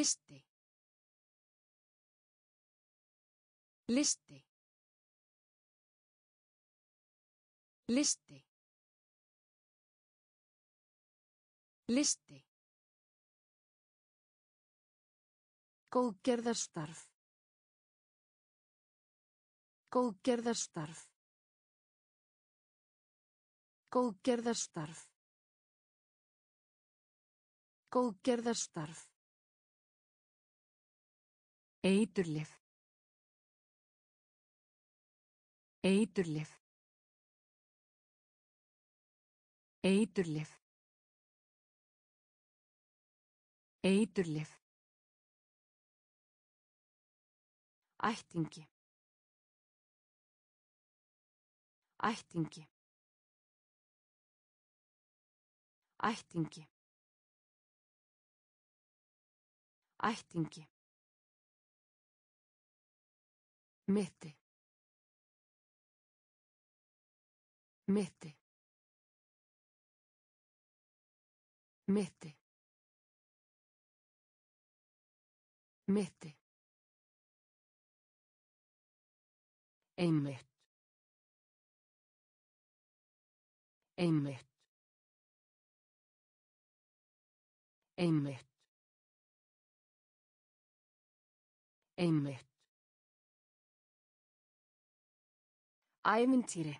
Listi. Listi. Listi. Listi. Góðgerðarstarf. Góðgerðarstarf. Góðgerðarstarf. Góðgerðarstarf. Eiturlif. Eiturlif. Eiturlif. Eiturlif. Ættingi. Ættingi. Ættingi. Ættingi. Mitti. Mitti. Mitti. Mitti. Einmitt. Einmitt. Einmitt. Einmitt. Ævintýri.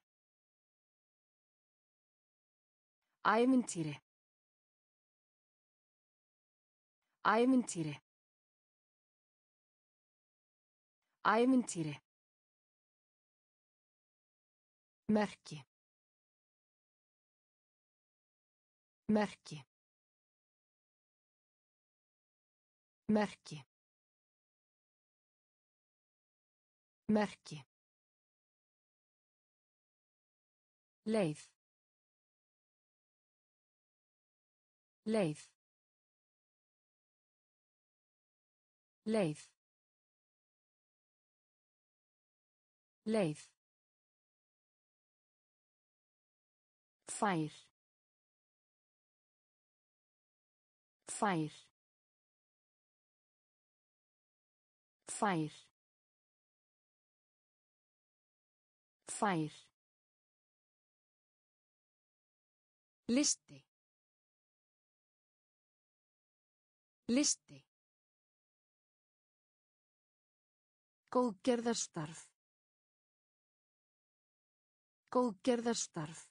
Ævintýri. Ævintýri. Ævintýri. Merki. Merki. Merki. Merki. Leið. Leið. Leið. Leið. Fær. Fær. Fær. Fær. Listi. Listi. Góðgerðarstarf. Góðgerðarstarf.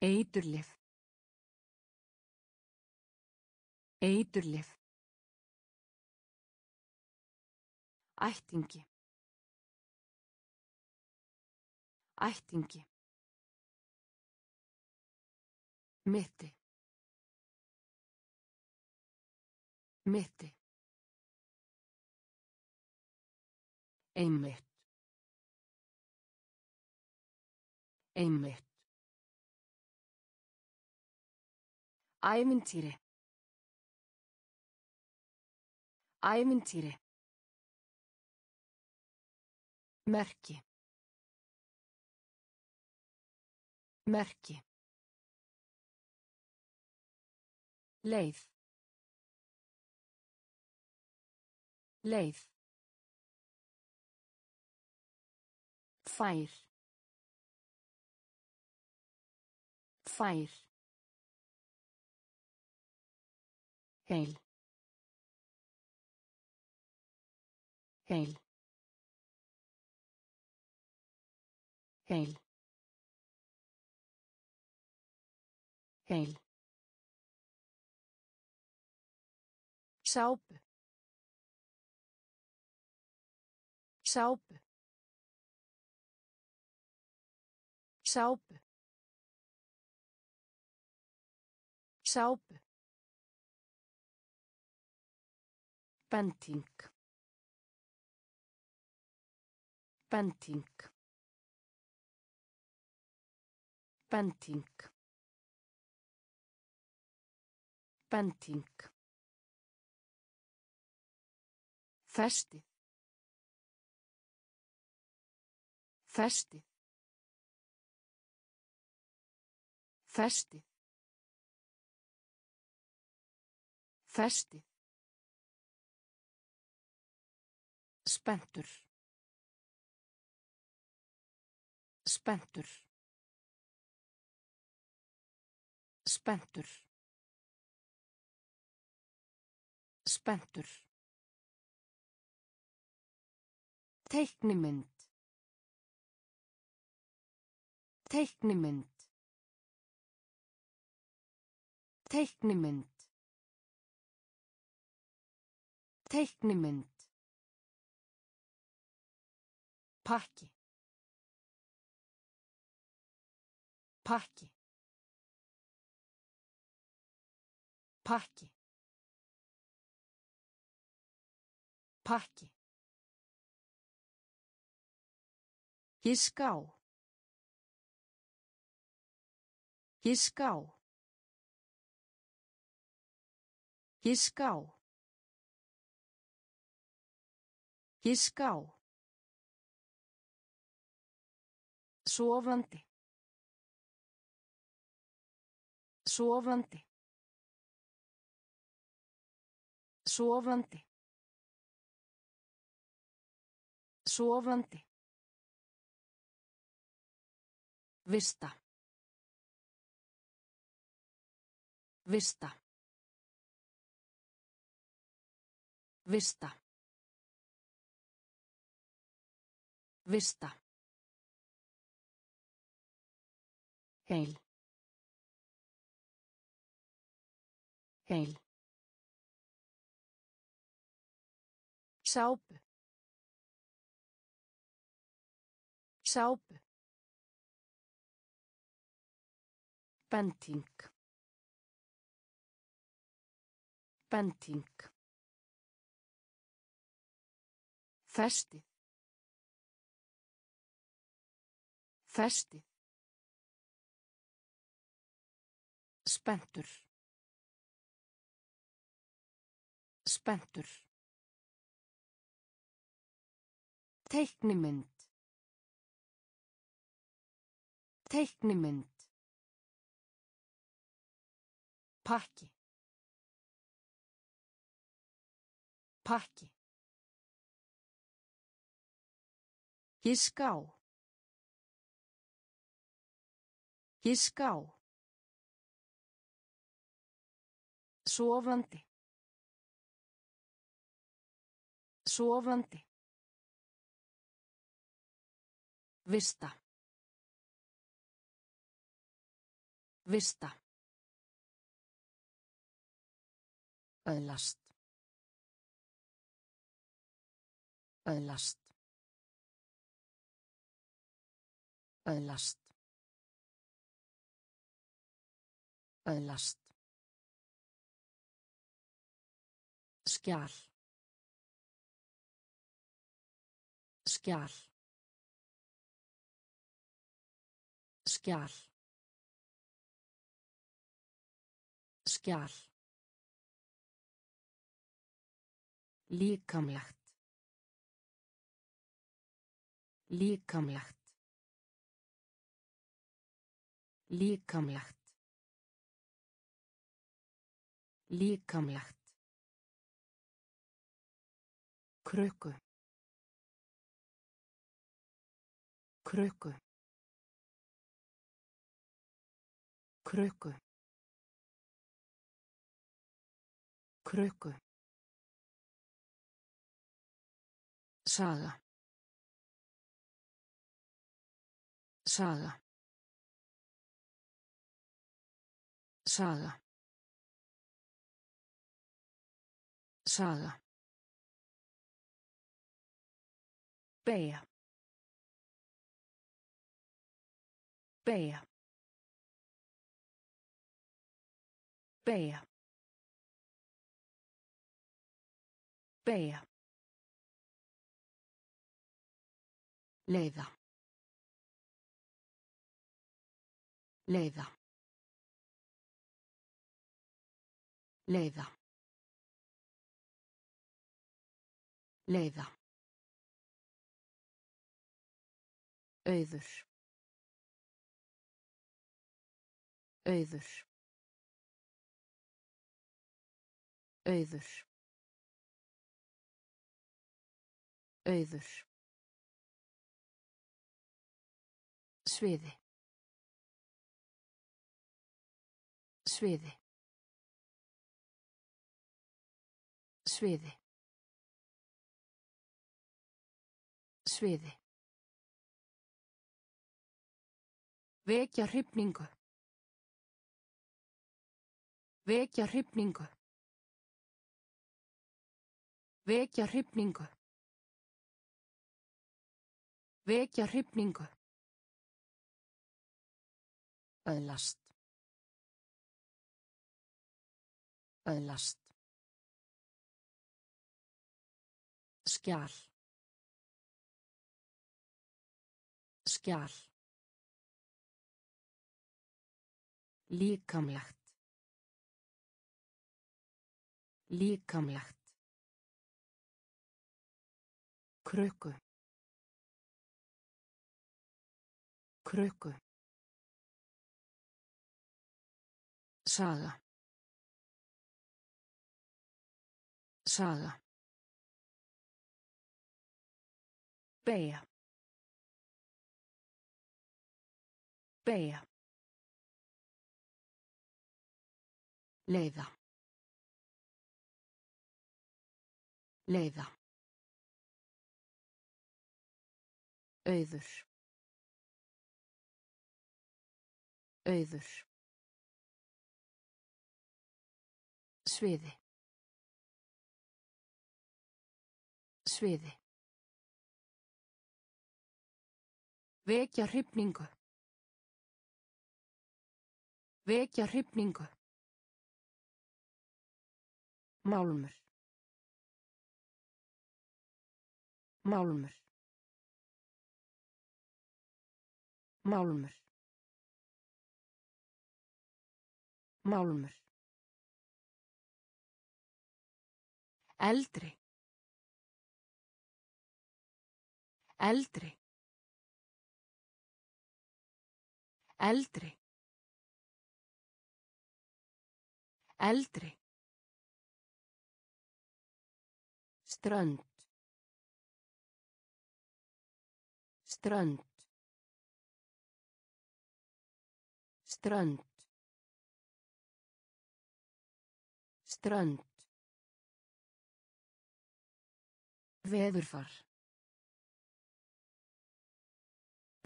Eiturlif. Eiturlif. Ættingi. Ættingi. Mitti. Mitti. Einmitt. Einmitt. Ævintýri. Ævintýri. Merki. Merki. Leið. Leið. Fær. Fær. Heil. Heil. Heil. Heil. Sápu. Sápu. Sápu. Sápu. Bending. Bending. Bending. Bending. Festi. Festi. Festi. Festið. Spentur. Spentur. Spentur. Spentur. Teiknimynd. Teiknimynd. Teiknimynd. Teiknimynd. Pakki. Pakki. Pakki. Pakki. Giská. Giská. Giská. Giská. Sofandi. Sofandi. Sofandi. Sofandi. Vista. Vista. Vista. Vista. Heil. Heil. Sápu. Sápu. Bending. Bending. Festið. Festið. Spentur. Spentur. Teiknimynd. Teiknimynd. Pakki. Pakki. Giská. Giská. Sofandi. Sofandi. Vista. Vista. Öðlast. Öðlast. Öðlast. Öðlast. Skjál. Skjál. Skjál. Skjál. Líkamlegt. Líkamlegt. Líkamlegt. Líkamlegt. Krukku. Krukku. Krukku. Krukku. Saga. Saga. Saga. Saga. Beygja. Beygja. Beygja. Beygja. Leiða. Leiða. Leiða. Leiða. Auður. Auður. auður auður sviði sviði sviði sviði Vekja hrifningu. Vekja hrifningu. Vekja hrifningu. Vekja hrifningu. Öðlast. Öðlast. Skjál. Skjál. Líkamlegt. Líkamlegt. Krukku. Krukku. Saga. Saga. Beja. Beja. Leiða. Leiða. Auður. Auður. Sviði. Sviði. Vekja hrifningu. Vekja hrifningu. Málmur. Málmur. Málmur. Málmur. Eldri. Eldri. Eldri. Eldri. Strönd. Strönd. Strönd. Strönd. Veðurfar.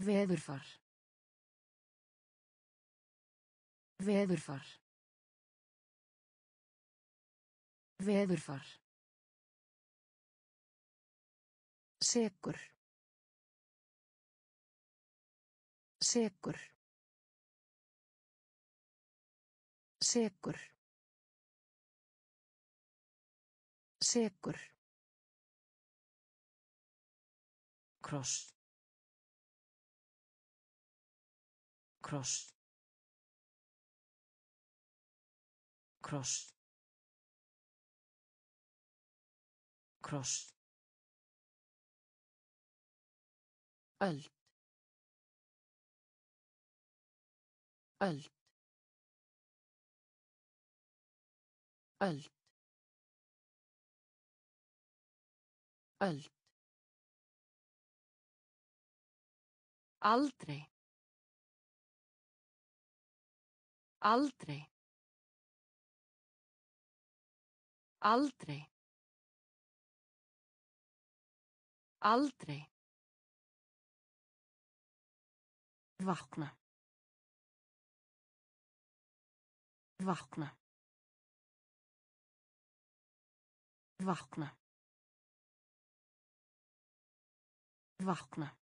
Veðurfar. Veðurfar. Veðurfar. Sekur. Sekur. Sekur. Sekur. Kross. Kross. Kross. Kross. öld öld öld öld aldrei aldrei aldrei aldrei Vakna. Vakna. Vakna. Vakna.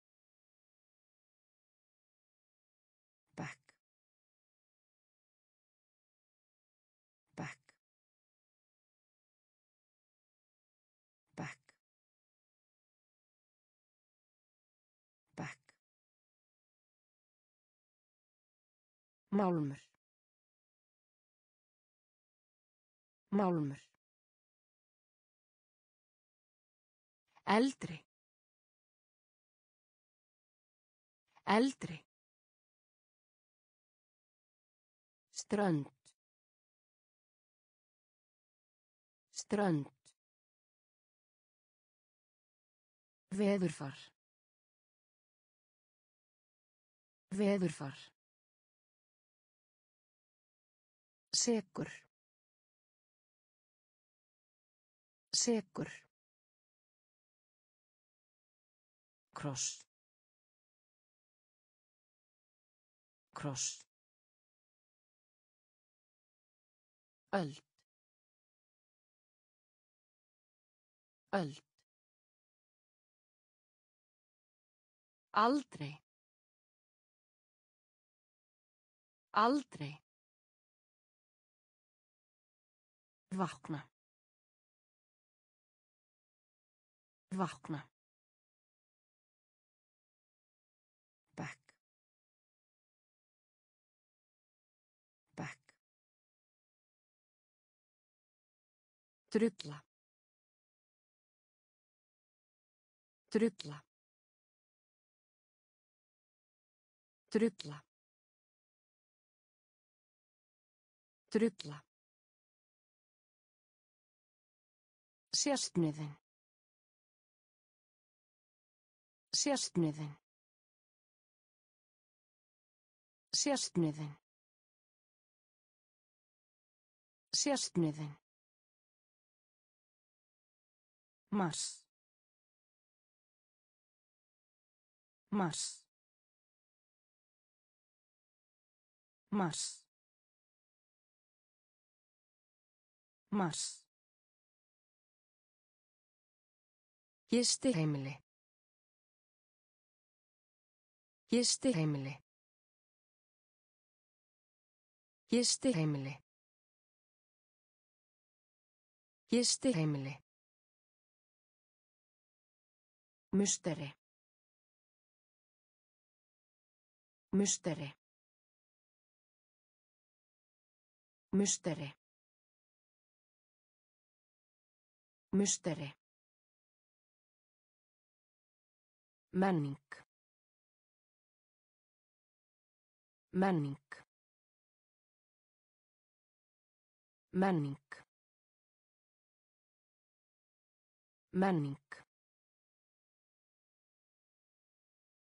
Málmur. Málmur. Eldri. Eldri. Strönd. Strönd. Veðurfar. Veðurfar. Sekur. Sekur. Kross. Kross. Öld. Öld. Aldrei. Aldrei. Vakna. Vakna. Bekk. Bekk. Drulla. Drulla. Drulla. Drulla. Sérstniðin. Sérstniðin. Sérstniðin. Sérstniðin. Mars. Mars. Mars. Mars. Gisti heimili. Gisti heimili. Gisti heimili. Gisti heimili. Musteri. Musteri. Musteri. Musteri. Menning. Menning. Menning. Menning.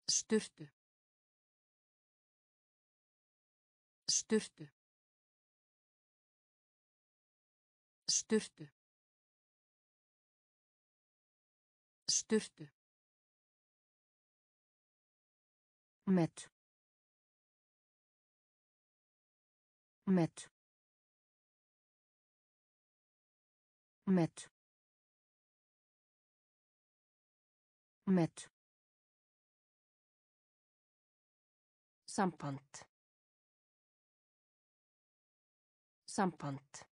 Sturtu. Sturtu. Sturtu. Sturtu. Met. Met. Met. Met. Samband. Samband.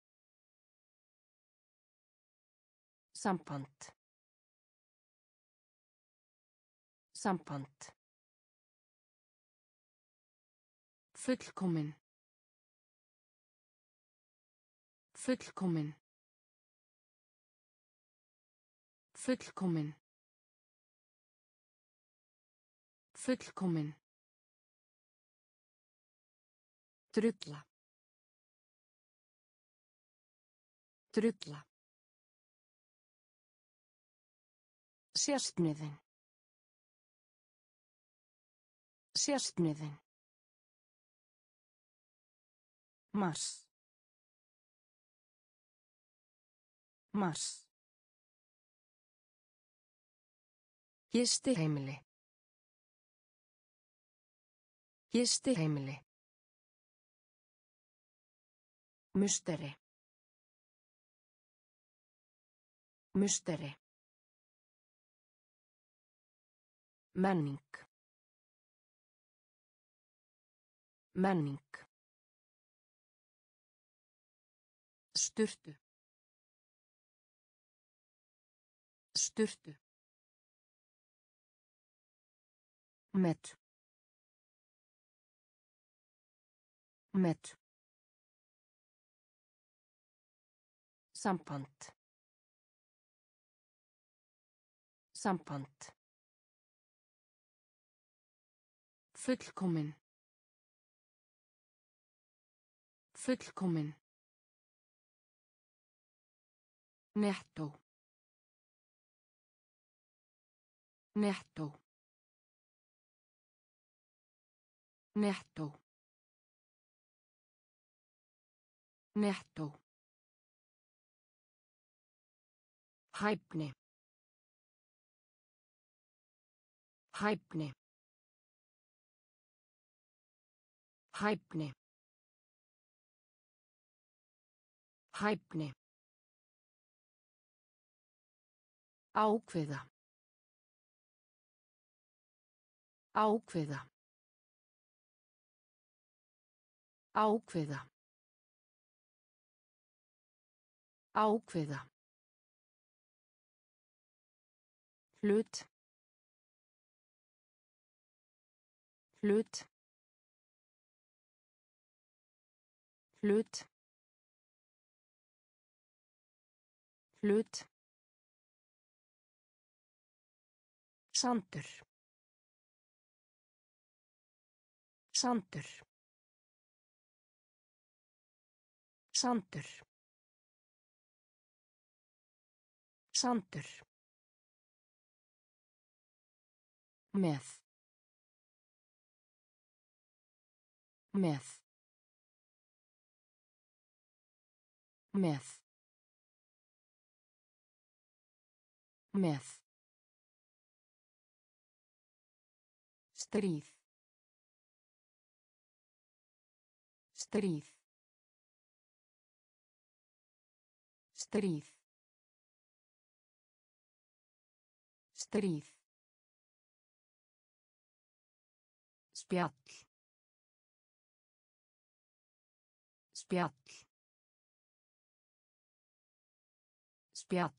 Samband. Samband. Fullkomin. Fullkomin. Fullkomin. Fullkomin. Drulla. Drulla. Sérstniðin. Sérstniðin. Mars. Mars. Gisti heimili. Gisti heimili. Musteri. Musteri. Menning. Menning. Sturtu. Sturtu. Met. Met. Samband. Samband. Fullkomin. Fullkomin. Nettó. Nettó. Nettó. Nettó. Hæfni. Hæfni. Hæfni. Hæfni. Ákveða. Ákveða. Ákveða. Ákveða. Hlut. Hlut. Hlut. Hlut. Sandur. Sandur. Sandur. Sandur. Með. Með. Með. Með. Stríð. Stríð. Stríð. Stríð. Spjall. Spjall. Spjall.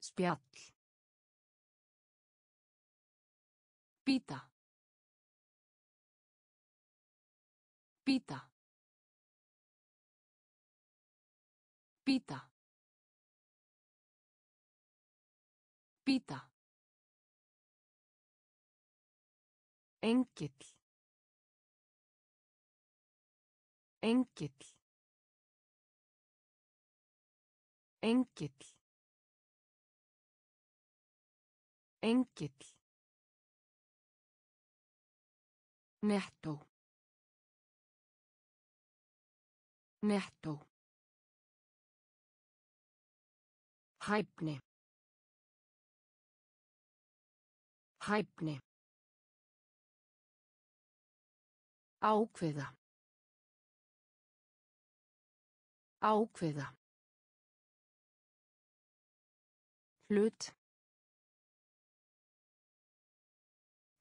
Spjall. Pita. Pita. Pita. Pita. Engill. Engill. Engill. Engill. Nettó. Nettó. Hæfni. Hæfni. Ákveða. Ákveða. Hlut.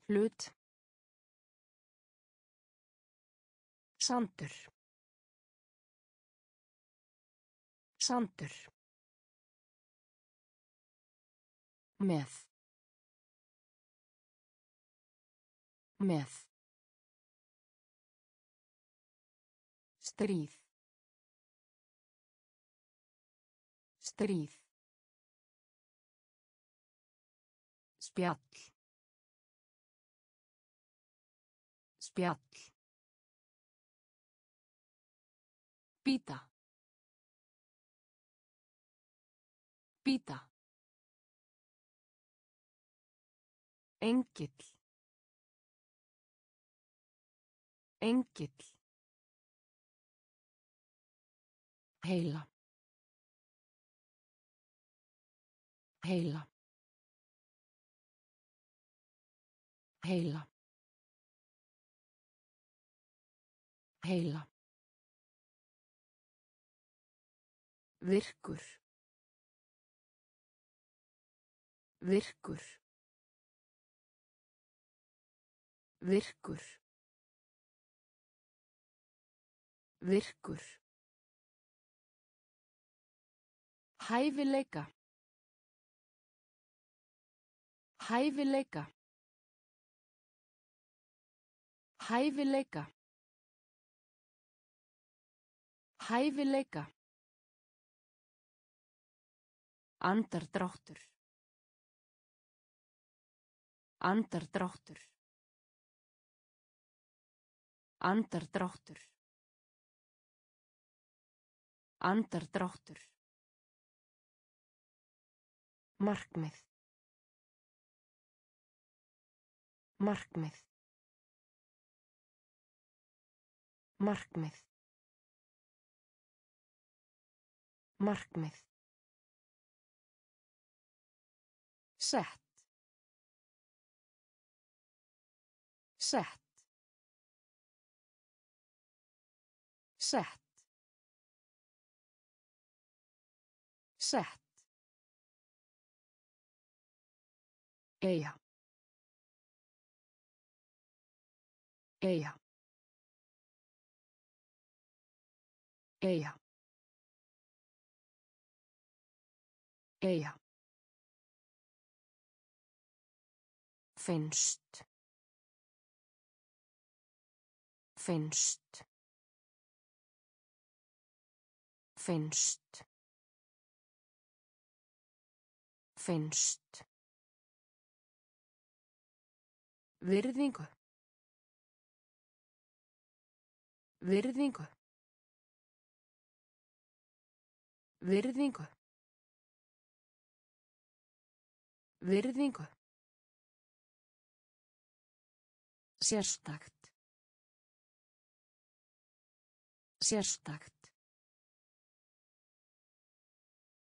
Hlut. Sandur. Sandur. Með. Með. Stríð. Stríð. Spjall. Spjall. Pita. Pita. Engill. Engill. Heila. Heila. Heila. Heila. Virkur. Virkur. Virkur. Virkur. Hæfileika. Hæfileika. Hæfileika. Hæfileika. Andardráttur. Andardráttur. Andardráttur. Andardráttur. Markmið. Markmið. Markmið. Markmið. Sett. Sett. Sett. Sett. Eyja. Eyja. Eyja. Eyja. Finnst. Finnst. Finnst. Finnst. Virðingu. Virðingu. Virðingu. Virðingu. Sérstakt. Sérstakt.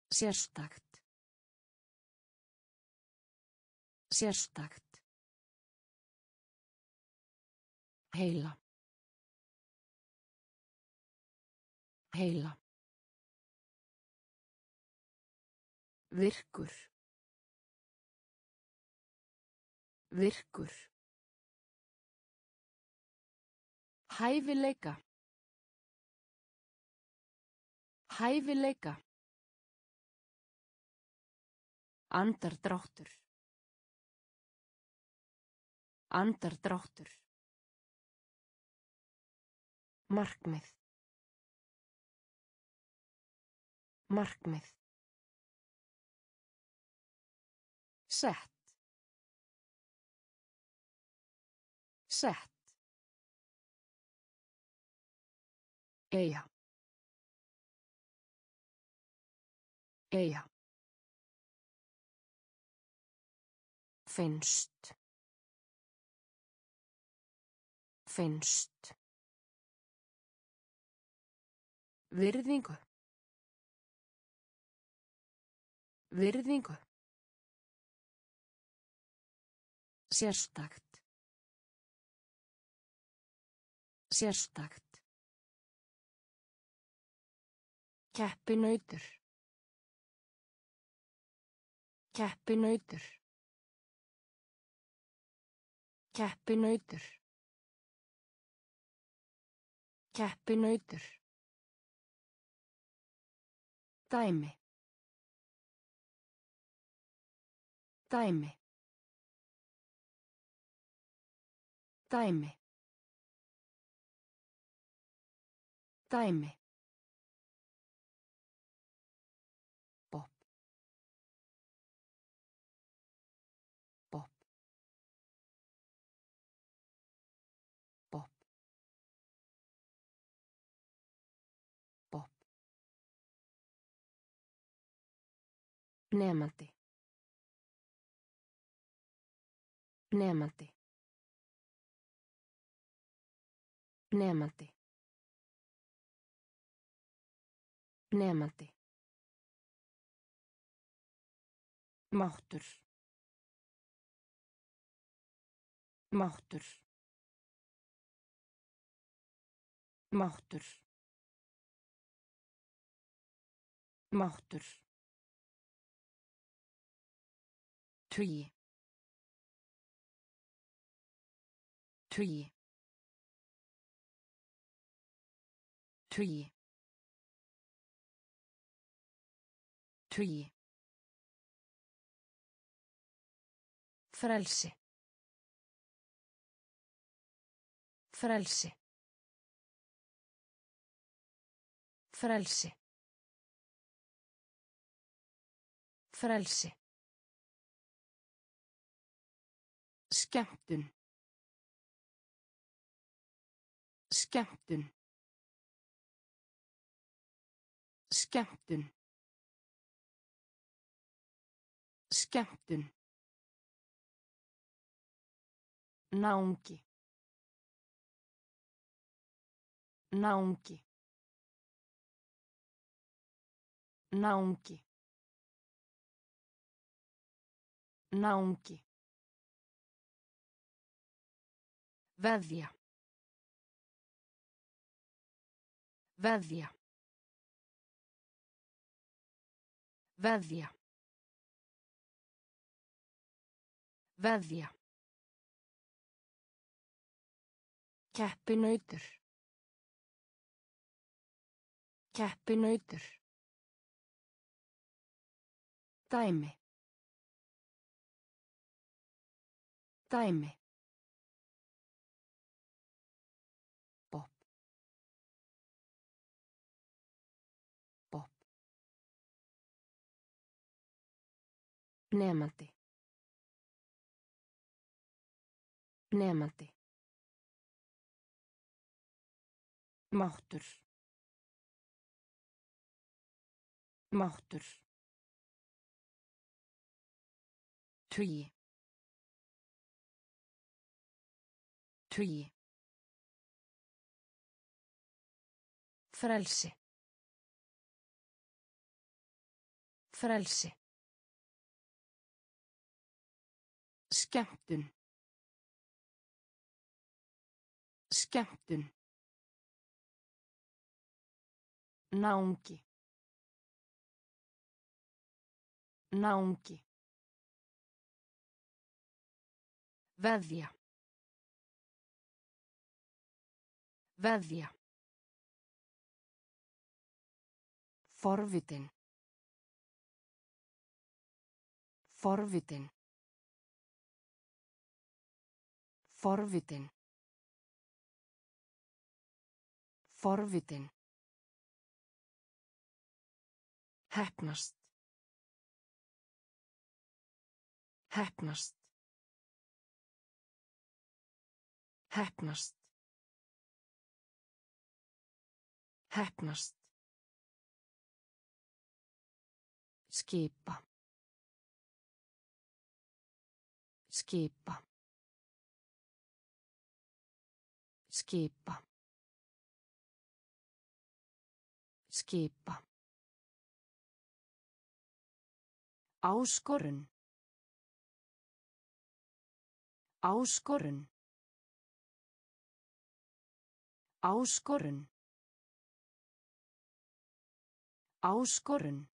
Sérstakt. Sérstakt. Heila. Heila. Virkur. Virkur. Hæfileika. Hæfileika. Andardráttur. Andardráttur. Markmið. Markmið. Sett. Sett. Eyja. Eyja. Finnst. Finnst. Virðingu. Virðingu. Sérstakt. Sérstakt. Keppinautur. Keppinautur. Keppinautur. Keppinautur. Dæmi. Dæmi. Dæmi. Dæmi. Nemandi. Nemandi. Nemandi. Nemandi. Máttur. Máttur. Máttur. Máttur. Tugi. Tugi. Tugi. Tugi. Frelsi. Frelsi. Frelsi. Frelsi. Skemmtun. Skemmtun. Skemmtun. Skemmtun. Náungi. Náungi. Náungi. Náungi. Veðja. Veðja. Veðja. Veðja. Keppinautur. Keppinautur. Dæmi. Dæmi. Nemandi. Nemandi. Máttur. Máttur. Tugi. Tugi. Frelsi. Frelsi. Skemmtun. Skemmtun. Náungi. Náungi. Veðja. Veðja. Forvitin. Forvitin. Forvitin. Forvitin. Heppnast. Heppnast. Heppnast. Heppnast. Skipa. Skipa. Skipa. Skipa. Áskorun. Áskorun. Áskorun. Áskorun.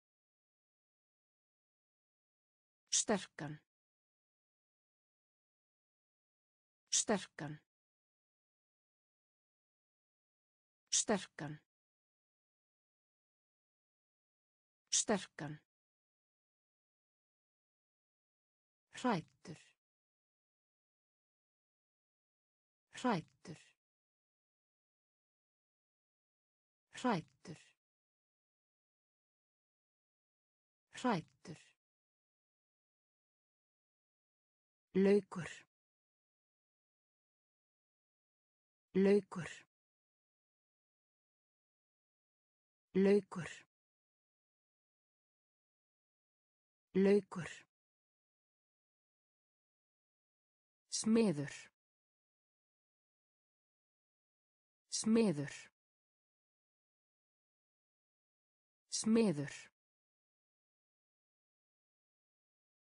Sterkan. Sterkan. Sterkan. Sterkan. Hrættur. Hrættur. Hrættur. Hrættur. Laukur. Laukur. Laukur. Laukur. Smiður. Smiður. Smiður.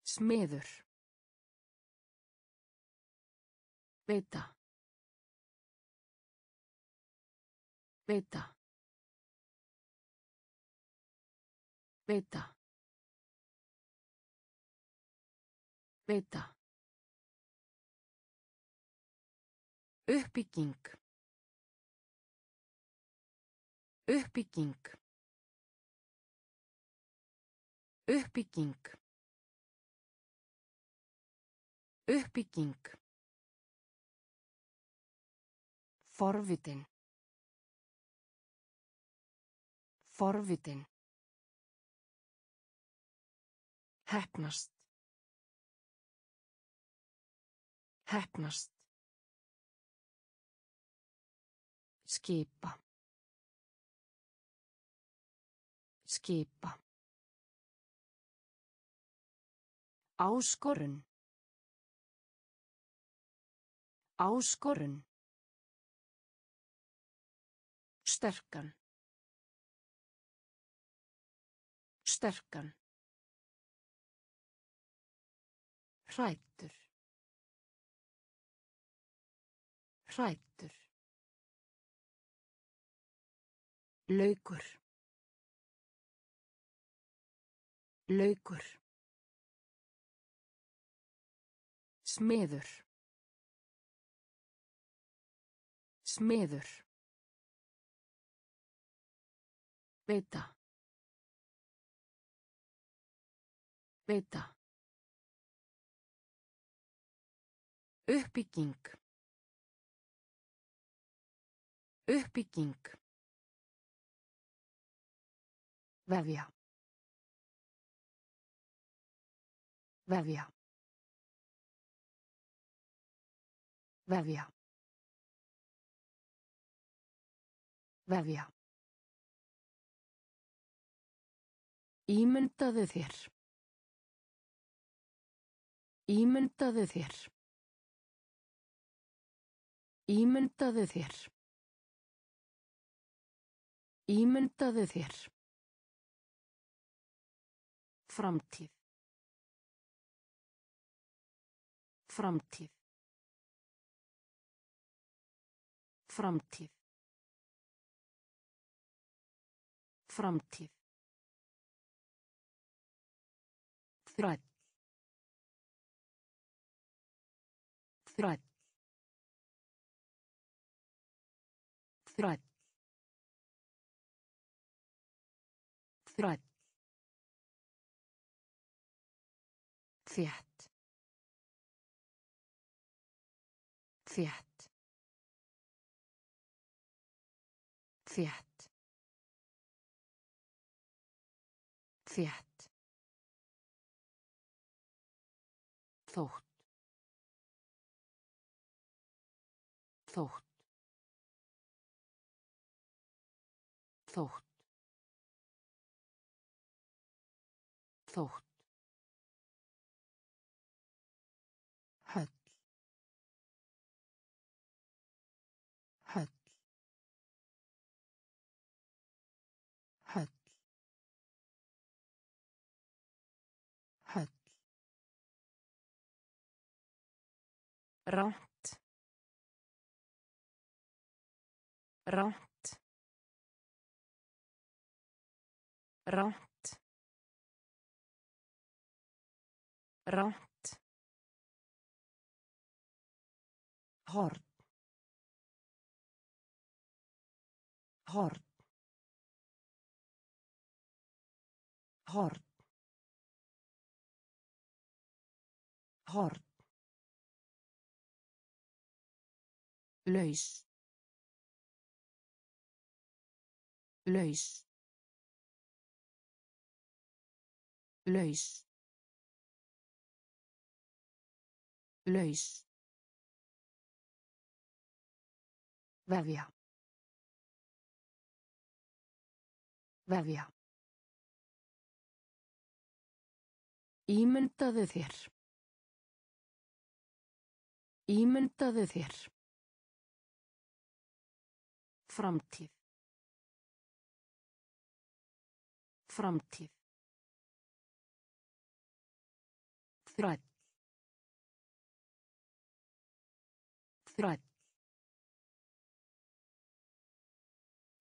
Smiður. Veita. Veita. Veita. Veita. Uppbygging. Uppbygging. Uppbygging. Uppbygging. Forvitin. Forvitin. Heppnast. Heppnast. Skipa. Skipa. Áskorun. Áskorun. Sterkan. Sterkan. Hrættur. Hrættur. Laukur. Laukur. Smiður. Smiður. Veita. Veita. Uppbygging. Uppbygging. Vefja. Vefja. Vefja. Vefja. Ímyndaðu þér. Ímyndaðu þér. Ímyndaðu þér. Ímyndaðu þér. Framtíð. Framtíð. Framtíð. Framtíð. Þræll. Þræll. Þræll. Þræll. Þétt. Þétt. Þétt. Þétt. Þótt. Höll. Höll. Höll. Höll. Ránt. Ránt. Ránt. Ránt. Horn. Horn. Horn. Horn. Laus. Laus. Laus. Laus. Vefja. Vefja. Ímyndaðu þér. Ímyndaðu þér. Framtíð. Framtíð. Þræll. Þræll.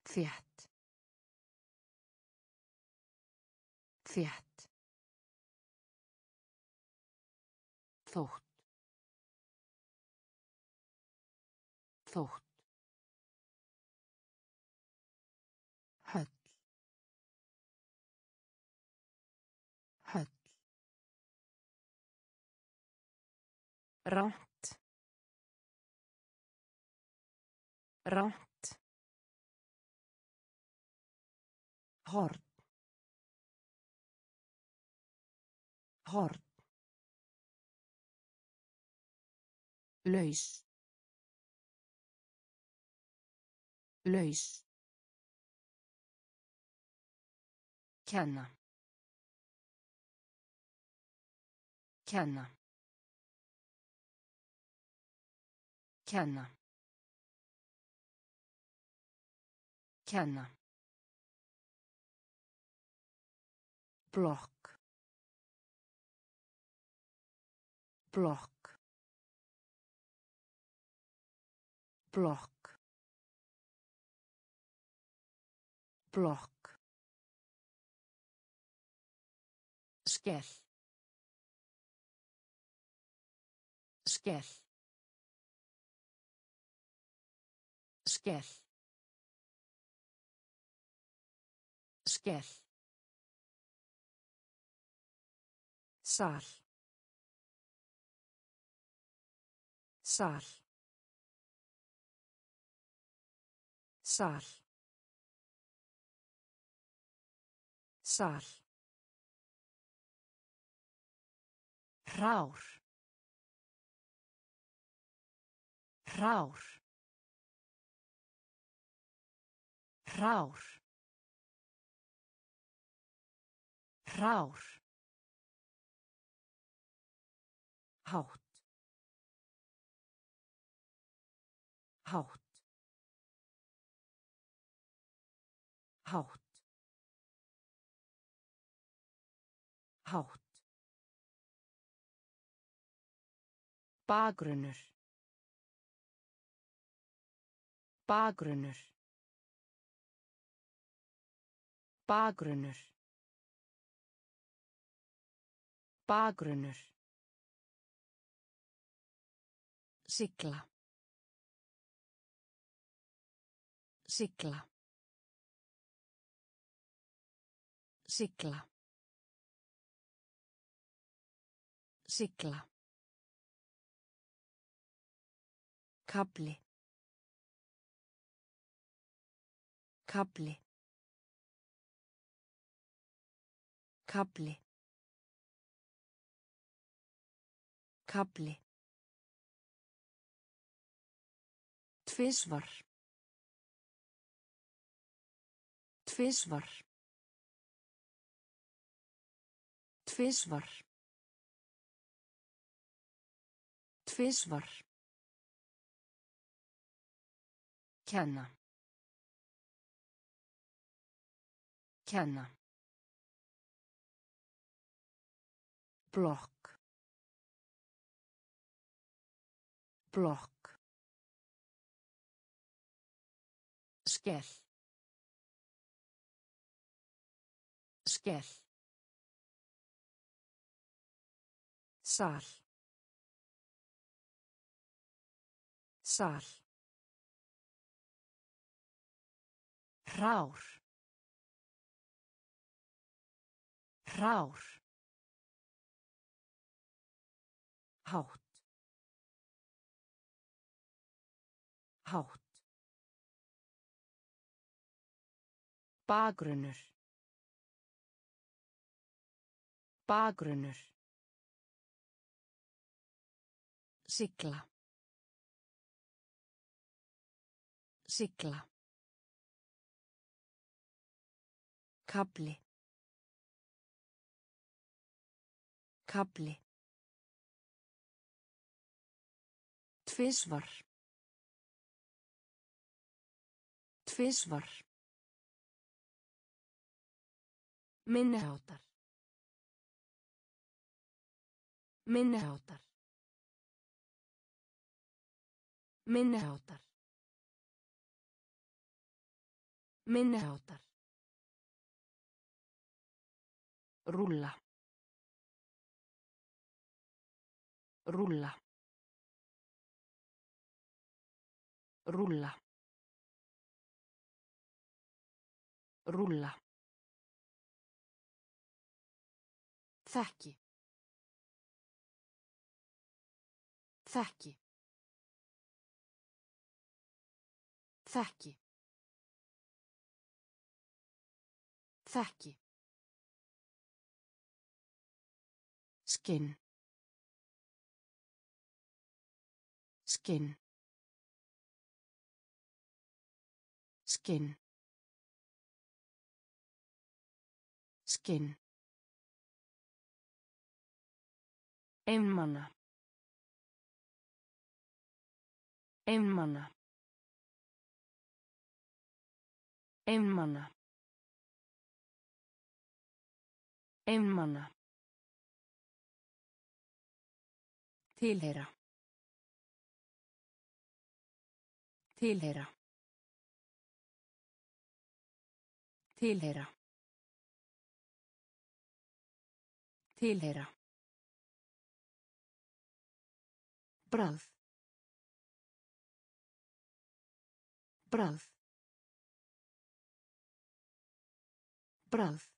Þétt. Þétt. Þótt. Þótt. Höll. Höll. Ránt. Ránt. Horn. Horn. Laus. Laus. Kenna. Kenna. Kenna. Kenna. blokk blokk blokk blokk skell. Skell. Skell skell sal sal sal sal Rár. Rár. Rár. Rár. hátt hátt hátt hátt Bakgrunnur. Bakgrunnur. Bakgrunnur. Bakgrunnur. Sigla. Sigla. Sigla. Sigla. Kabli. Kabli. Kabli. Kabli. Tvisvar. Tvisvar. Tvisvar. Tvisvar. Kenna. Kenna. blokk blokk skell skell sal sal Rár. Rár. Hátt. Hátt. Bakgrunnur. Bakgrunnur. Sigla. Sigla. Kabli. Kabli. Tvisvar. Tvisvar. Minniháttar. Minniháttar. Minniháttar. Minniháttar. Rúlla. Rúlla. Rúlla. Rúlla. Þekki. Þekki. Þekki. Þekki. Skinn. Skinn. Skinn. Skinn. Einmana. Einmana. Einmana. Einmana. Tilheyra. Tilheyra. Tilheyra. Tilheyra. Bragð. Bragð. Bragð.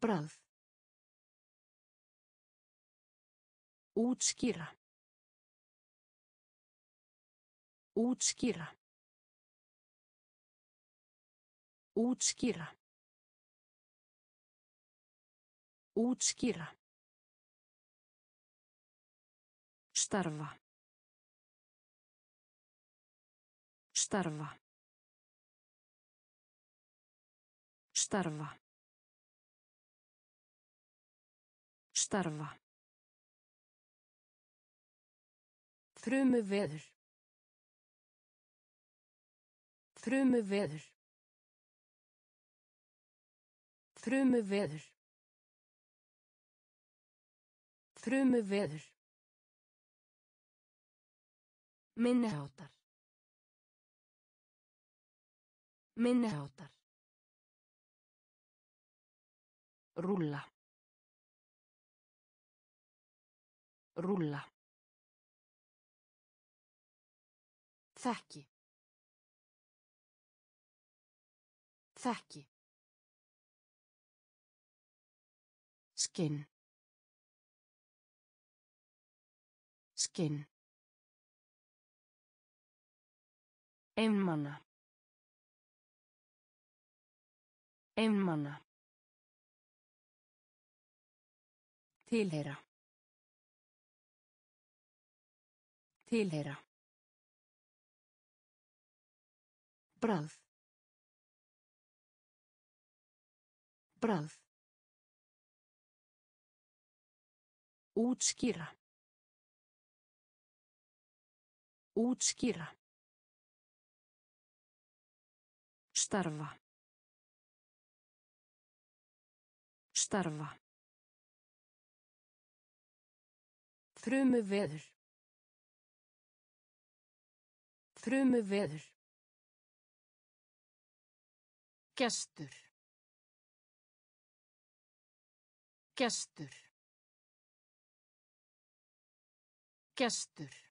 Bragð. Útskýra. Útskýra. Útskýra. Útskýra. Starfa. Starfa. Starfa. Starfa. Frumu veður. Frumu veður. Frumu veður. Frumu veður. Minniháttar. Minniháttar. Rúlla. Rúlla. Þekki. Þekki. Skinn. Skinn. Einmana. Einmana. Tilheyra. Tilheyra. Bragð. Bragð. Útskýra. Útskýra. Starfa. Starfa. Frumu veður. Frumu veður. Gestur. Gestur. Gestur.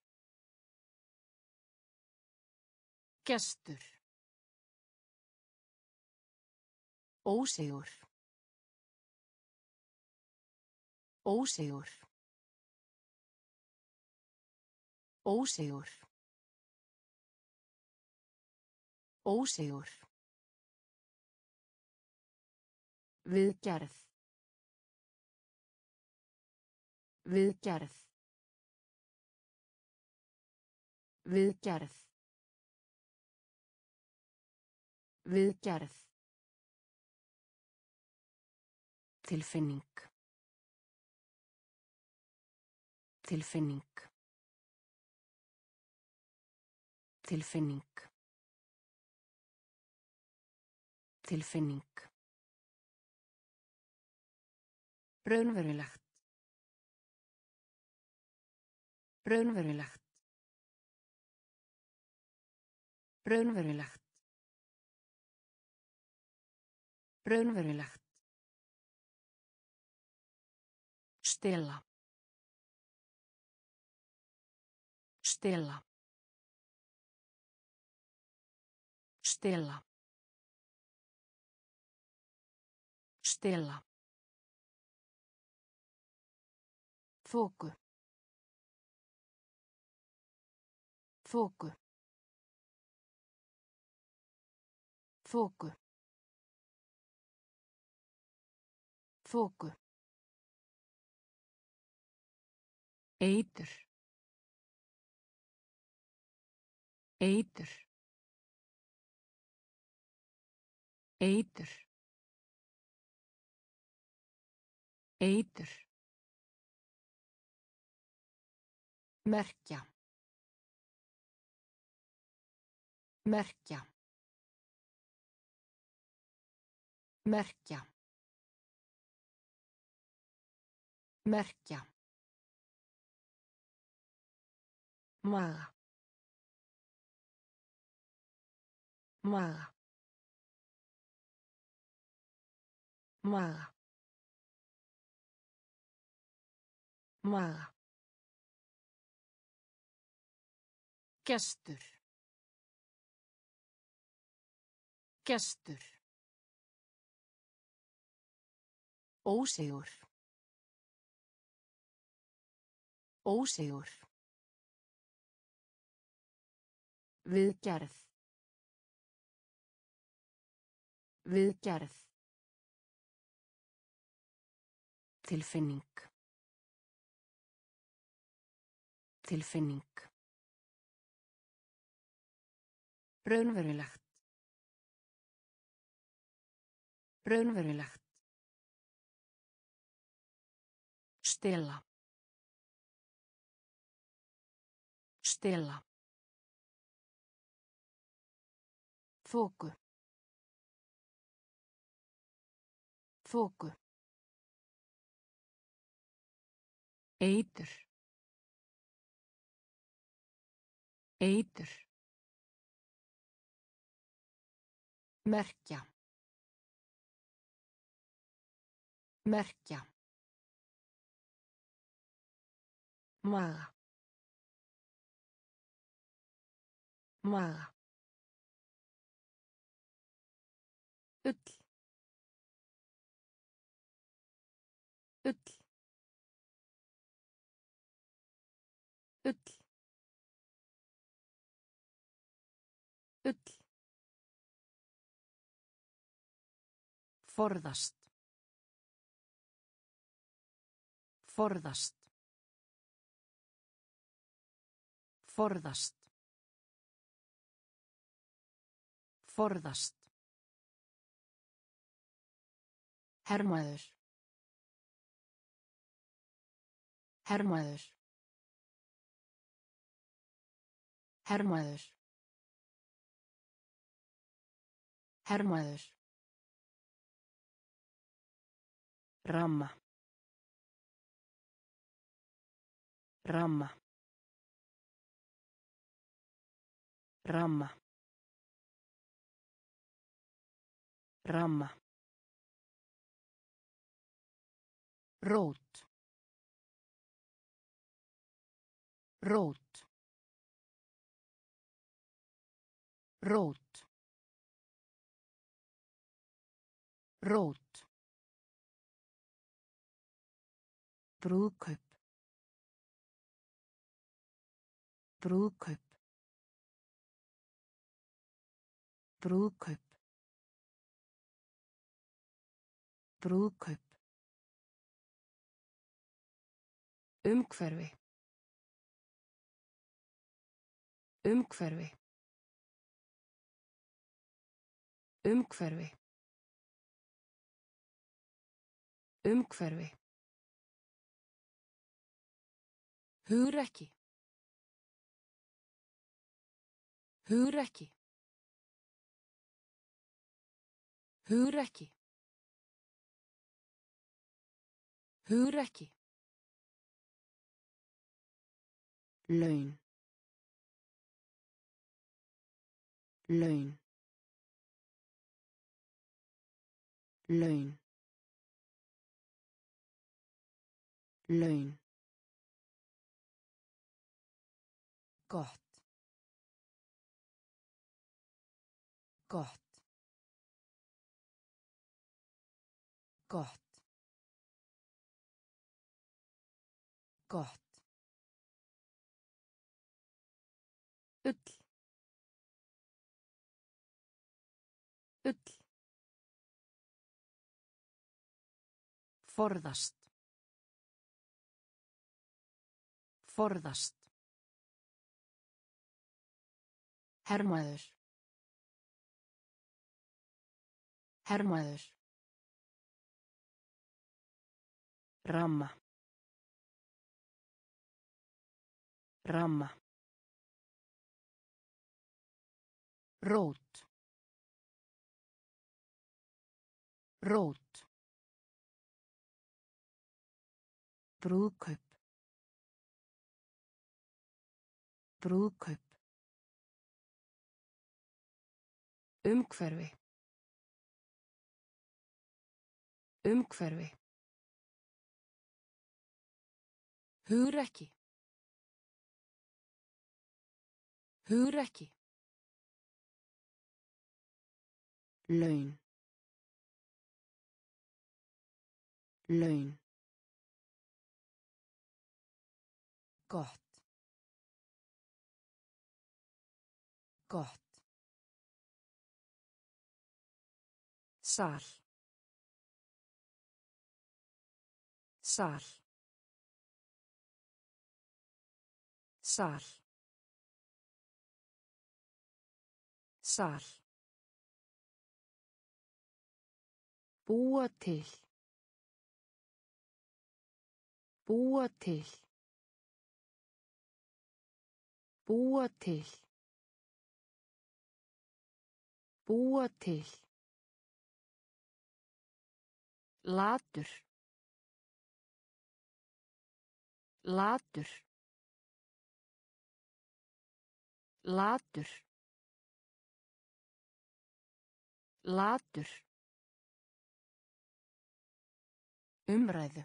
Gestur. Ósigur. Ósigur. Ósigur. Ósigur. Viðgerð. Viðgerð. Viðgerð. Viðgerð. Tilfinning. Tilfinning. Tilfinning. Tilfinning. Raunverulegt. Raunverulegt. Raunverulegt. Raunverulegt. Stela. Stela. Stela. Stela. Þóku. Þóku. Þóku. Þóku. Eitur. Eitur. Eitur. Eitur. Merkja. Merkja. Merkja. Merkja. Maga. Maga. Maga. Maga. Gestur. Gestur. Ósigur. Ósigur. Viðgerð. Viðgerð. Tilfinning. Tilfinning. Raunverulegt. Raunverulegt. Stela. Stela. Þóku. Þóku. Eitur. Eitur. Merkja. Merkja. Maga. Maga. Ull. Ull. Ull. Ull. Forðast. Forðast. Forðast. Forðast. Hermaður. Hermaður. Hermaður. Hermaður. Ramma. Ramma. Ramma. Ramma. Rót. Rót. Rót. Rót. Brúðkaup. Brúðkaup. Brúðkaup. Brúðkaup. Umhverfi. Umhverfi. Umhverfi. Umhverfi. Hugrekki. Hugrekki. Hugrekki. Hugrekki. Laun. Laun. Laun. Laun. Gott. Gott. Gott. Gott. Ull. Ull. Forðast. Forðast. Hermaður. Hermaður. Ramma. Ramma. Rót. Rót. Brúðkaup. Brúðkaup. Umhverfi. Umhverfi. Hugrekki. Hugrekki. Laun. Laun. Gott. Gott. Sal. Sal. Sal. Sal. Búa til. Búa til. Búa til. Búa til. Latur. Latur. Latur. Latur. Umræðu.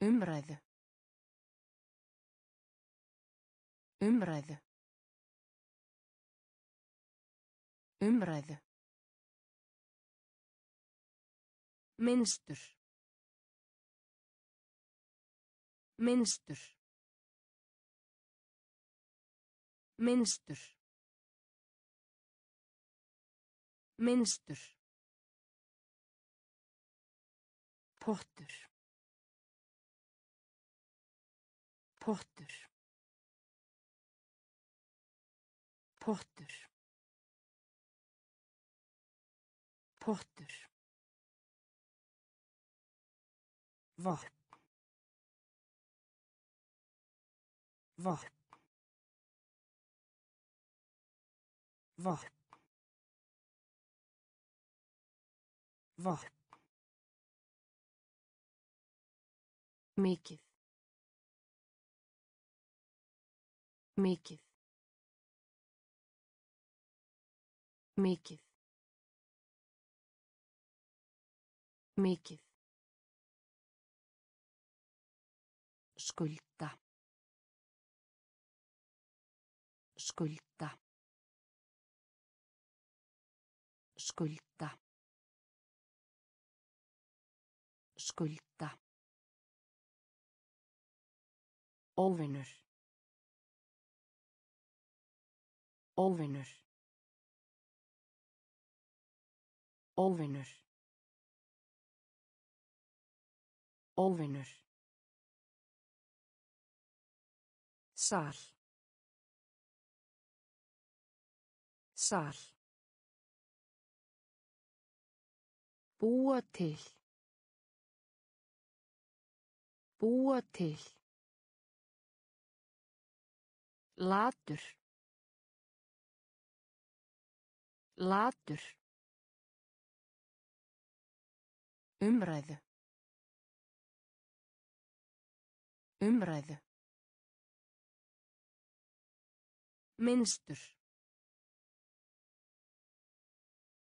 Umræðu. Umræðu. Umræðu. Minnstur. Minnstur. Minnstur. Minnstur. Pottur. Pottur. Pottur. Pottur. Vopn. Vopn. Vopn. Vopn. Mikið. Mikið. Mikið. Mikið. Skulda. Skulda. Skulda. Skulda. Óvinur. Óvinur. Óvinur. Óvinur. Sal. Sal. Búa til. Búa til. Latur. Latur. Umræðu. Umræðu. Minnstur.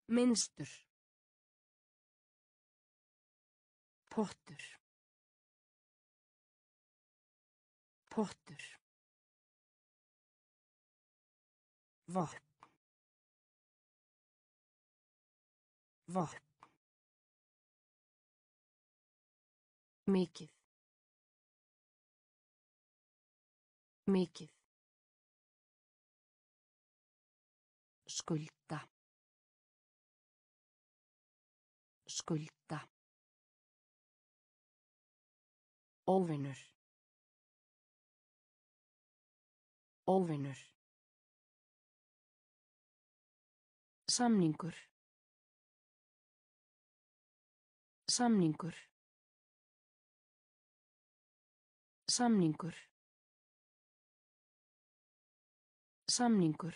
Minnstur. Pottur. Pottur. Vopn. Vopn. Mikið. Mikið. Skulda. Skulda. Óvinur. Óvinur. Samningur. Samningur. Samningur. Samningur.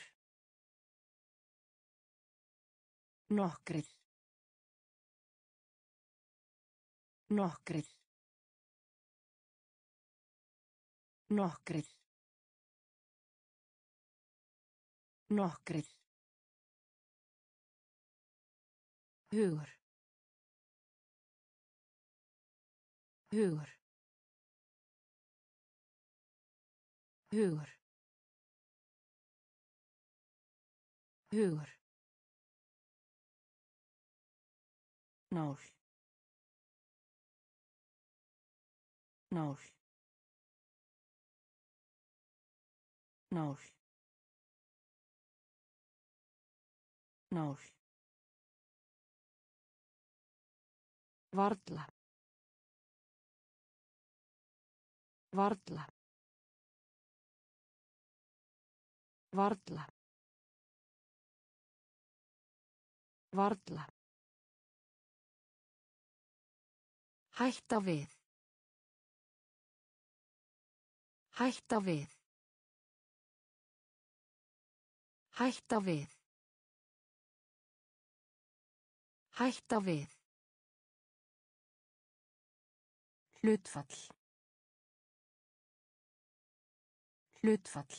Nokkrir. Nokkrir. Nokkrir. Nokkrir. Hugur. Hugur. Hugur. Hugur. Nál. Nál. Nál. Nál. Varla. Varla. Varla. Varla. Hætta við. Hætta við. Hætta við. Hætta við. Hlutfall. Hlutfall.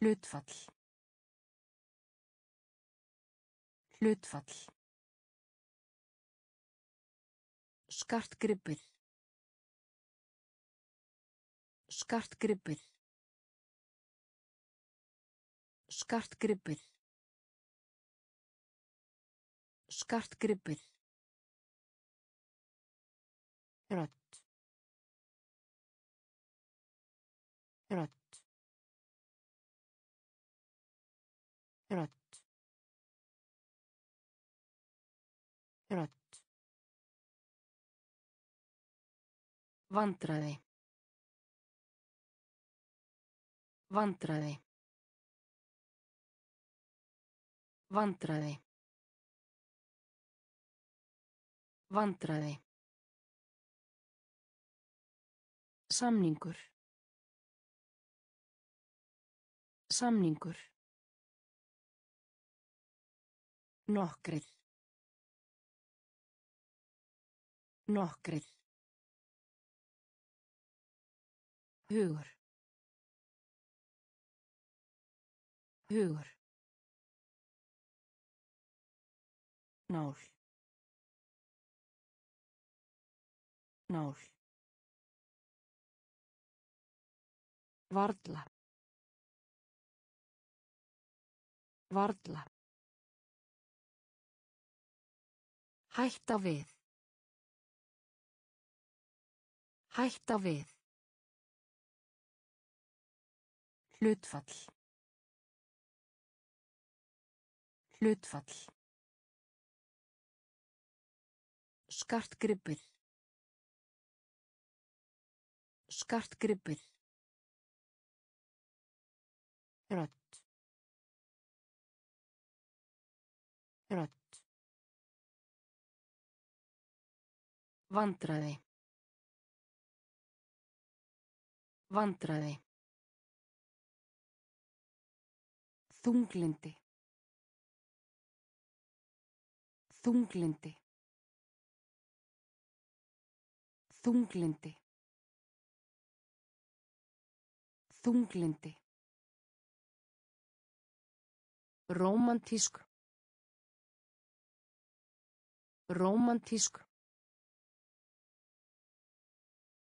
Hlutfall. Hlutfall. Skartgripir. Skartgripir. Skartgripir. Skartgripir. Rödd. Rödd. Rödd. Rödd. Vandræði. Vandræði. Vandræði. Vandræði. Samningur. Samningur. Nokkrir. Nokkrir. Hugur. Hugur. Nál. Nál. Varla. Varla. Hætta við. Hætta við. Hlutfall. Hlutfall. Skartgripir. Skartgripir. Rödd. Rödd. Vandræði. Vandræði. Þunglindi. Þunglindi. Þunglindi. Þunglindi. Rómantísk. Rómantísk.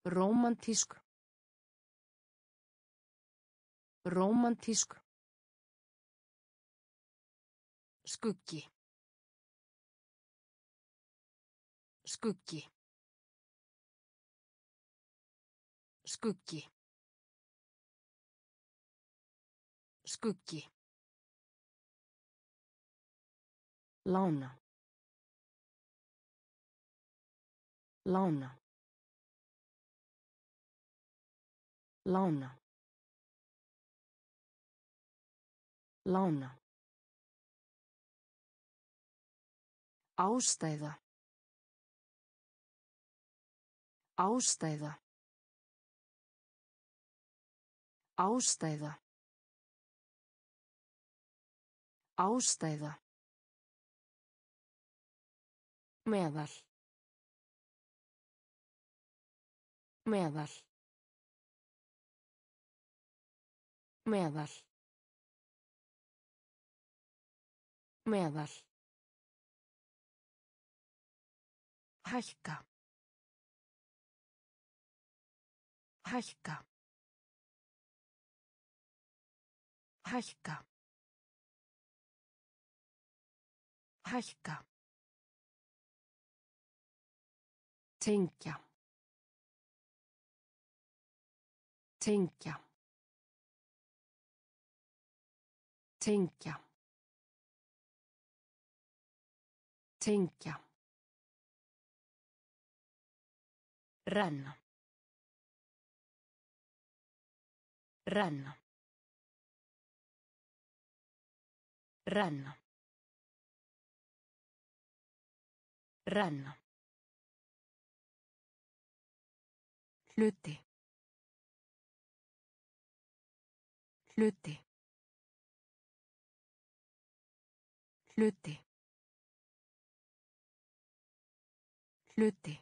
Rómantísk. Rómantísk. Skuggi. Skuggi. Skuggi. Skuggi. Lána. Lána. Lána. Lána. Ástæða. Ástæða. Ástæða. Ástæða. Meðal. Meðal. Meðal. Meðal. Hækka. Hækka. Hækka. Hækka. Tengja. Tengja. Tengja. Tengja. Renna. Renna. Renna. Renna. Hluti. Hluti. Hluti. Hluti.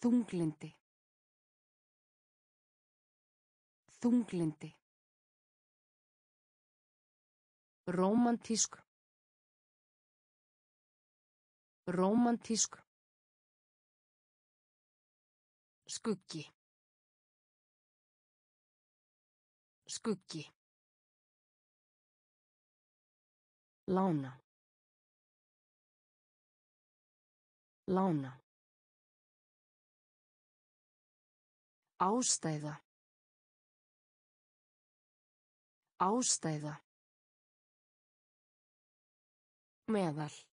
Þunglindi. Þunglindi. Rómantísk. Rómantísk. Skuggi. Skuggi. Lána. Lána. Ástæða. Ástæða. Meðal.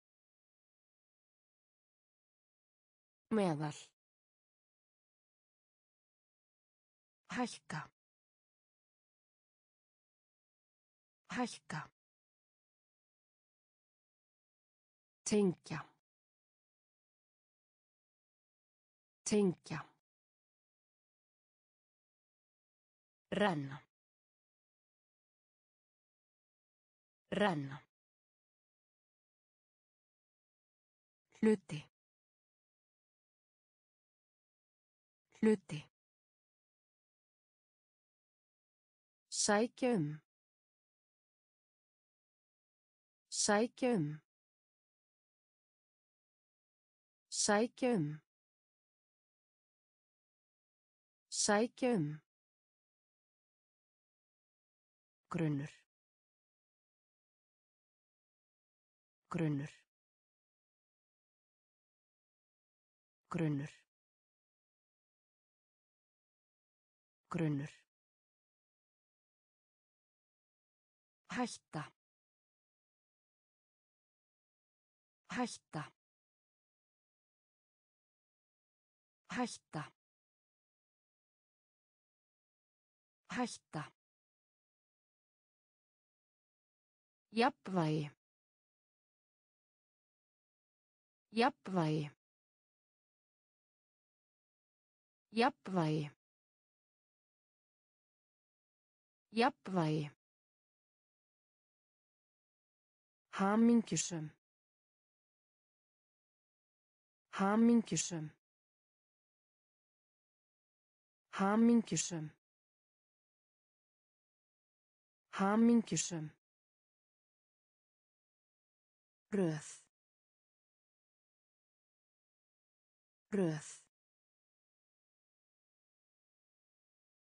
Meðal. Hækka. Hækka. Tengja. Tengja. Renna. Renna. Hluti. Hluti. Sækja um. Sækja um. Sækja um. Sækja um. Grunnur. Grunnur. Grunnur. Grunnur. Hætta. Hætta. Hætta. Hætta. Jafnvægi. Jafnvægi. Jafnvægi. Jafnvægi. Hamingjusum. Hamingjusum. Hamingjusum. Hamingjusum. Röð. Röð.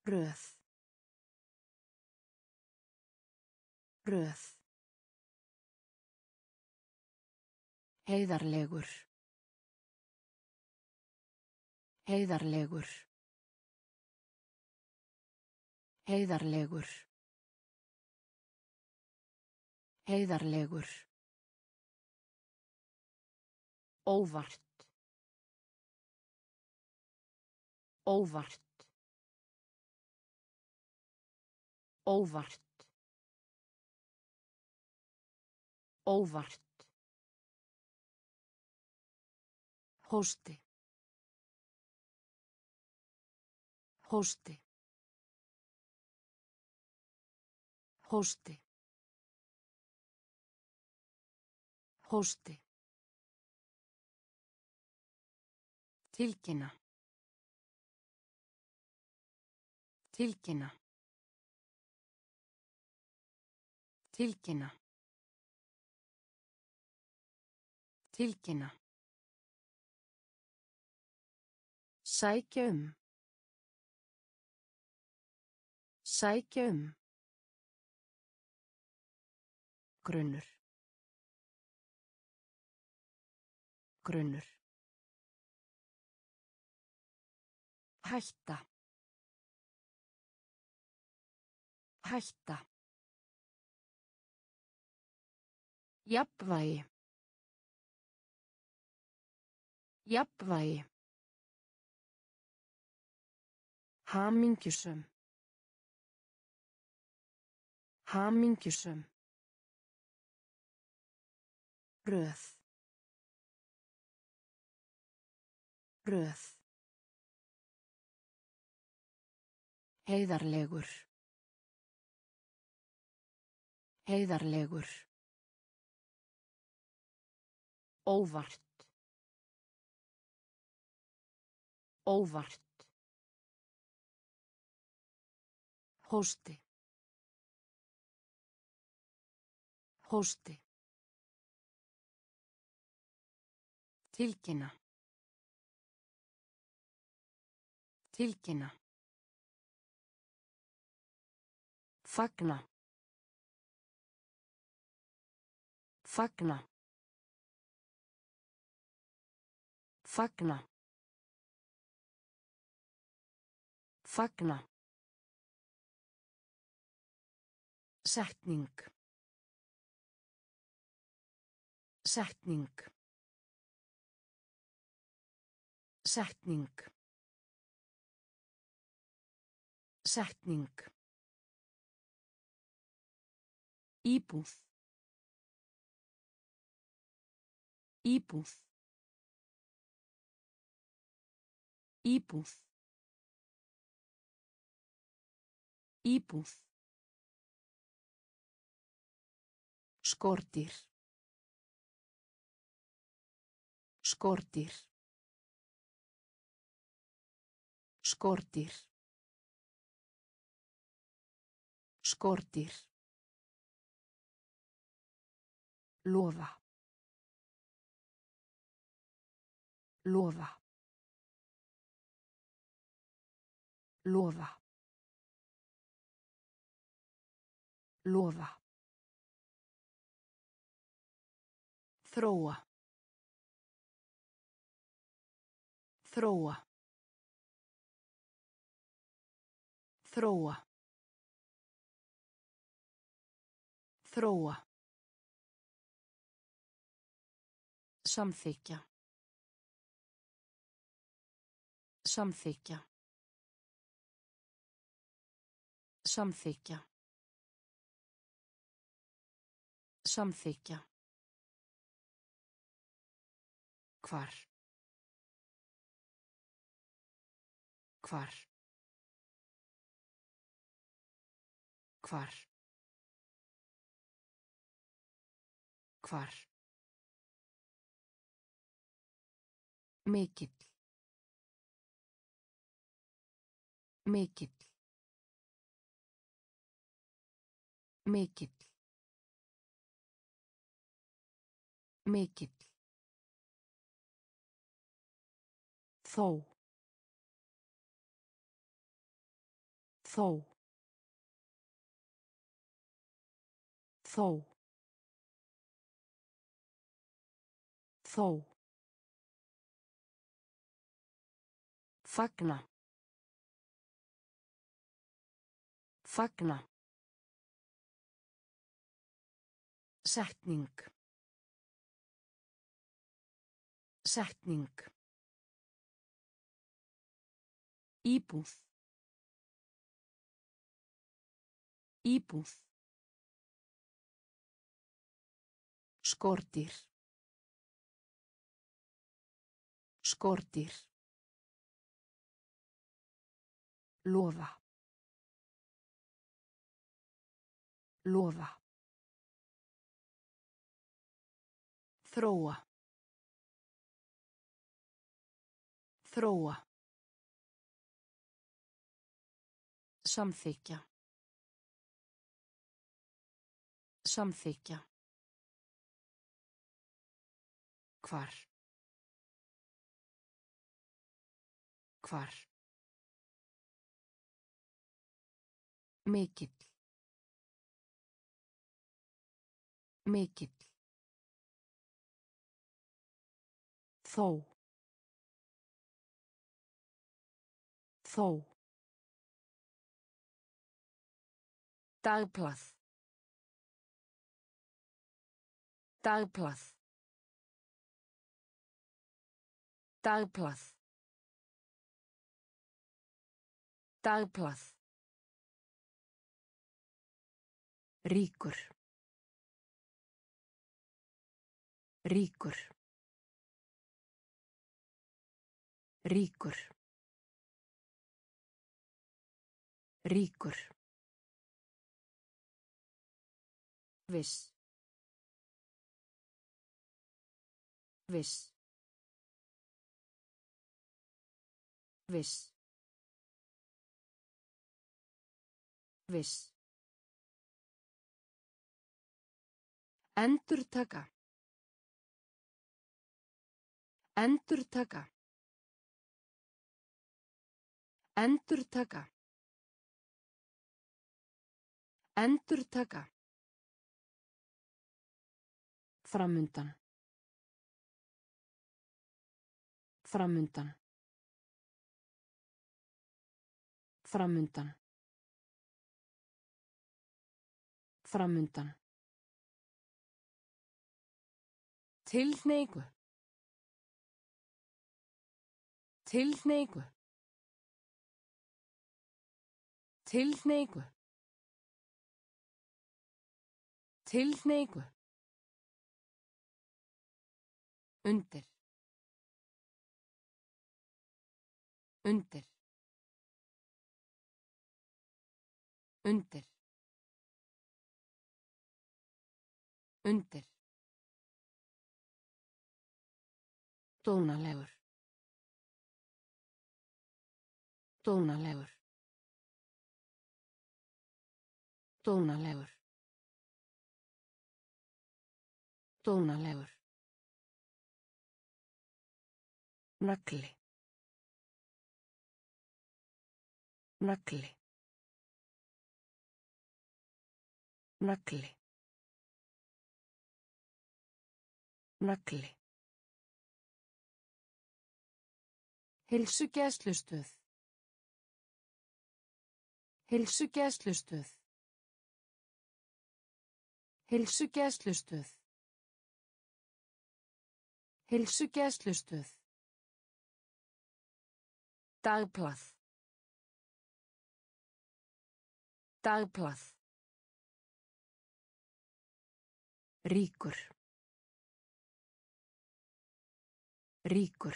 Röð. Röð. Heiðarlegur. Heiðarlegur. Heiðarlegur. Heiðarlegur. Óvart. Óvart. Óvart. Óvart. Hósti. Hósti. Hósti. Hósti. Tilkynna. Tilkynna. Tilkynna. Tilkynna. Sækja um. Sækja um. Grunnur. Grunnur. Hætta. Hætta. Jafnvægi. Jafnvægi. Hamingjusum. Hamingjusum. Röð. Röð. Heiðarlegur. Heiðarlegur. Óvart. Óvart. Hósti. Hósti. Tilkynna. Tilkynna. Fagna. Fagna. Fagna. Fagna. Setning. Setning. Setning. Setning. Íbúð. Íbúð. Íbúð. Íbúð. Skortir. Skortir. Skortir. Skortir. Lofa. Lofa. Lofa. Lofa. Þróa. Þróa. Þróa. Þróa. Samþykja. Samþykja. Samþykja. Samþykja. Hvar. Hvar. Hvar. Hvar. Mikill. Mikill. Mikill. Mikill. Þó. Þó. Þó. Þó. Fagna. Fagna. Setning. Setning. Íbúð. Íbúð. Skortir. Skortir. Loða. Loða. Þróa. Þróa. Samþykja. Samþykja. Hvar. Hvar. Mikill. Mikill. Þó. Þó. Dagblað. Dagblað. Dagblað. Dagblað. Ríkur. Ríkur. Ríkur. Ríkur. Viss. Viss. Viss. Viss. Endurtaka. Endurtaka. Endurtaka. Endurtaka. Framundan. Framundan. Framundan. Framundan. Tilhneigu. Tilhneigu. Tilhneigu. Tilhneigu. Undir. Undir. Undir. Undir. Dónalegur. Dónalegur. Dónalegur. Dónalegur. Nagli. Nagli. Nagli. Nagli. Hilsugæslustöð. Hilsugæslustöð. Hilsugæslustöð. Hilsugæslustöð. Dagblað. Dagblað. Ríkur. Ríkur.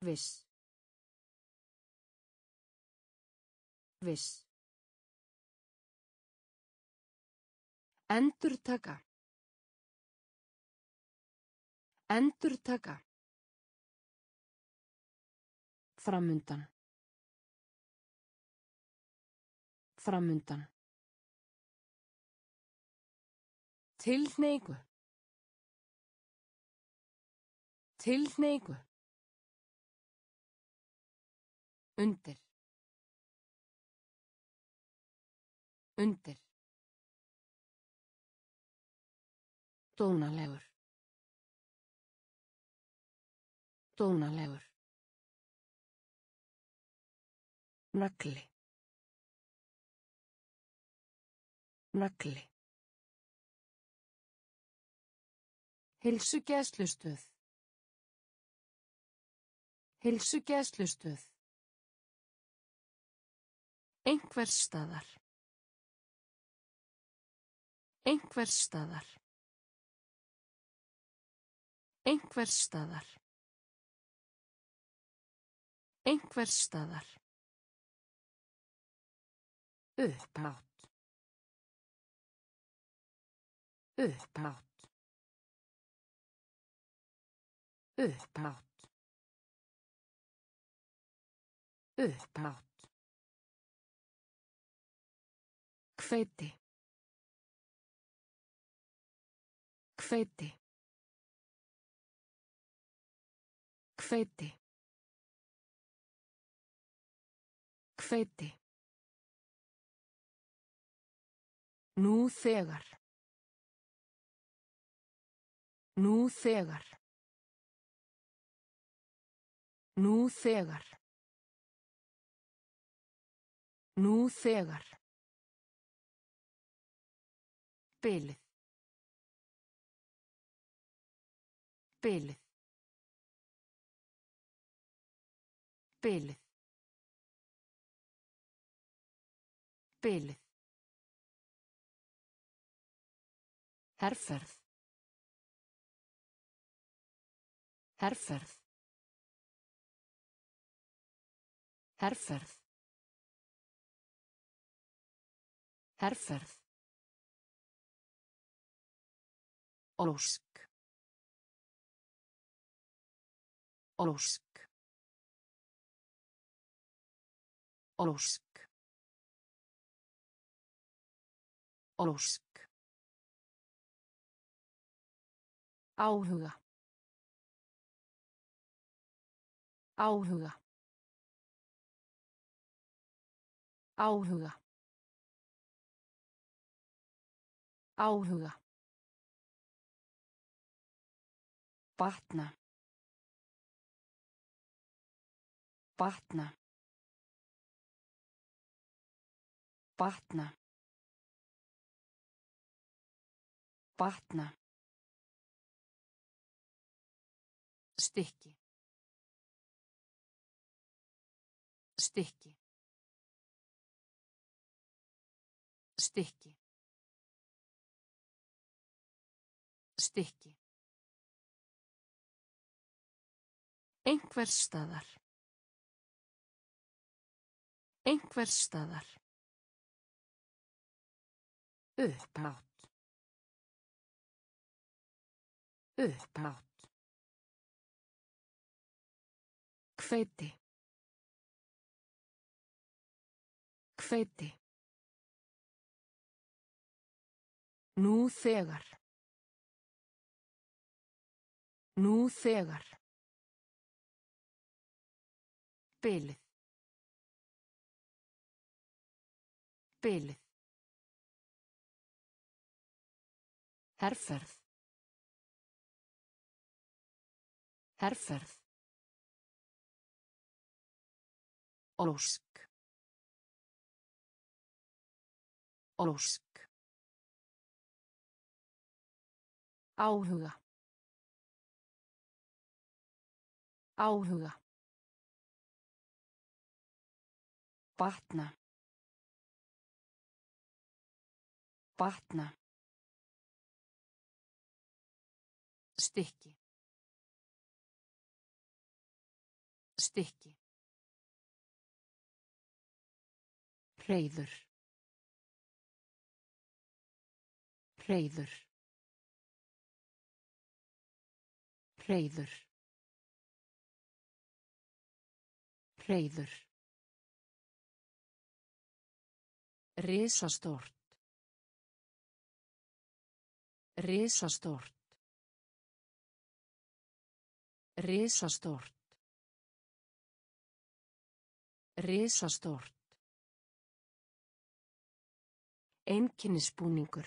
Viss. Viss. Endurtaka. Endurtaka. Framundan. Framundan. Tilhneigu. Tilhneigu. Undir. Undir. Dónalegur. Dónalegur. Nagli. Nagli. Hilsugæslustöð. Hilsugæslustöð. Einhvers staðar. Einhvers staðar. Einhvers staðar. Einhvers staðar. Upphátt. Upphátt. Upphátt. Upphátt. Hveiti. Hveiti. Hveiti. Hveiti. Nú þegar. Nú þegar. Nú þegar. Nú þegar. Bilið. Bilið. Bilið. Bilið. Herferð. Herferð. Herferð. Herferð. Ósk. Ósk. Ósk. Ósk. Áhuga. Áhuga. Áhuga. Áhuga. Batna. Batna. Batna. Batna. Stykki. Stykki. Stykki. Stykki. Einhvers staðar. Einhvers staðar. Upphátt. Upphátt. Hveiti. Hveiti. Nú þegar. Nú þegar. Bilið. Bilið. Herferð. Herferð. Ósk. Ósk. Áhuga. Áhuga. Batna. Batna. Stykki. Hreyður. Hreyður. Hreyður. Hreyður. Risastórt. Risastórt. Risastórt. Risastórt. Einkinnisbúningur.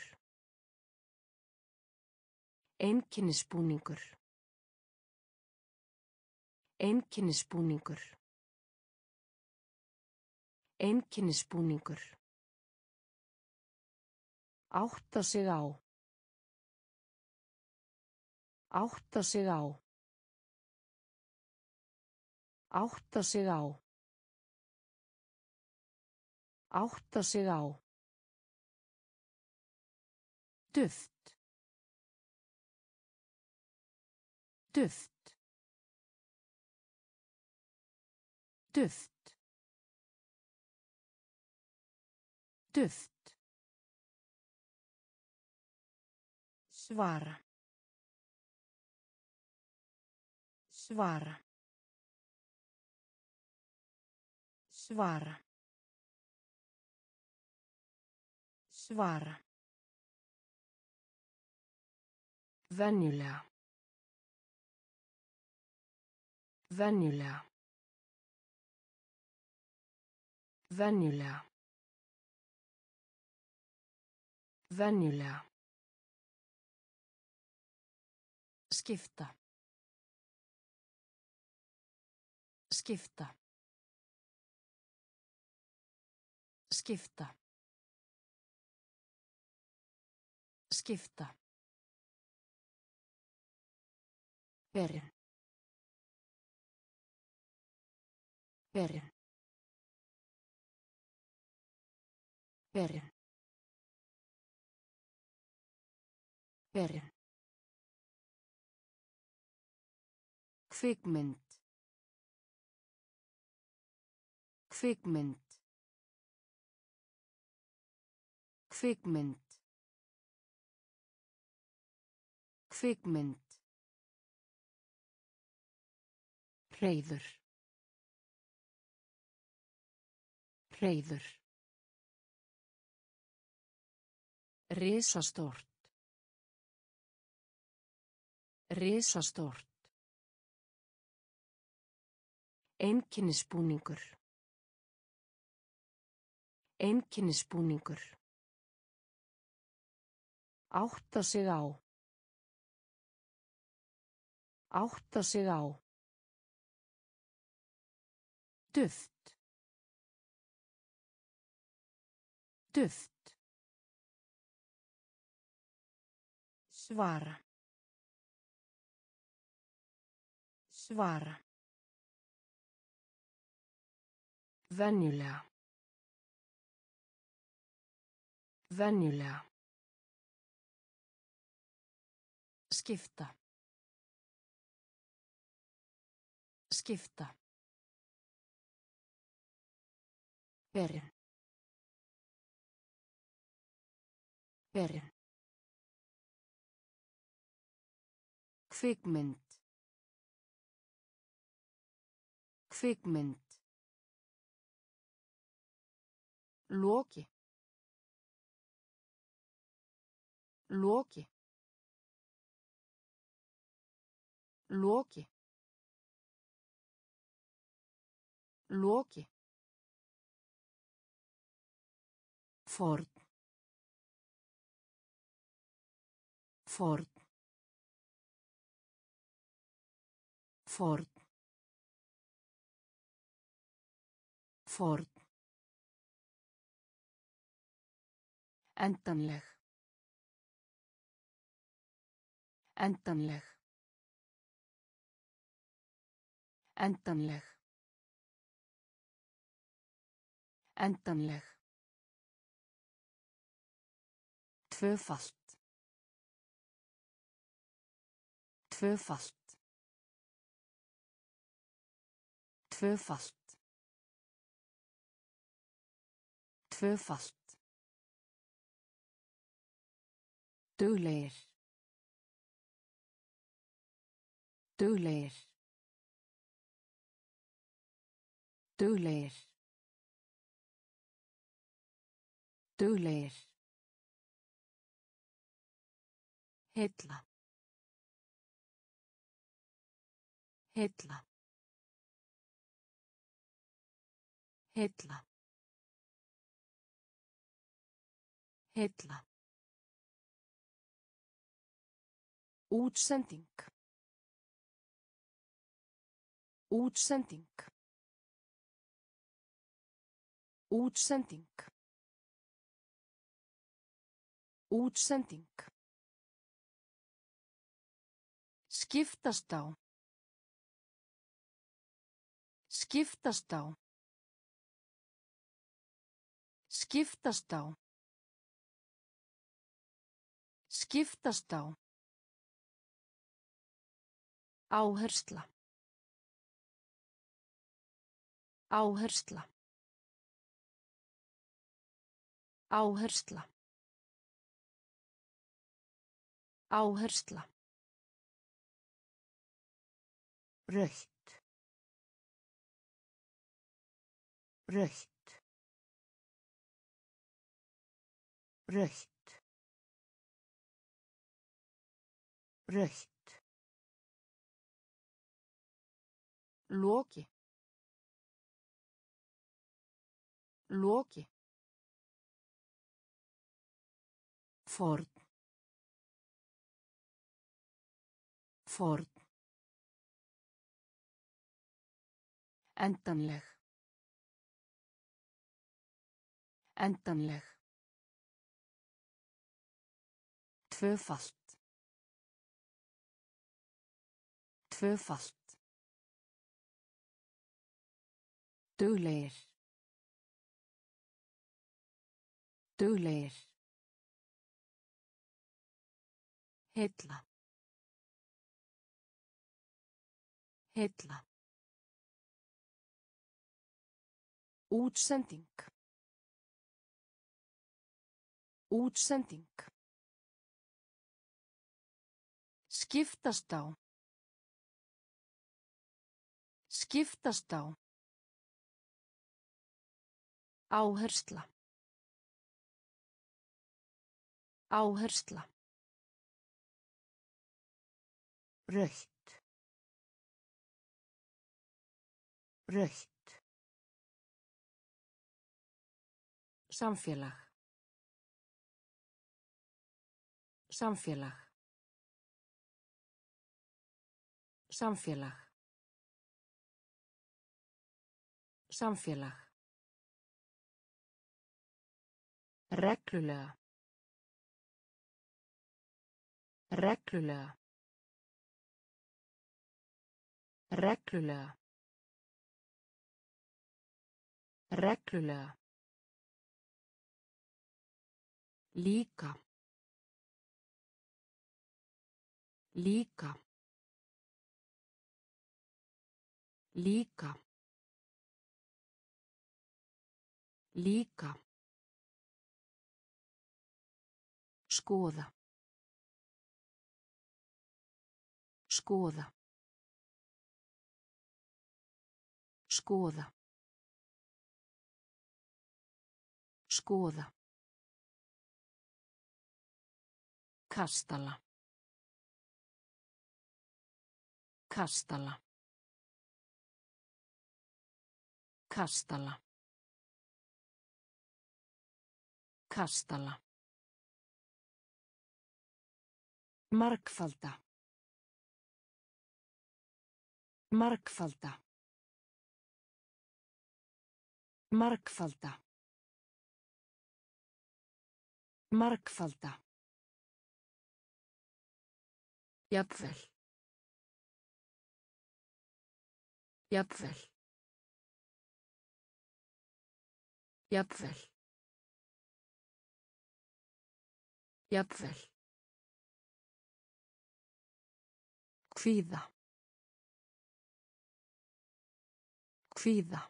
Einkinnisbúningur. Einkinnisbúningur. Einkinnisbúningur. Átta sig á. Átta sig á. Átta sig á. Átta sig á. Duft. Duft. Duft. Duft. Svara. Svara. Svara. Svara. Venjulega. Venjulega. Venjulega. Venjulega. Skipta. Skipta. Skipta. Skipta. Verin. Verin. Verin. Verin. Kvikmynd. Kvikmynd. Kvikmynd. Kvikmynd. Hreyður. Hreyður. Risastórt. Risastórt. Einkinnisbúningur. Einkinnisbúningur. Átta sig á. Átta sig á. Duft. Duft. Svara. Svara. Venjulega. Venjulega. Skipta. Skipta. Verin. Verin. Kvikmynd. Kvikmynd. Loki. Loki. Loki. Loki. Ford. Ford. Ford. Ford. Endanleg. Endanleg. Endanleg. Endanleg. Tvöfalt. Tvöfalt. Tvöfalt. Tvöfalt. Duglegir. Duglegir. Duglegir. Duglegir. Heilla. Heilla. Heilla. Heilla. Útsending. Útsending. Útsending. Útsending. Skiptast á. Skiptast á. Skiptast á. Skiptast á. Áhersla. Áhersla. Áhersla. Áhersla. Rautt. Rautt. Rautt. Rautt. Loki. Loki. Ford. Ford. Endanleg. Endanleg. Tvöfalt. Tvöfalt. Duglegir. Duglegir. Heilla. Heilla. Útsending. Útsending. Skiptast á. Skiptast á. Áhersla. Áhersla. Rautt. Rautt. Samfélag. Samfélag. Samfélag. Samfélag. Reglulega. Reglulega. Reglulega. Reglulega. Líka. Líka. Líka. Líka. Skoða. Skoða. Skoða. Skoða. Kastala. Kastala. Kastala. Kastala. Markfalda. Markfalda. Markfalda. Markfalda. Jafnvel. Jafnvel. Jafnvel. Jafnvel. Kvíða. Kvíða.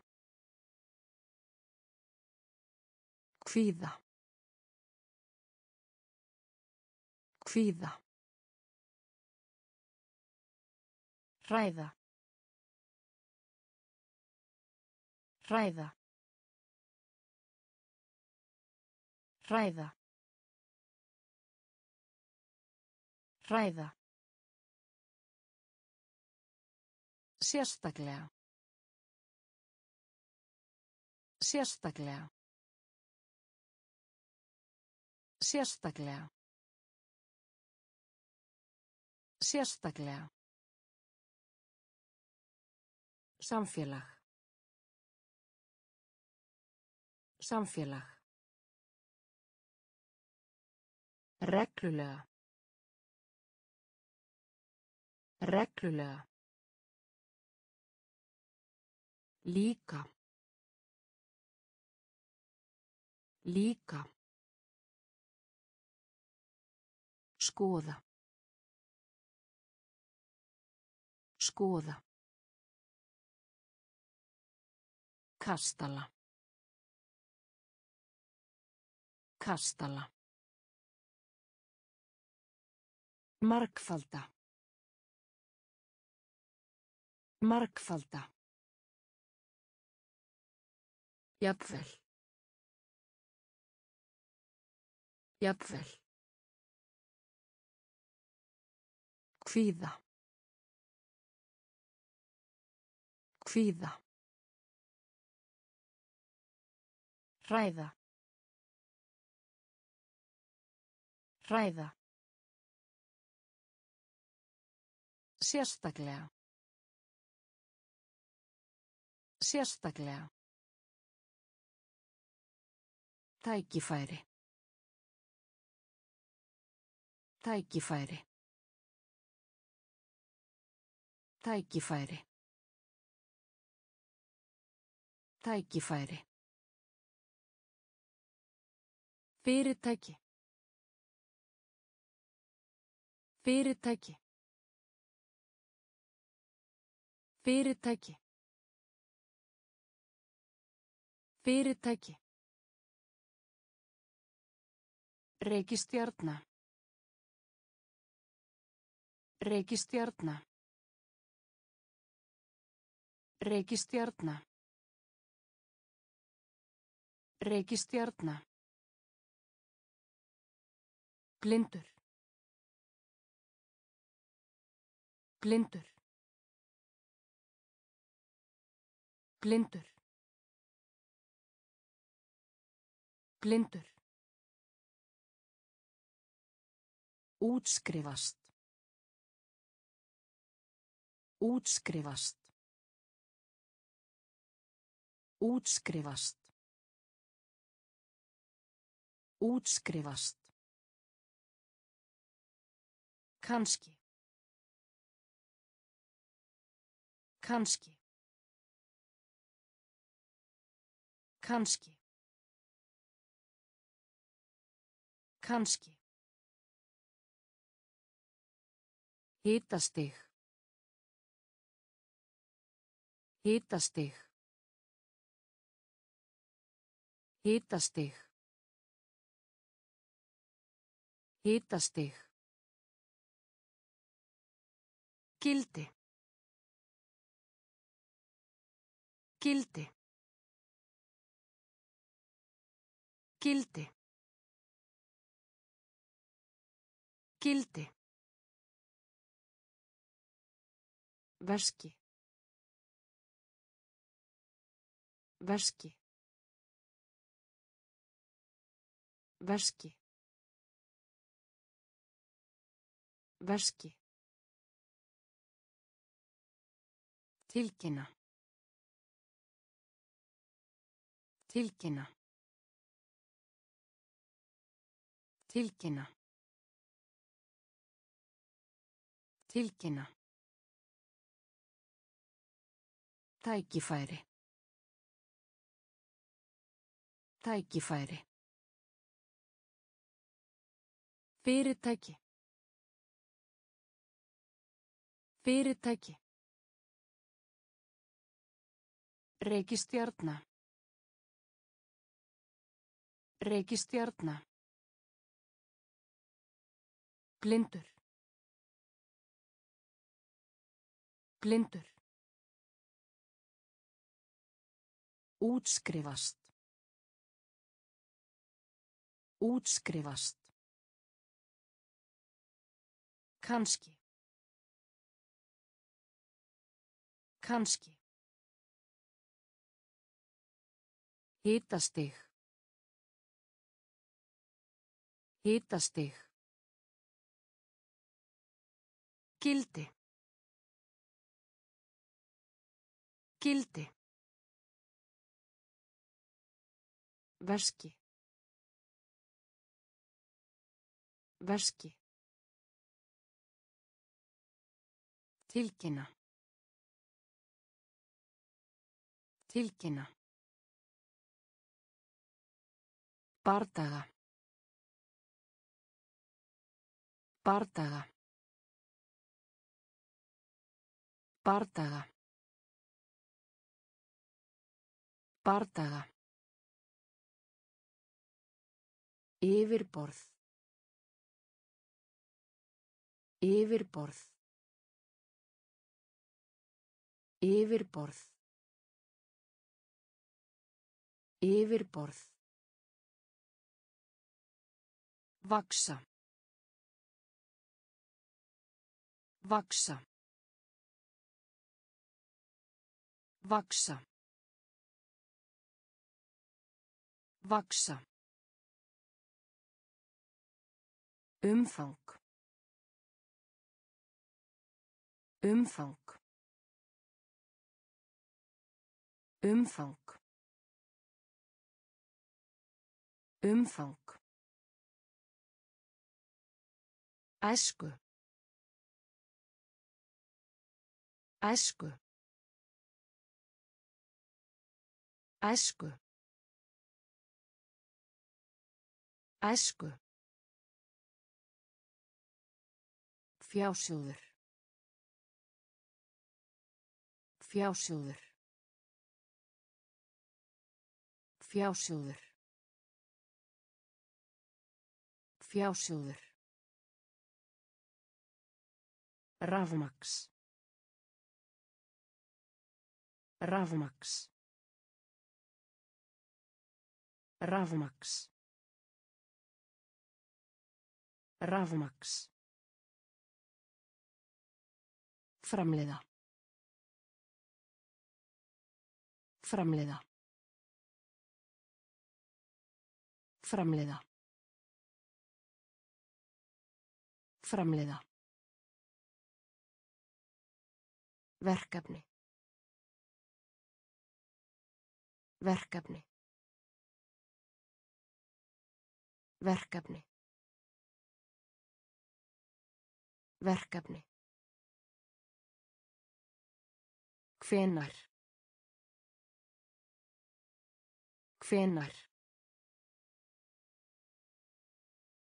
Kvíða. Kvíða. Hræða. Hræða. Hræða. Hræða. Sérstaklega. Sérstaklega. Sérstaklega. Sérstaklega. Samfélag. Samfélag. Reglulega. Reglulega. Líka. Líka. Skoða. Skoða. Kastala. Kastala. Markfalda. Markfalda. Jafnvel. Jafnvel. Kvíða. Kvíða. Hræða. Hræða. Sérstaklega. Sérstaklega. Tækifæri. Tækifæri. Tækifæri. Tækifæri. Fyrirtæki. Fyrirtæki. Fyrirtæki. Fyrirtæki. Reykistjarna. Reykistjarna. Reykistjarna. Reykistjarna. Blindur. Blindur. Blindur. Blindur. Útskrifast. Útskrifast. Útskrifast. Útskrifast. Kanski. Kanski. Kanski. Kanski. Hitastig. Hitastig. Hitastig. Hitastig. Gildi. Gildi. Gildi. Gildi. Verski. Verski. Verski. Verski. Tilkynna. Tilkynna. Tilkynna. Tilkynna. Tækifæri. Tækifæri. Fyrirtæki. Fyrirtæki. Reykistjarna. Reykistjarna. Blindur. Blindur. Útskrifast. Útskrifast. Kanski. Kanski. Hitastig. Hitastig. Gildi. Gildi. Verski. Verski. Tilkynna. Tilkynna. Bardaga. Bardaga. Bardaga. Bardaga. Yfirborð. Yfirborð. Yfirborð. Yfirborð. Vaksa. Vaksa. Vaksa. Vaksa. Umfang. Umfang. Umfang. Umfang. Æsku. Æsku. Æsku. Æsku. Fjásjóður. Fjásjóður. Fjásjóður. Fjásjóður. Rafmaks. Rafmaks. Rafmaks. Rafmaks. Framleiða. Framleiða. Framleiða. Framleiða. Verkefni. Verkefni. Verkefni. Verkefni. Hvenar. Hvenar.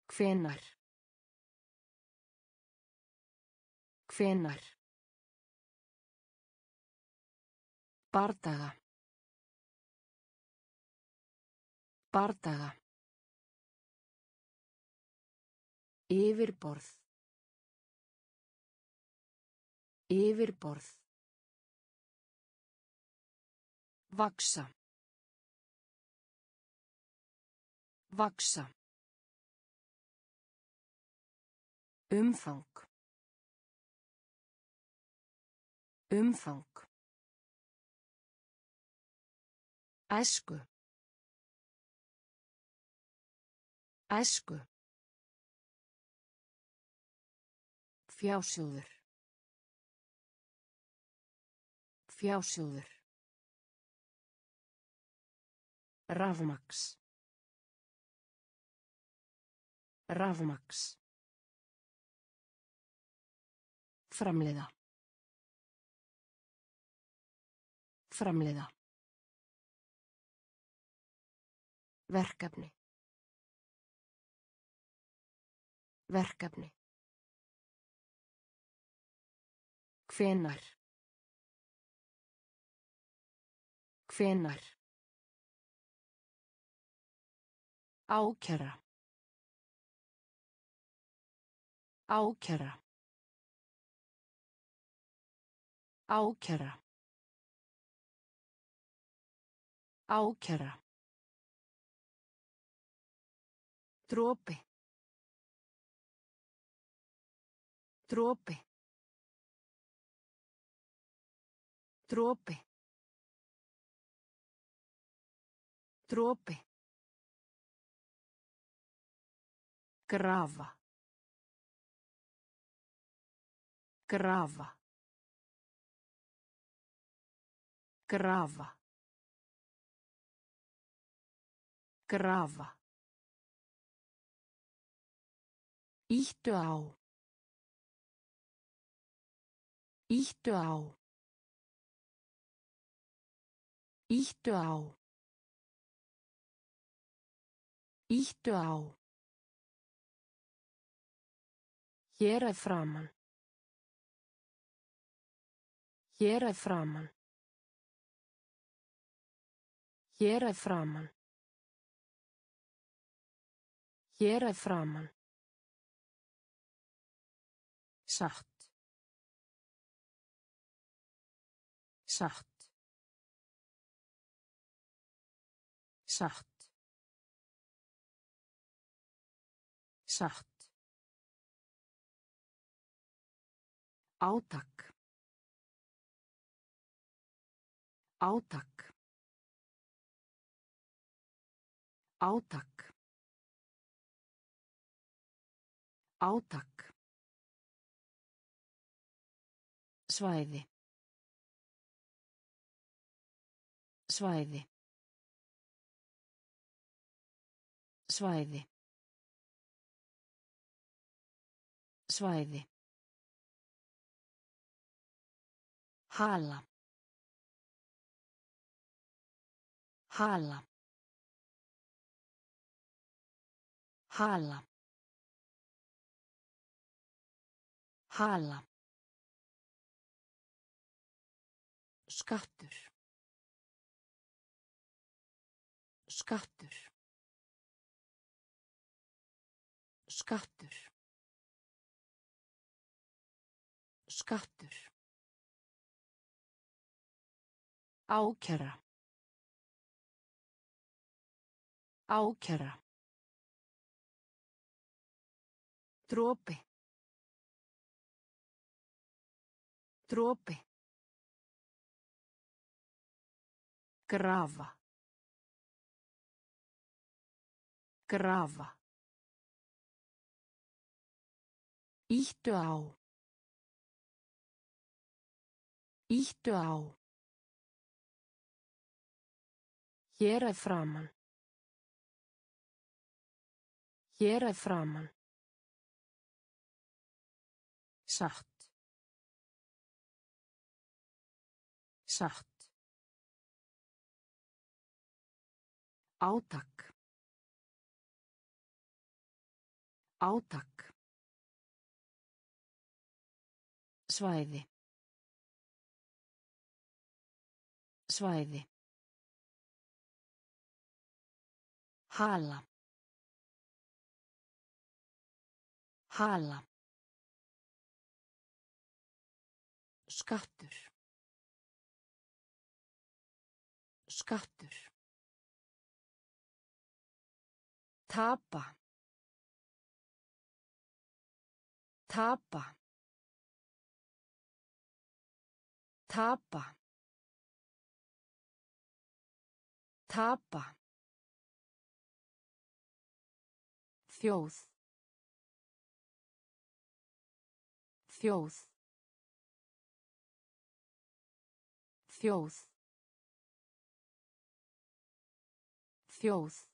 Hvenar. Hvenar. Bardaga. Bardaga. Yfirborð. Yfirborð. Vaksa. Vaksa. Umfang. Umfang. Æsku. Æsku. Fjásjóður. Fjásjóður. Rafmaks. Rafmaks. Framleiða. Framleiða. Verkefni. Verkefni. Hvenar. Hvenar. Ákjara. Ákjara. Ákjara. Ákjara. Dropi. Dropi. Dropi. Dropi. Grafa. Grafa. Grafa. Grafa. Íttu á. Íttu á. Íttu á. Íttu á. Hér er framann. Hér er framann. Hér er framann. Hér er framann. Satt. Satt. Satt. Satt. Átak. Átak. Átak. Átak. Svæði. Svæði. Svæði. Svæði. Hala. Hala. Hala. Hala. Skattur. Skattur. Skattur. Skattur. Ákæra. Ákæra. Dropi. Dropi. Grafa. Grafa. Íttu á. Íttu á. Hér er framann. Hér er framann. Satt. Satt. Átak. Átak. Svæði. Svæði. Hala. Hala. Skattur. Skattur. Tapa. Tapa. Tapa. Tapa. Þjóð. Þjóð. Þjóð. Þjóð.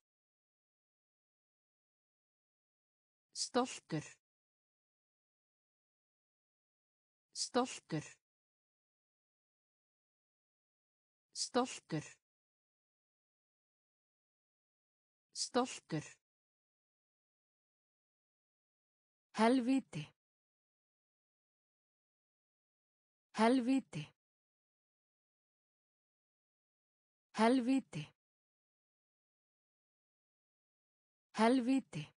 Stoltur. Stoltur. Stoltur. Stoltur. Helvíti. Helvíti. Helvíti. Helvíti.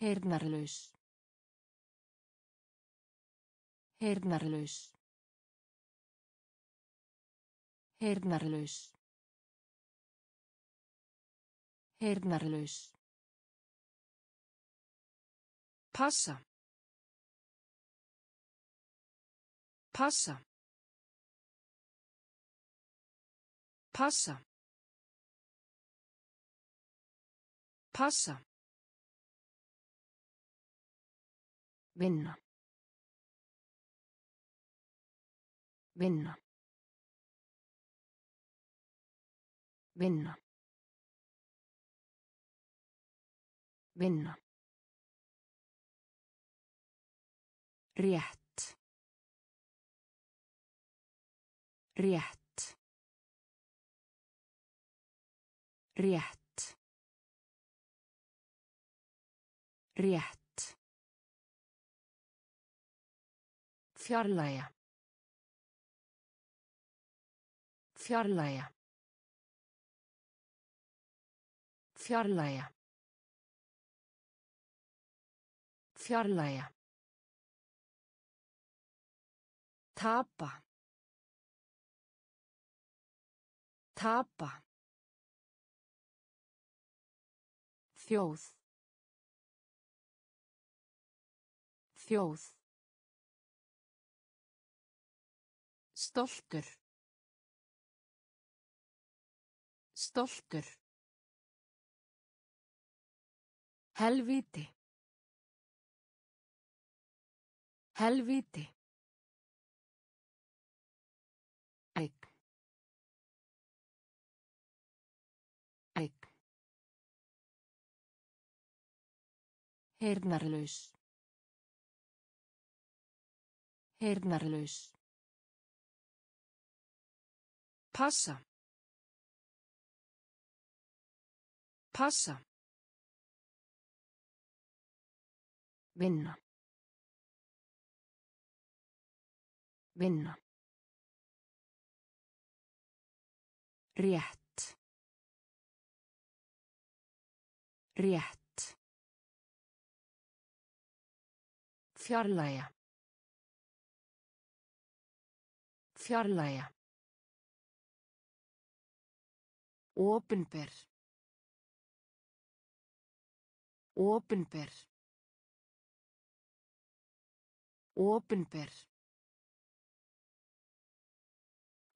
Heyrnarlaus. Heyrnarlaus. Heyrnarlaus. Heyrnarlaus. Passa. Passa. Passa. Passa. Vinna. Vinna. Vinna. Vinna. Rétt. Rétt. Rétt. Rétt. Fjarlæga. Fjarlæga. Fjarlæga. Fjarlæga. Tapa. Tapa. Þjóð. Þjóð. Stoltur. Stoltur. Helvíti. Helvíti. Egg. Egg. Heyrnarlaus. Heyrnarlaus. Passa. Passa. Vinna. Vinna. Rétt. Rétt. Fjarlæga. Fjarlæga. Opinber. Opinber. Opinber.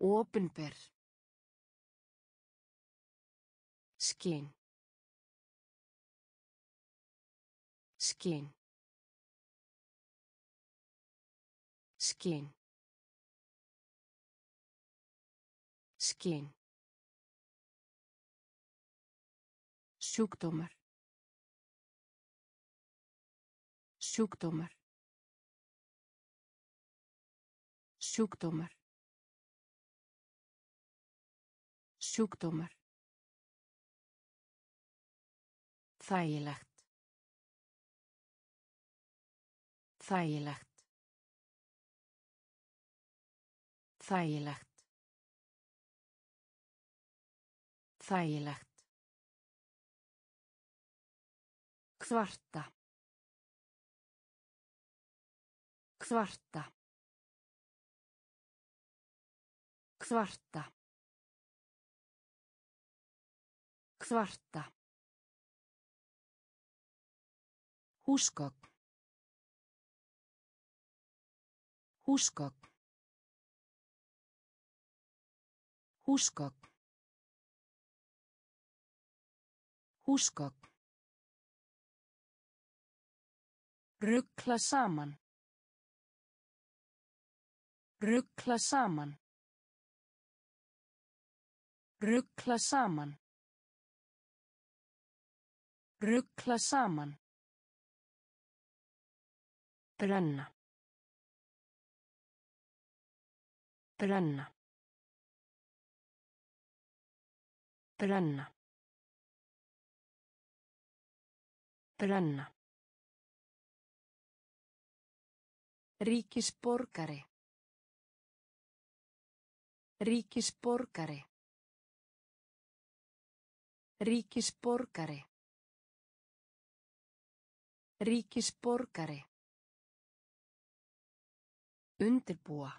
Opinber. Skinn. Skinn. Skinn. Skinn. Sjúkdómar. Sjúkdómar. Sjúkdómar. Sjúkdómar. Þægilegt. Þægilegt. Þægilegt. Þægilegt. Kvarta. Kvarta. Kvarta. Kvarta. Húsgögn. Húsgögn. Húsgögn. Húsgögn. Ruggla saman. Ruggla saman. Ruggla saman. Ruggla saman. Brenna. Brenna. Brenna. Brenna. Ríkisborgari. Ríkisborgari. Ríkisborgari. Ríkisborgari. Undirbúa.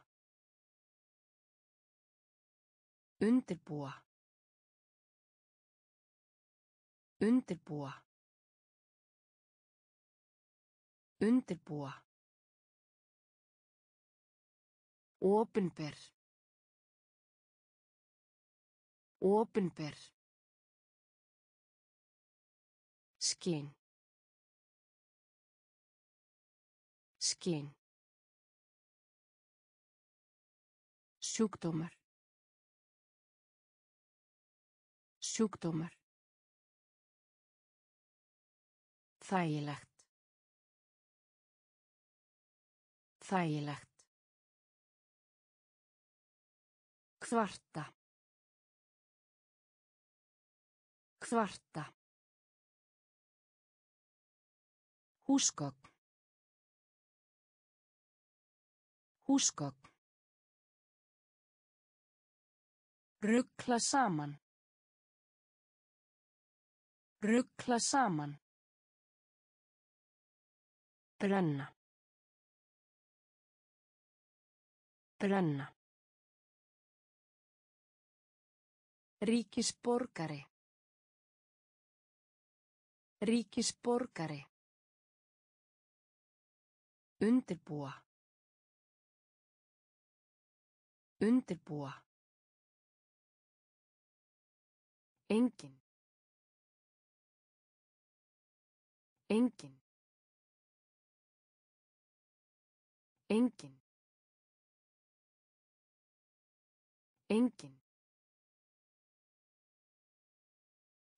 Undirbúa. Undirbúa. Undirbúa. Opinber. Opinber. Skinn. Skinn. Sjúkdómar. Sjúkdómar. Þægilegt. Þægilegt. Kvarta. Kvarta. Húsgögn. Húsgögn. Ruggla saman. Ruggla saman. Brenna. Brenna. Ríkisborgari. Ríkisborgari. Undirbúa. Undirbúa. Engin. Engin. Engin. Engin.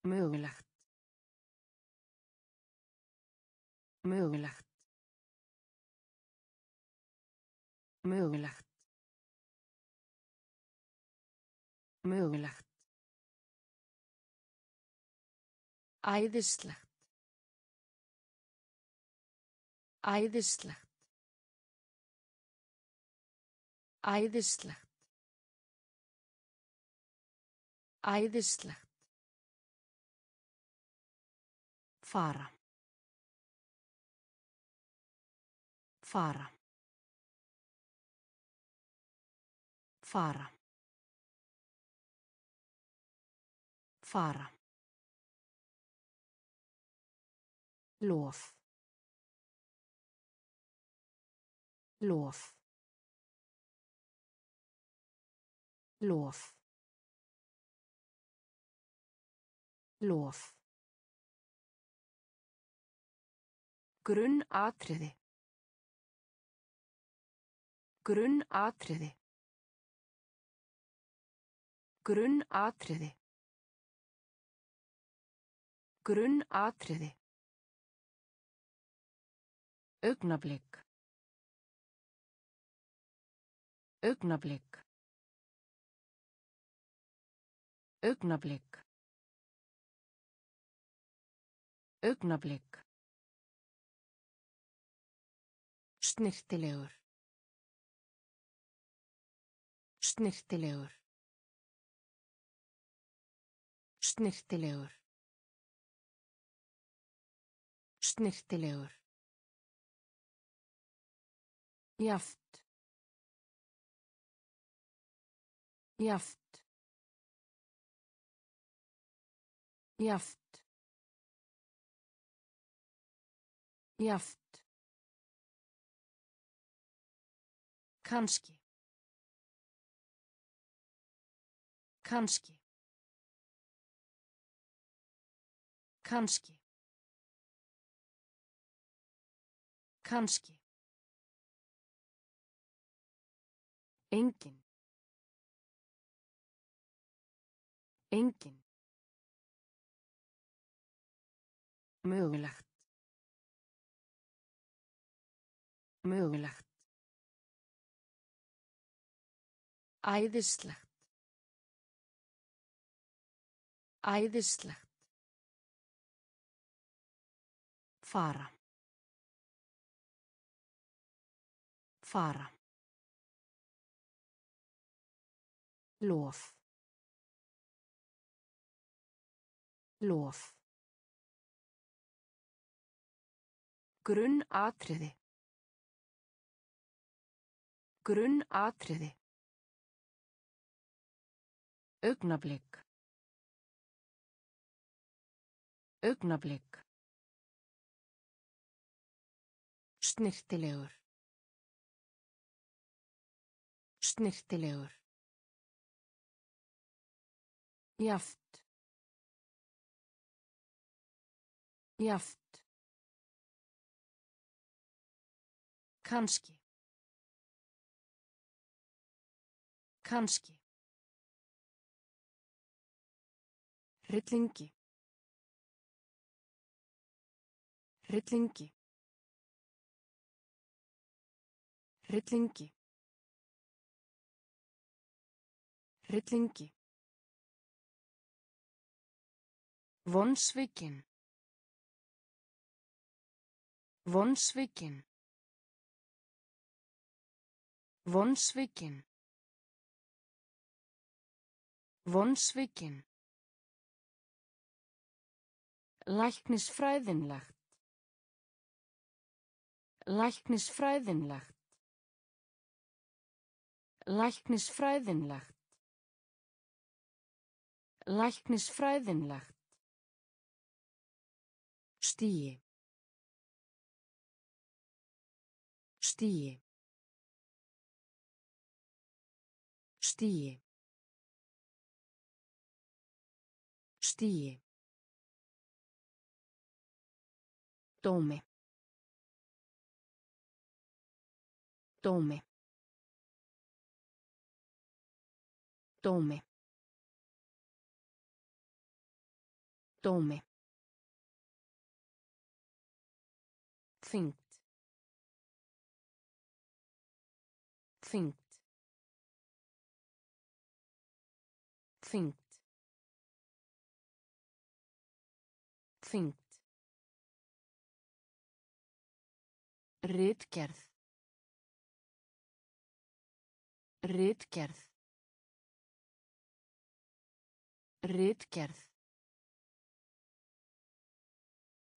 Mögulegt. Mögulegt. Mögulegt. Mögulegt. Æðislegt. Æðislegt. Æðislegt. Æðislegt. Fara. Fara. Fara. Fara. Lof. Lof. Lof. Lof. Grunnatriði. Grunnatriði. Grunnatriði. Grunnatriði. Augnablik. Augnablik. Augnablik. Augnablik. Snirtilegur. Snirtilegur. Snirtilegur. Snirtilegur. Jaft. Jaft. Jaft. Jaft. Kanski. Kanski. Kanski. Kanski. Engin. Engin. Mögulegt. Mögulegt. Æðislegt. Æðislegt. Fara. Fara. Lof. Lof. Grunnatriði. Grunnatriði. Augnablik. Augnablik. Snirtilegur. Snirtilegur. Jaft. Jaft. Kanski. Kanski. Hryllingi. Hryllingi. Hryllingi. Hryllingi. Vonsvikin. Vonsvikin. Vonsvikin. Vonsvikin. Læknisfræðinlegt. Læknisfræðinlegt. Læknisfræðinlegt. Læknisfræðinlegt. Stíi. Stíi. Stíi. Stíi. Dómi. Dómi. Dómi. Dómi. Þyngt. Þyngt. Þyngt. Þyngt. Ritgerð. Ritgerð. Ritgerð.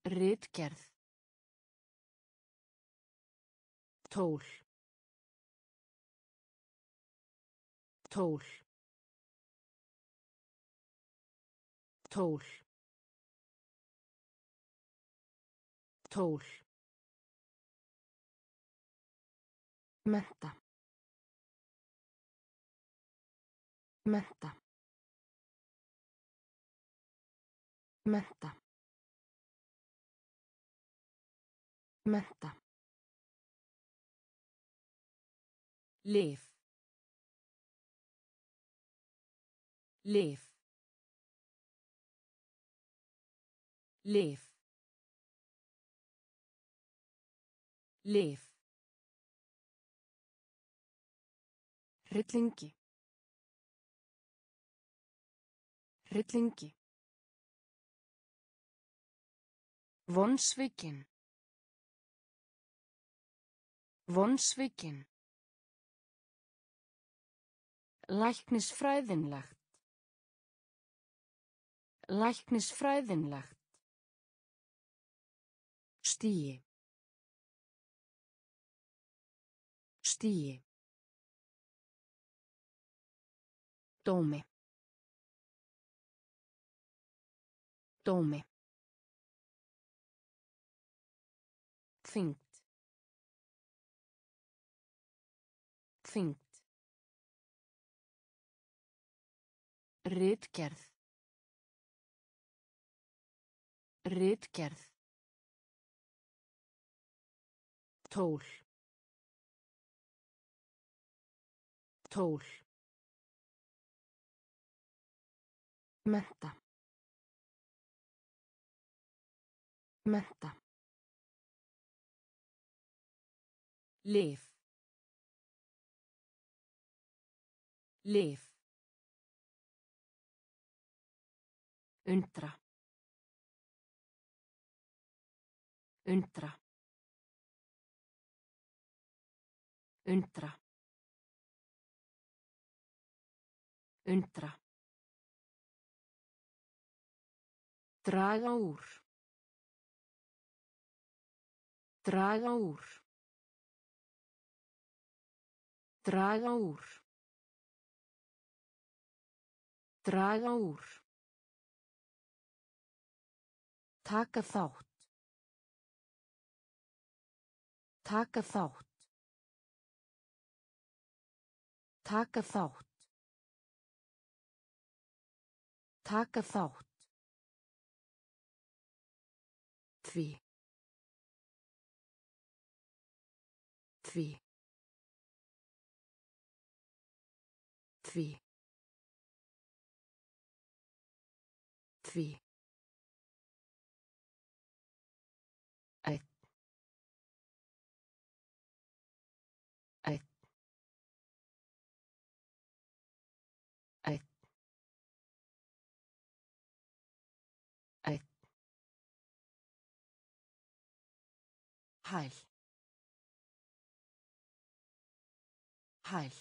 Ritgerð. Tól. Tól. Tól. Tól. Menta. Menta. Menta. Menta. Lyf. Lyf. Lyf. Lyf. Hryllingi. Hryllingi. Vonsvikin. Vonsvikin. Læknisfræðinlegt. Læknisfræðinlegt. Stíi. Stíi. Dómi. Dómi. Þyngt. Þyngt. Ritgerð. Ritgerð. Tól. Tól. Menta. Menta. Lyf. Lyf. Undra. Undra. Undra. Undra. Draga úr. Draga úr. Draga úr. Draga úr. Taka þátt. Taka þátt. Taka þátt. Taka þátt. Því. Því. Því. Því. Hæl. Hæl.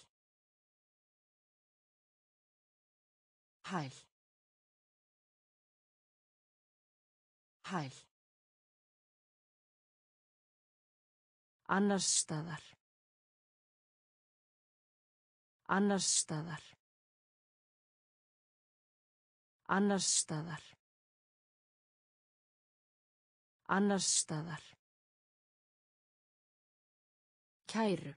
Hæl. Hæl. Annars staðar. Annars staðar. Annars staðar. Annars staðar. Kæru.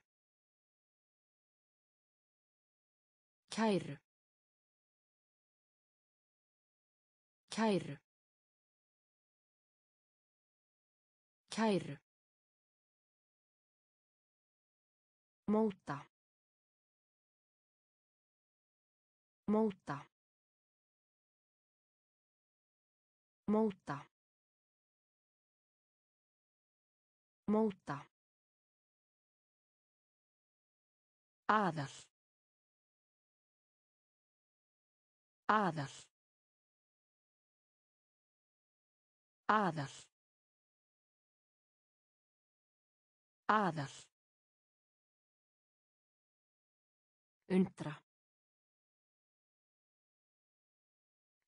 Kæru. Kæru. Kæru. Móta. Móta. Móta. Móta. Aðal. Aðal. Aðal. Aðal. Undra.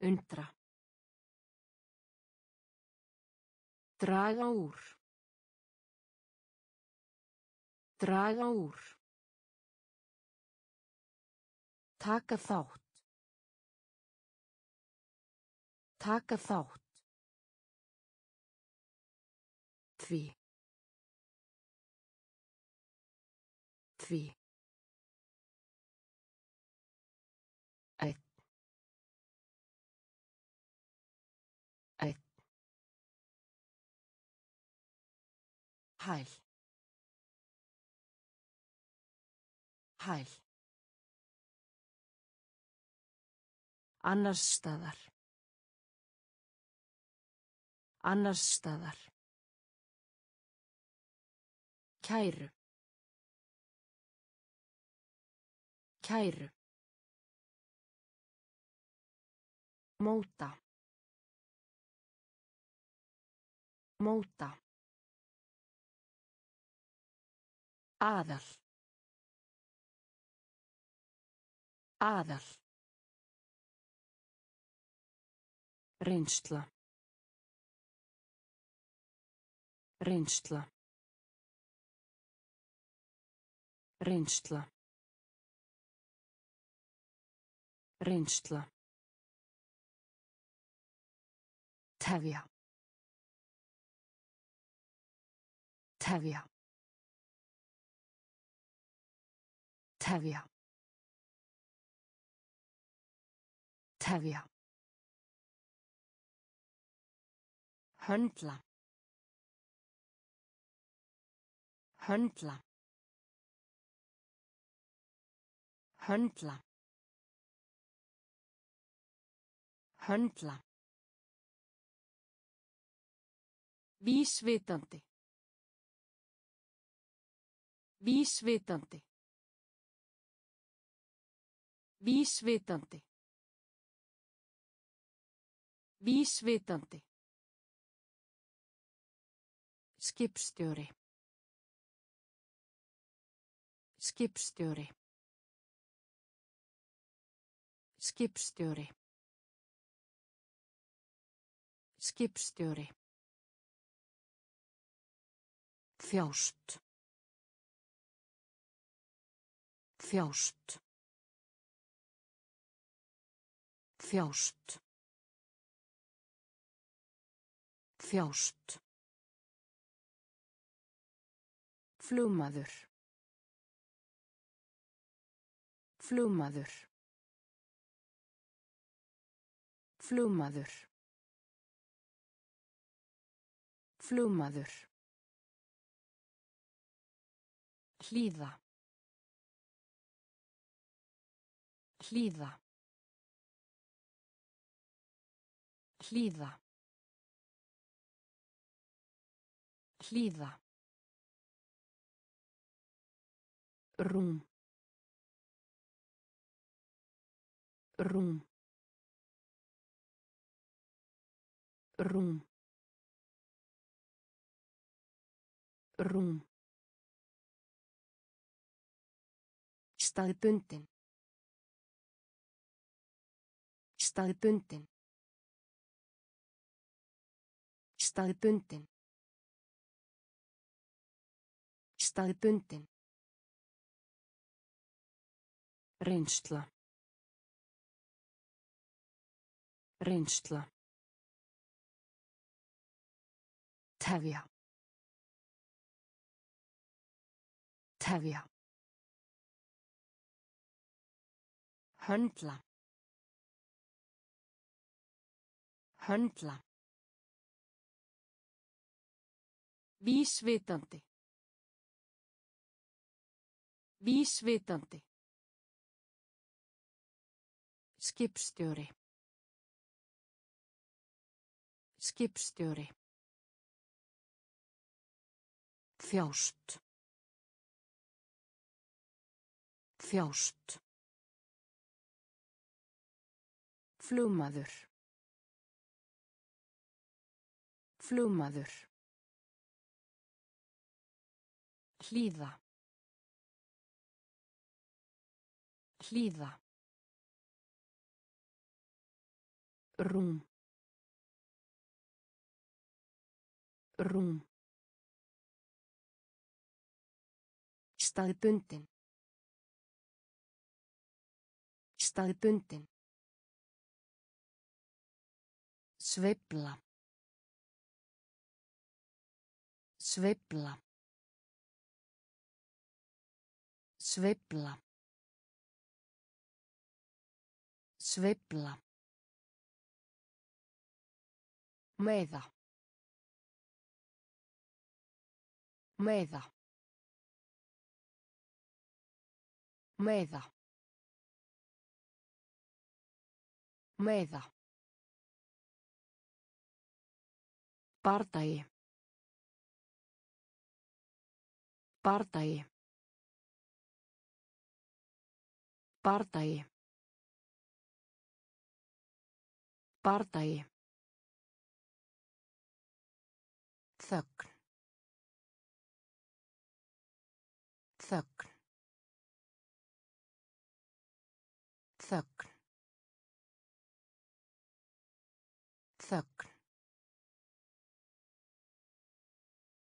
Undra. Draga úr. Draga úr. Taka þátt. Taka þátt. Því. Því. Einn. Einn. Hæl. Hæl. Annars staðar. Annars staðar. Kæru. Kæru. Móta. Móta. Aðal. Aðal. Reynsla. Reynsla. Reynsla. Reynsla. Tefja. Tefja. Tefja. Tefja. Höndla. Höndla. Höndla. Höndla. Vísvitandi. Vísvitandi. Vísvitandi. Vísvitandi. Skipstjóri. Skipstjóri. Skipstjóri. Skipstjóri. Þjást. Þjást. Þjást. Þjást. Flugmaður. Flugmaður. Flugmaður. Flugmaður. Hlýða. Hlýða. Hlýða. Hlýða. Rúm. Rúm. Rúm. Rúm. Staðbundin. Staðbundin. Staðbundin. Staðbundin. Reynsla. Reynsla. Tefja. Tefja. Höndla. Höndla. Vísvitandi. Vísvitandi. Skipstjóri. Skipstjóri. Þjást. Þjást. Flugmaður. Flugmaður. Hlýða. Hlýða. Rúm. Rúm. Staðbundin. Staðbundin. Sveifla. Sveifla. Sveifla. Sveifla. Meiða. Meiða. Meiða. Meiða. Bardagi. Bardagi. Bardagi. Bardagi. Þögn. Þögn. Þögn. Þögn.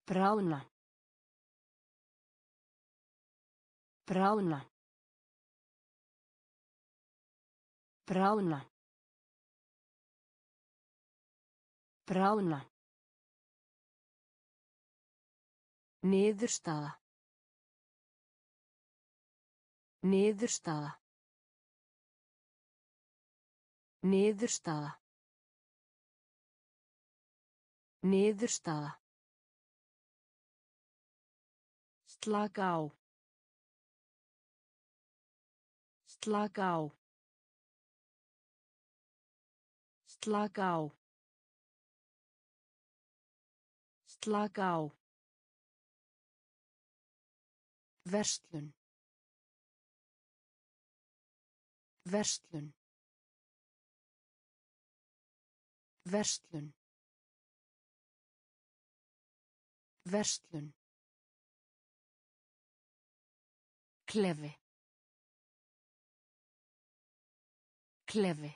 Bráðna. Bráðna. Bráðna. Bráðna. Niðurstaða. Niðurstaða. Niðurstaða. Niðurstaða. Slaka á. Slaka á. Slaka á. Slaka á. Verslun. Verslun. Verslun. Verslun. Klefi. Klefi.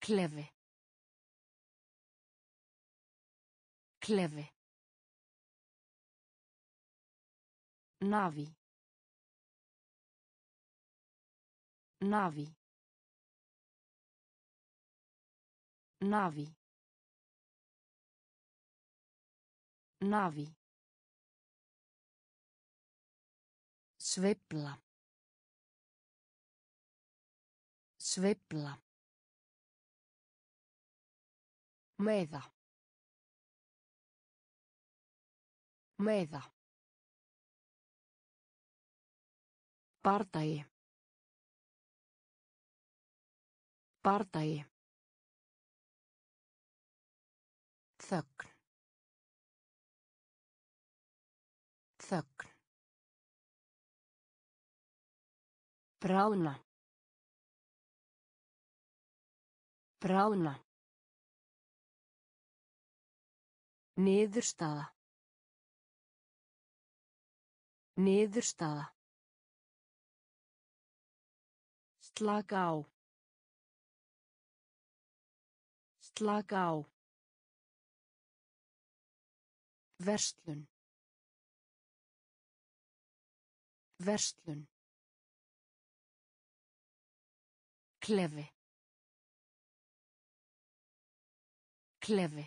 Klefi. Klefi. Navi. Navi. Navi. Navi. Sveifla. Sveifla. Meiða. Meiða. Bardagi. Bardagi. Þögn. Þögn. Bráðna. Bráðna. Niðurstaða. Niðurstaða. Slaka á. Slaka á. Verslun. Verslun. Klefi. Klefi.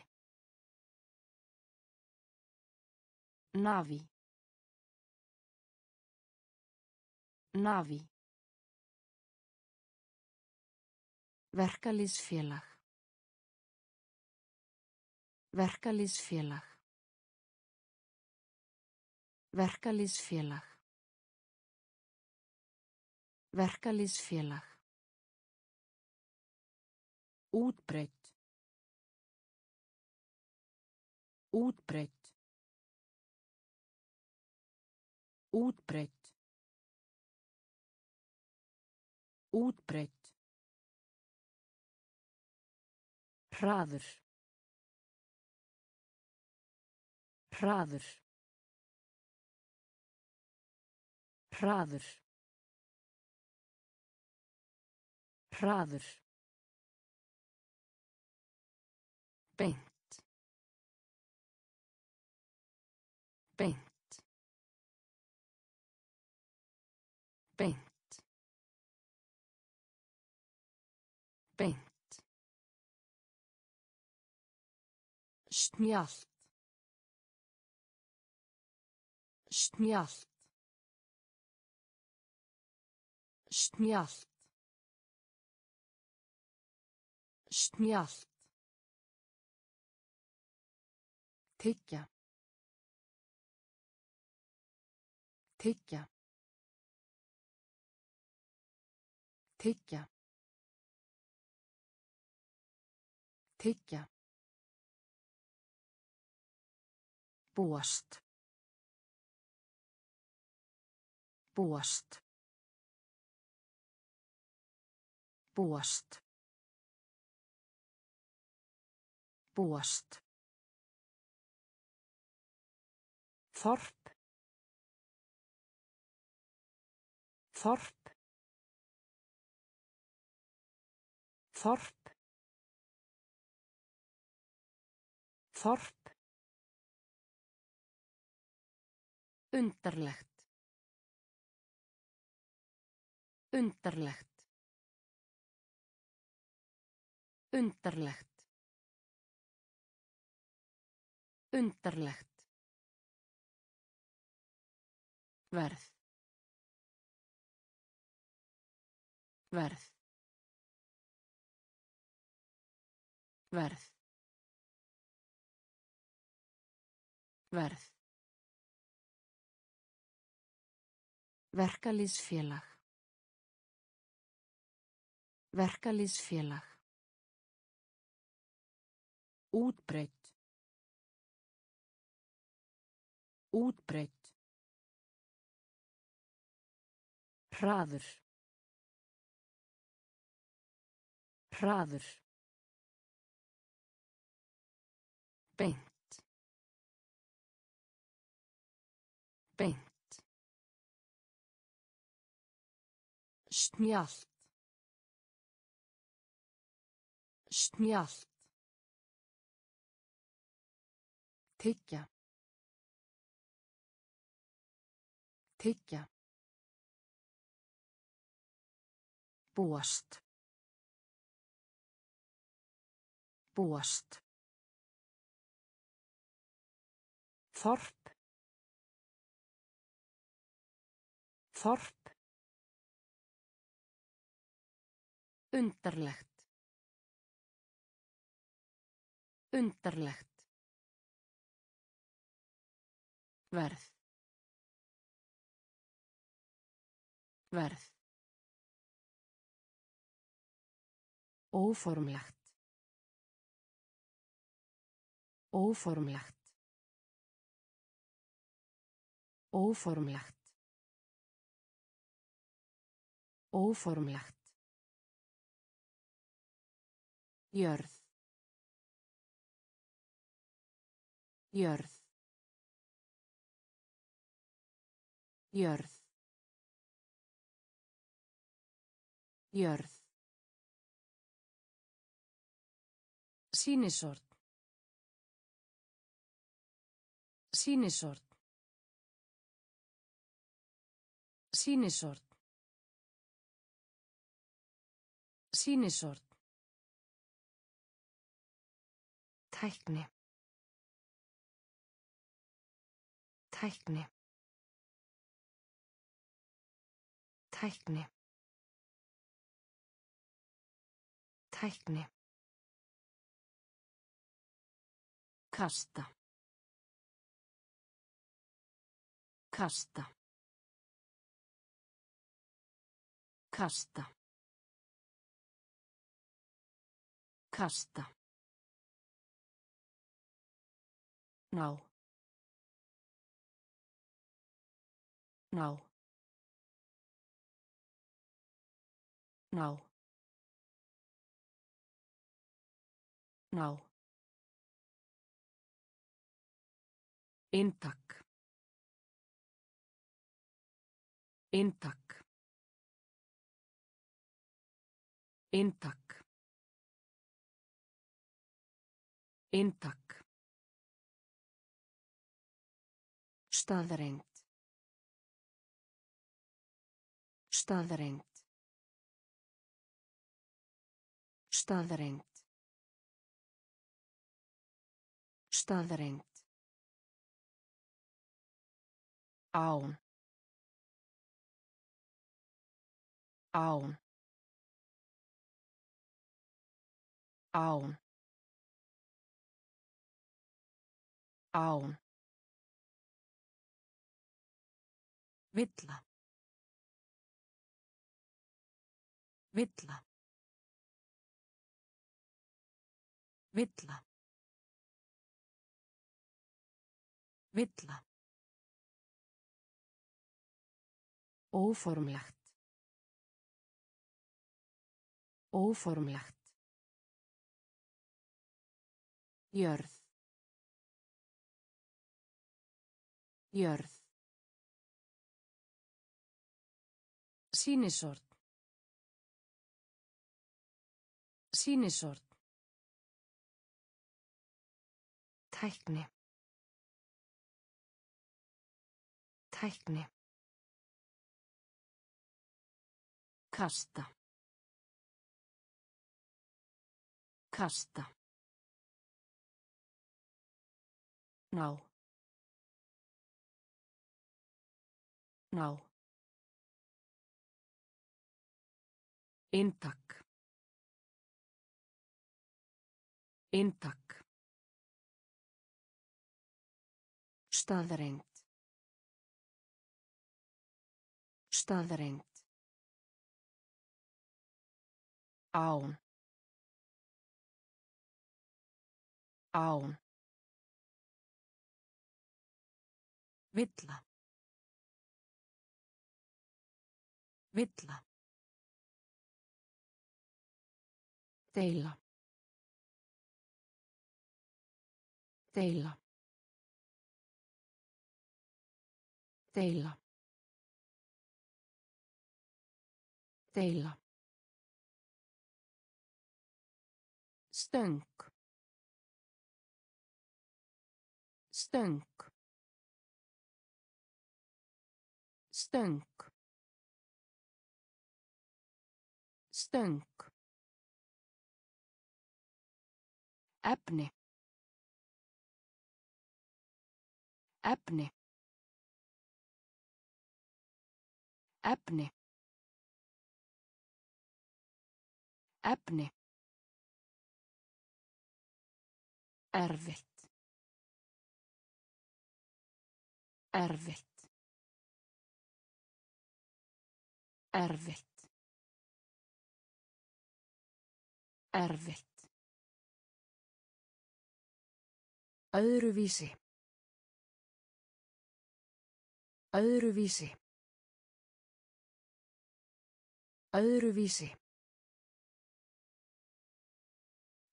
Navi. Navi. Verkalýsfélag. Verkalýsfélag. Verkalýsfélag. Verkalýsfélag. Útbreytt. Útbreytt. Útbreytt. Útbreytt. Hraður. Hraður. Hraður. Hraður. Beint. Beint. Beint. Beint. Snjallt. Snjallt. Snjallt. Snjallt. Tyggja. Tyggja. Tyggja. Tyggja. Búast. Búast. Búast. Búast. Þorp. Þorp. Þorp. Þorp. Undarlegt. Undarlegt. Undarlegt. Undarlegt. Verð. Verð. Verð. Verð. Verkalýsfélag. Verkalýsfélag. Útbreytt. Útbreytt. Hraður. Hraður. Beint. Beint. Snjallt. Snjallt. Tyggja. Tyggja. Búast. Búast. Þorp. Þorp. Undarlegt. Undarlegt. Verð. Verð. Óformlegt. Óformlegt. Óformlegt. Óformlegt. Jörð. Jörð. Jörð. Jörð. Sýnisort. Sýnisort. Sýnisort. Sýnisort. Tækni. Tækni. Tækni. Tækni. Kasta. Kasta. Kasta. Kasta. Ná. Ná. Ná. Ná. Inntak. Inntak. Inntak. Inntak. Staðreind. Staðreind. Staðreind. Staðreind. Án. Án. Án. Án. Villa. Villa. Villa. Villa. Óformlegt. Óformlegt. Jörð. Jörð. Sýnisort. Sýnisort. Tækni. Tækni. Kasta. Kasta. Ná. Ná. Inntak. Inntak. Staðreind. Staðreind. Án. Án. Villa. Villa. Deila. Deila. Deila. Deila. Stöng. Stöng. Stöng. Stöng. Efni. Efni. Efni. Efni. Erfitt. Erfitt. Erfitt. Erfitt. Öðruvísi. Öðruvísi. Öðruvísi.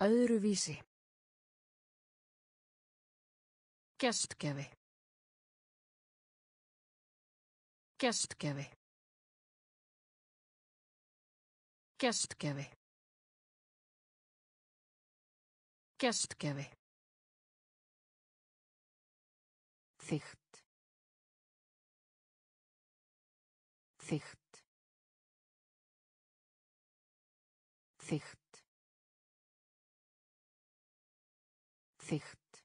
Öðruvísi. Gestgjafi. Gestgjafi. Gestgjafi. Gestgjafi. Þygt. Þygt. Þygt. Þygt.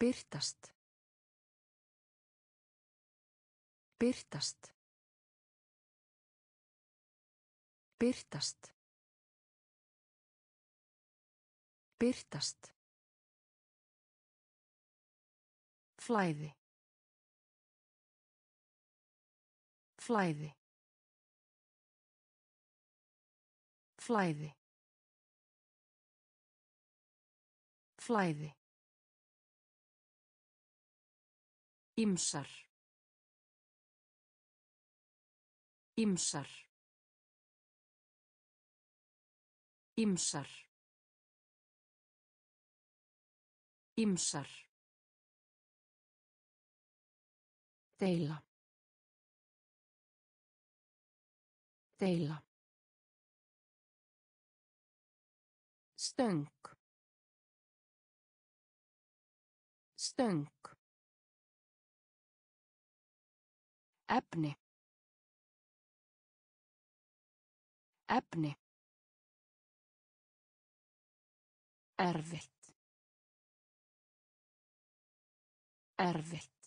Byrtast. Byrtast. Byrtast. Byrtast. Flæði. Flæði. Flæði. Flæði. Ýmsar. Ýmsar. Ýmsar. Ýmsar. Deila. Deila. Stöng. Stöng. Efni. Efni. Erfitt. Erfitt.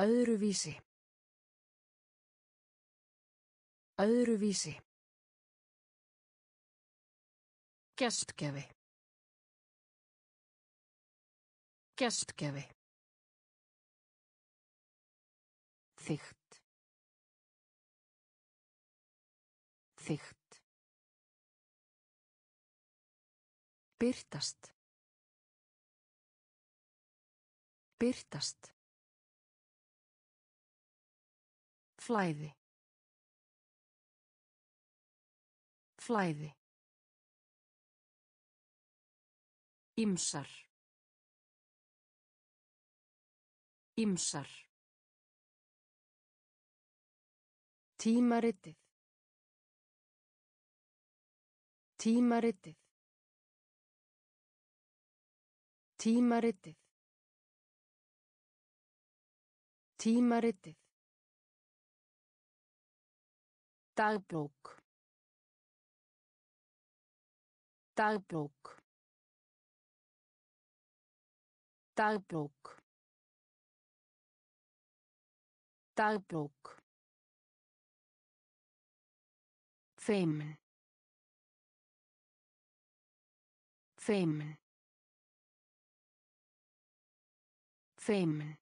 Öðruvísi. Öðruvísi. Gestgjafi. Gestgjafi. Þygt. Þygt. Byrtast. Byrtast. Flæði. Flæði. Ýmsar. Ýmsar. Tímaritið. Tímaritið. Tímaritið. Tímaritið. Dagbók. Dagbók. Dagbók. Dagbók. Feimin. Feimin. Feimin.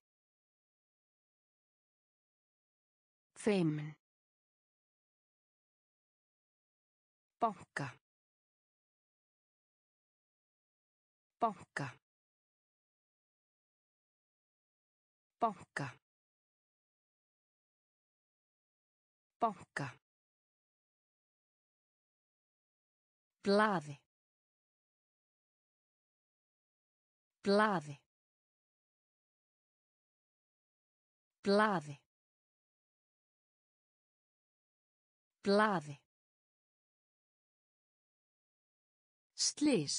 Feimin. Banka. Banka. Banka. Banka. Blaði. Blaði. Blaði. Blaði. Slís.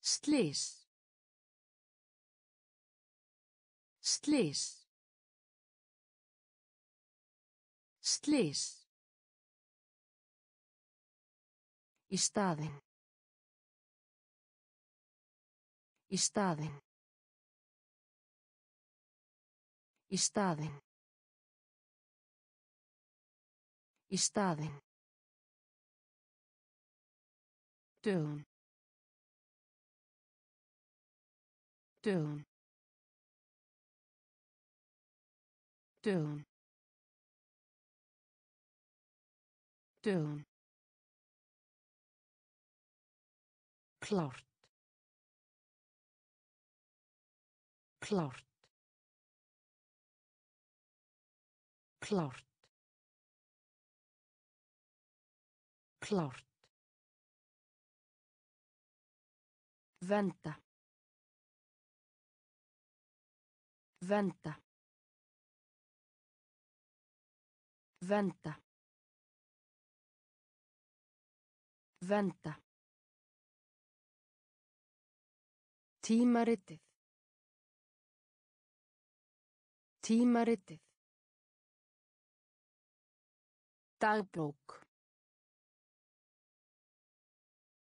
Slís. Slís. Slís. Í staðinn. Í staðinn. Í staðinn. Í staðinn. Dögun. Dögun. Dögun. Dögun. Klárt. Klárt. Klárt. Klárt. Venda. Venda. Venda. Venda. Tímaritið. Tímaritið. Dagbók.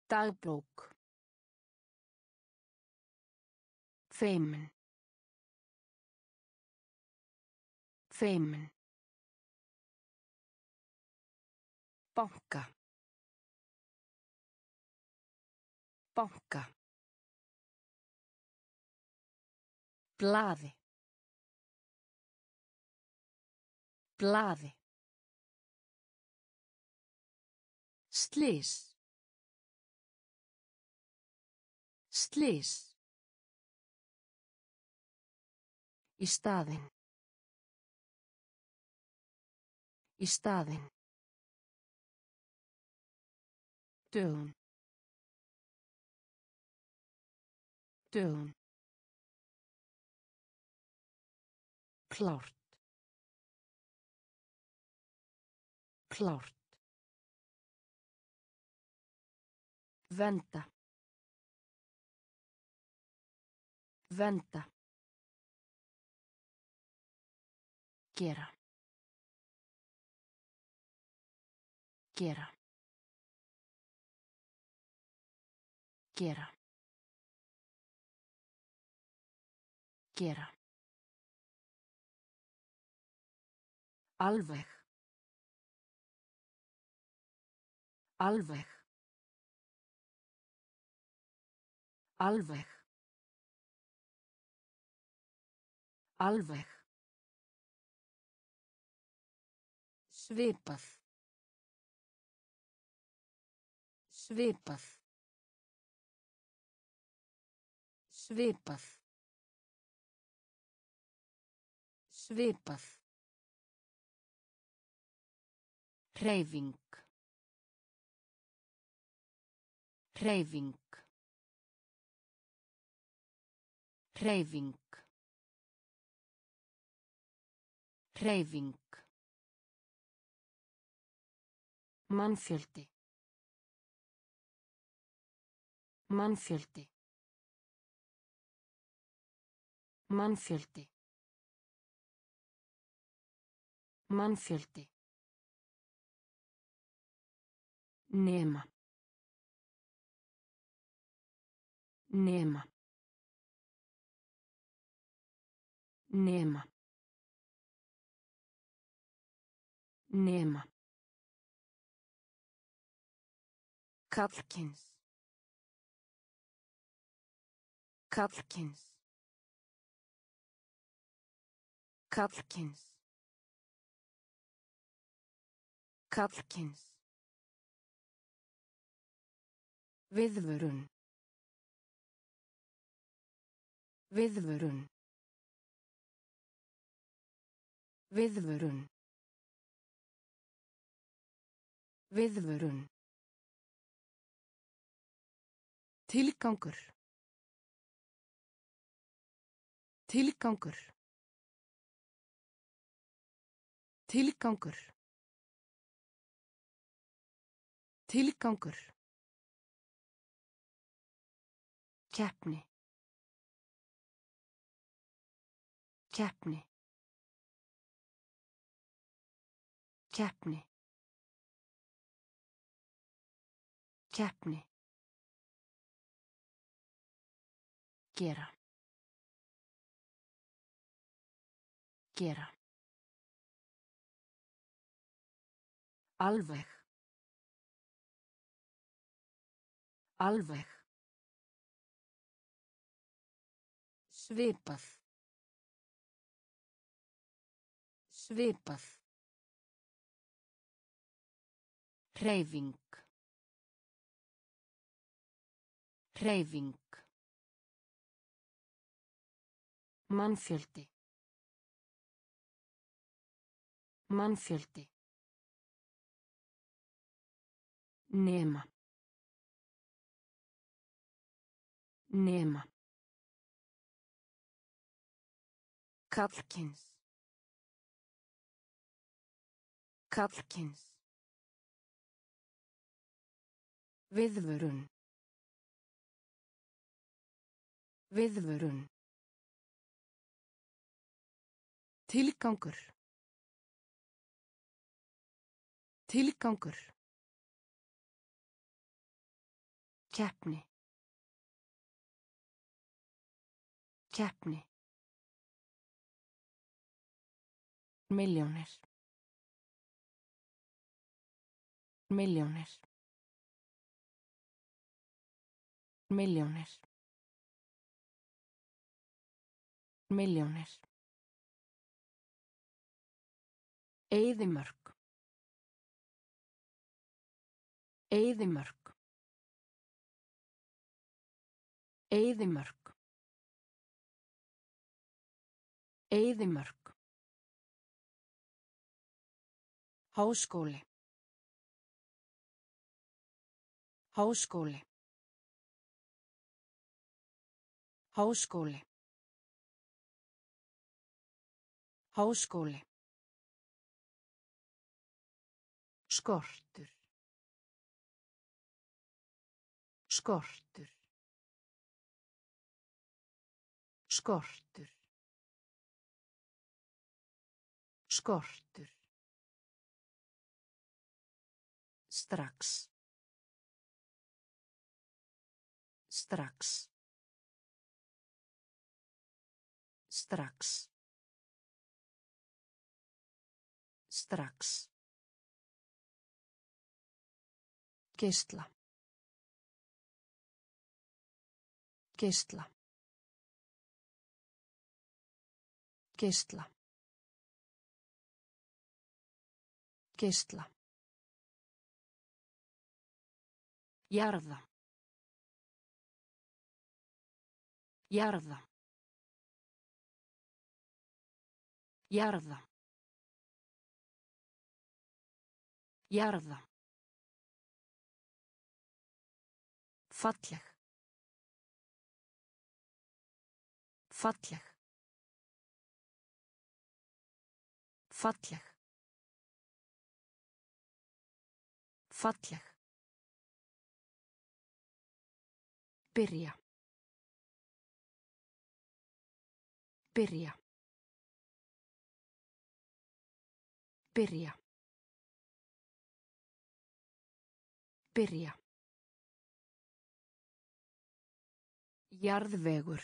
Dagbók. Feimin. Feimin. Banka. Banka. Blaði. Blaði. Slís. Slís. Í staðinn. Í staðinn. Dögun. Dögun. Klárt. Klárt. Venda. Venda. Gera. Gera. Gera. Gera. Alveg. Alveg. Alveg. Alveg. Svipað. Svipað. Svipað. Svipað. Hreyfing. Hreyfing. Hreyfing. Hreyfing. Mannfjöldi. Mannfjöldi. Mannfjöldi. Mannfjöldi. Nema. Nema. Nema. Nema. Kallkins. Kallkins. Kallkins. Kallkins. Viðvörun. Viðvörun. Viðvörun. Viðvörun. Tilgangur. Tilgangur. Tilgangur. Tilgangur. Keppni. Keppni. Keppni. Keppni. Gera. Gera. Alveg. Alveg. Svipað. Svipað. Hreyfing. Hreyfing. Mannfjöldi. Mannfjöldi. Nema. Nema. Kallkins. Kallkins. Viðvörun. Viðvörun. Tilgangur. Tilgangur. Keppni. Keppni. Miljónir. Miljónir. Miljónir. Miljónir. Eyðimörk. Eyðimörk. Eyðimörk. Eyðimörk. Háskóli. Háskóli. Háskóli. Háskóli. Skortur. Skortur. Skortur. Skortur. Strax. Strax. Strax. Strax. Geisla. Geisla. Geisla. Geisla. Jarða. Jarða. Jarða. Jarða. Falleg. Falleg. Falleg. Falleg. Byrja. Byrja. Byrja. Byrja. Jarðvegur.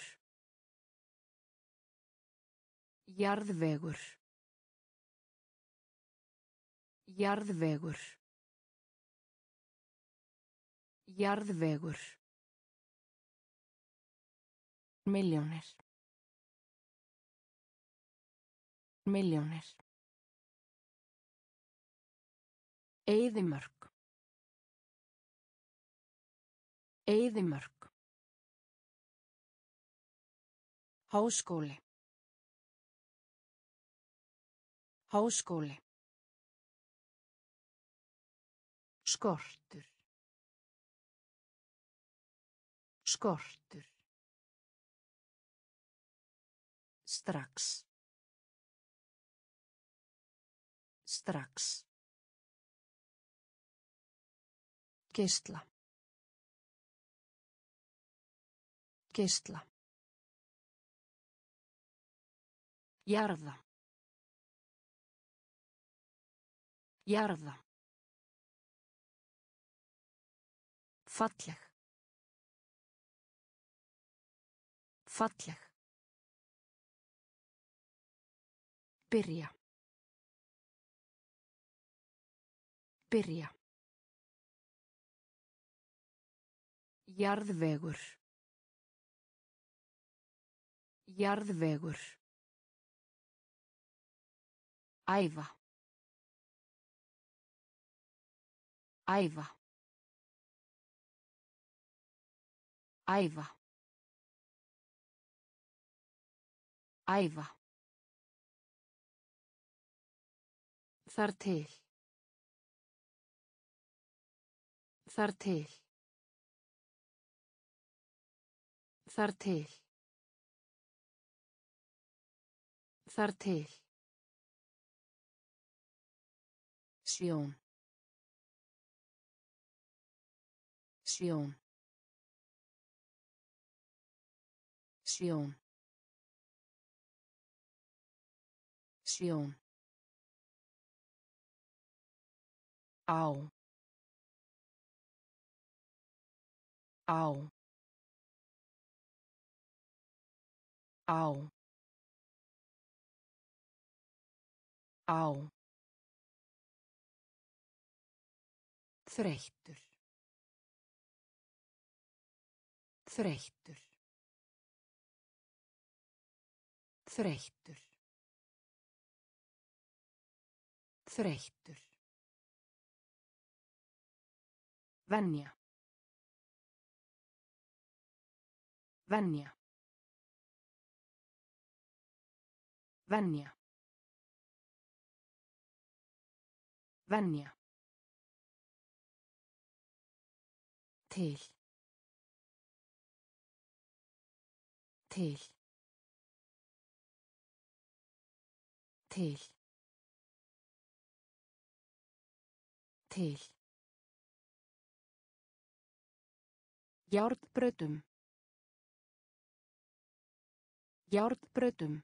Jarðvegur. Jarðvegur. Jarðvegur. Miljónir. Miljónir. Eyðimörk. Eyðimörk. Háskóli. Háskóli. Skortur. Skortur. Strax. Strax. Geisla. Geisla. Jarða. Jarða. Falleg. Falleg. Byrja. Byrja. Jarðvegur. Jarðvegur. Æfa. Æfa. Æfa. Æfa. Þar til. Þar til. Þar til. Þar til. Sjón. Sjón. Sjón. Sjón. Á. Á. Á. Á. Þreyttur. Þreyttur. Þreyttur. Þreyttur. Venja. Venja. Venja. Venja. Til. Til. Til. Til. Járnbrautum. Járnbrautum.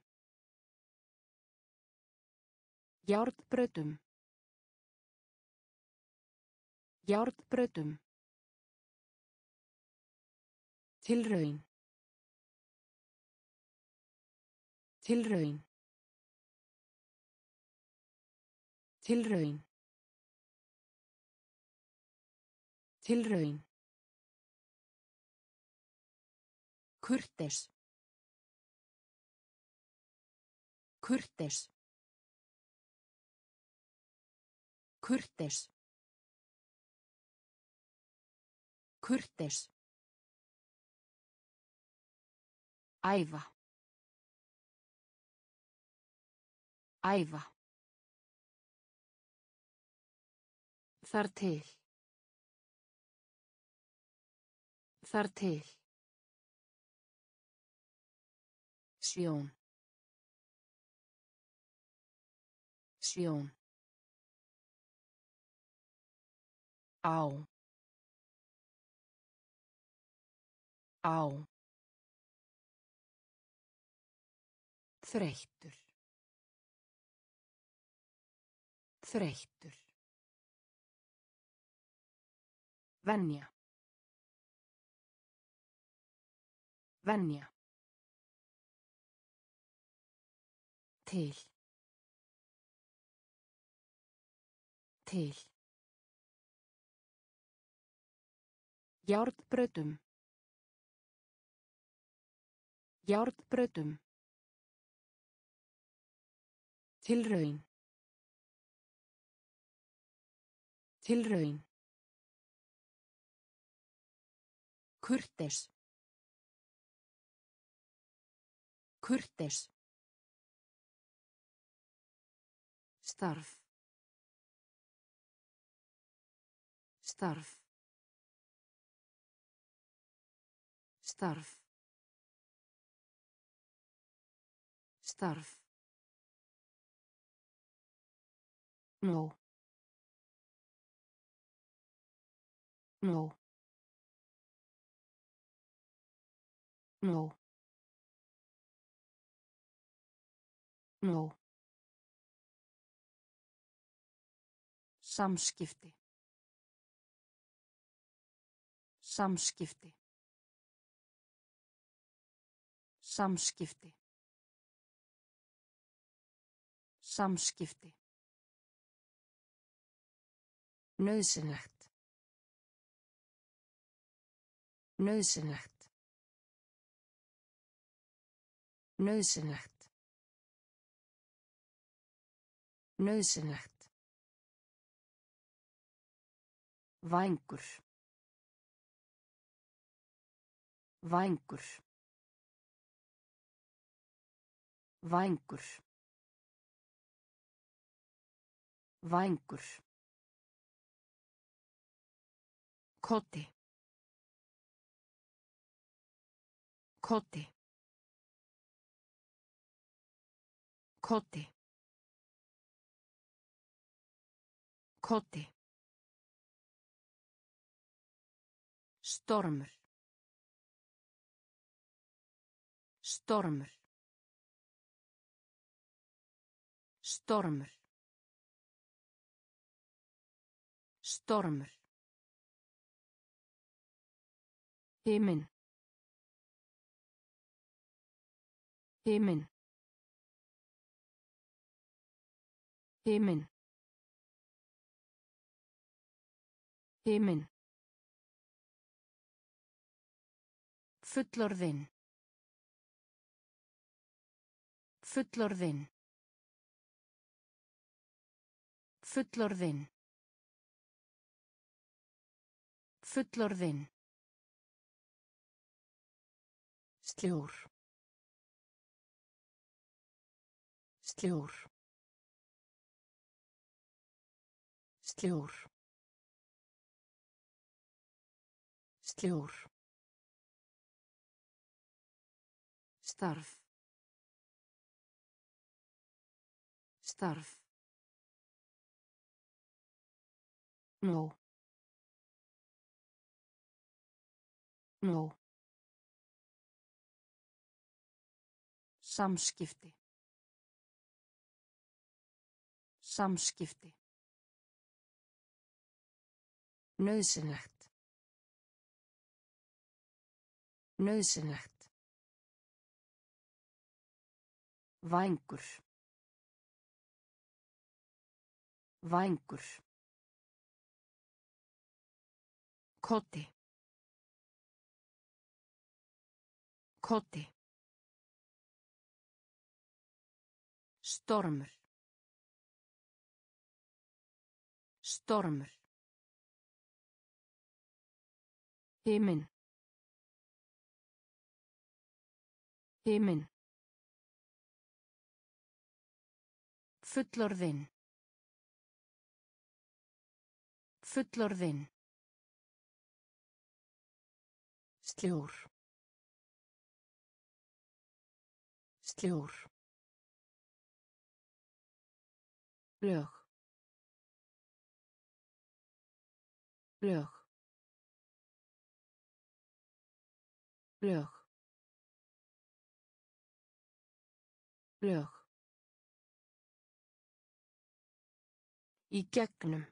Járnbrautum. Járnbrautum. Tilraun. Tilraun. Tilraun. Tilraun. Kurteis. Kurteis. Kurteis. Kurteis. Æfa. Æfa. Þar til. Þar til. Sjón. Sjón. Á. Á. Þreyttur. Þreyttur. Venja. Venja. Til. Til. Járnbrautum. Járnbrautum. Tilraun. Tilraun. Kurteis. Kurteis. Starf. Starf. Starf. Starf. Nó. Nó. Nó. Nó. Samskipti. Samskipti. Samskipti. Samskipti. Nauðsynlegt. Nauðsynlegt. Nauðsynlegt. Nauðsynlegt. Vængur. Vængur. Vængur. Vængur. Koti. Koti. Koti. Koti. Stormur. Stormur. Stormur. Stormur. Himin. Himin. Himin. Himin. Fullorðinn. Fullorðinn. Fullorðinn. Fullorðinn. Sljór. Sljór. Sljór. Sljór. Starf. Starf. Nó. Nó. Samskipti. Samskipti. Nauðsynlegt. Nauðsynlegt. Vængur. Vængur. Koti. Koti. Stormur. Stormur. Himin. Himin. Fullorðinn. Fullorðinn. Sljór. Sljór. Lög. Lög. Lög. Lög. Í gegnum.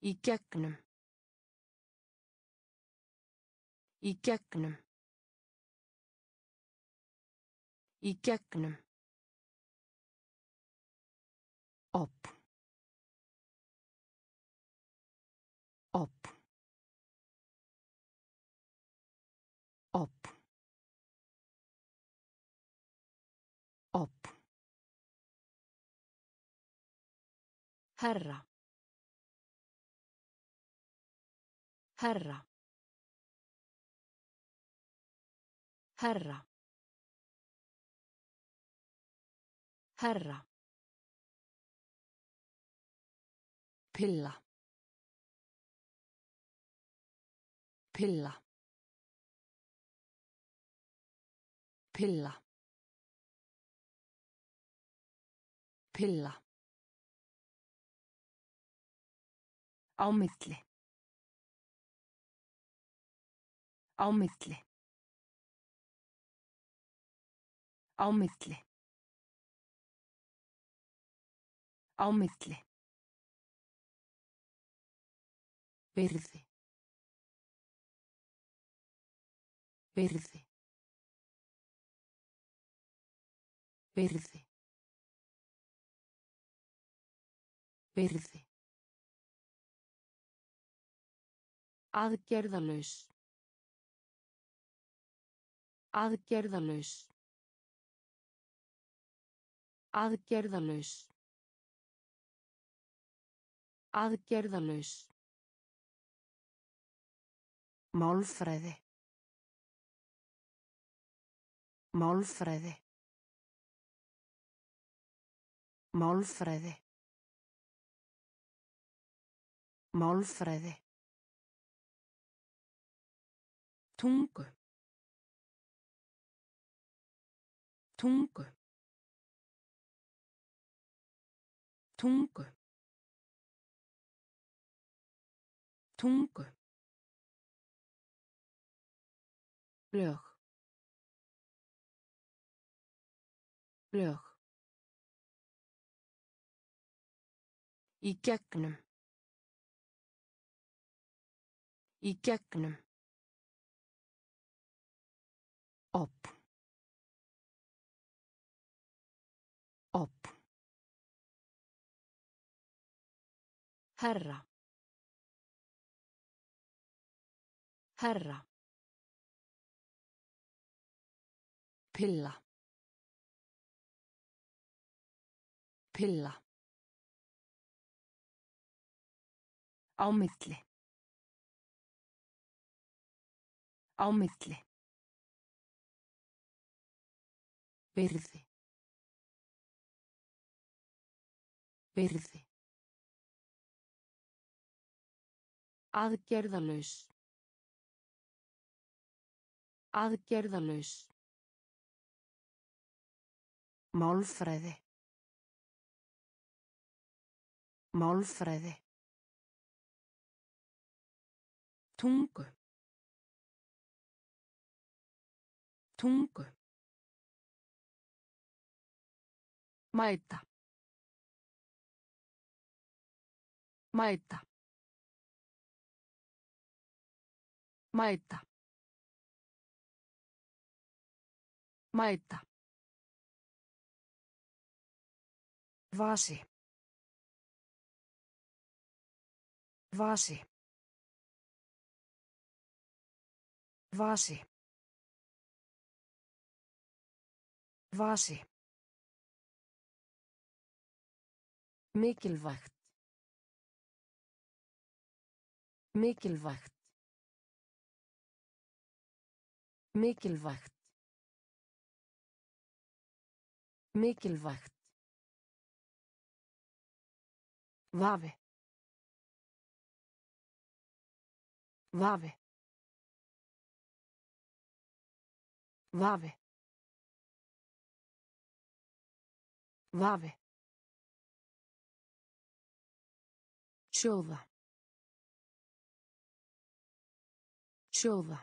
Í gegnum. Í gegnum. Í gegnum. Opp. Opp. Opp. Opp. Herra. Herra. Herra. Herra. Pilla. Pilla. Pilla. Pilla. Á milli. Á milli. Á milli. Á milli. Virði. Virði. Virði. Virði. Aðgerðalaus. Aðgerðalaus. Aðgerðalaus. Aðgerðalaus. Málfræði. Málfræði. Málfræði. Málfræði. Tungu. Tungu. Tungu. Tungu. Lög. Lög. Í gegnum. Í gegnum. Opp. Opp. Herra. Herra. Pilla. Pilla. Á milli. Á milli. Virði. Virði. Aðgerðalaus. Aðgerðalaus. Málfræði. Málfræði. Tungu. Tungu. Mæta. Mæta. Mæta. Mæta. Vasi. Vasi. Vasi. Vasi. Mikilvægt. Mikilvægt. Mikilvægt. Mikilvægt. Vafi. Vafi. Vafi. Vafi. Sjóða. Sjóða.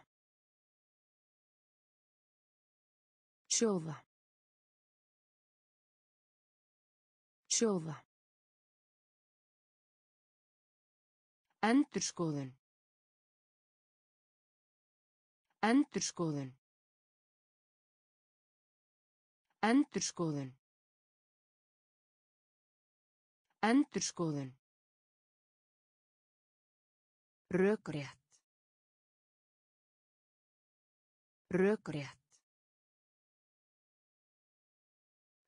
Sjóða. Sjóða. Endurskoðun. Endurskoðun. Endurskoðun. Endurskoðun. Rökrétt. Rökrétt.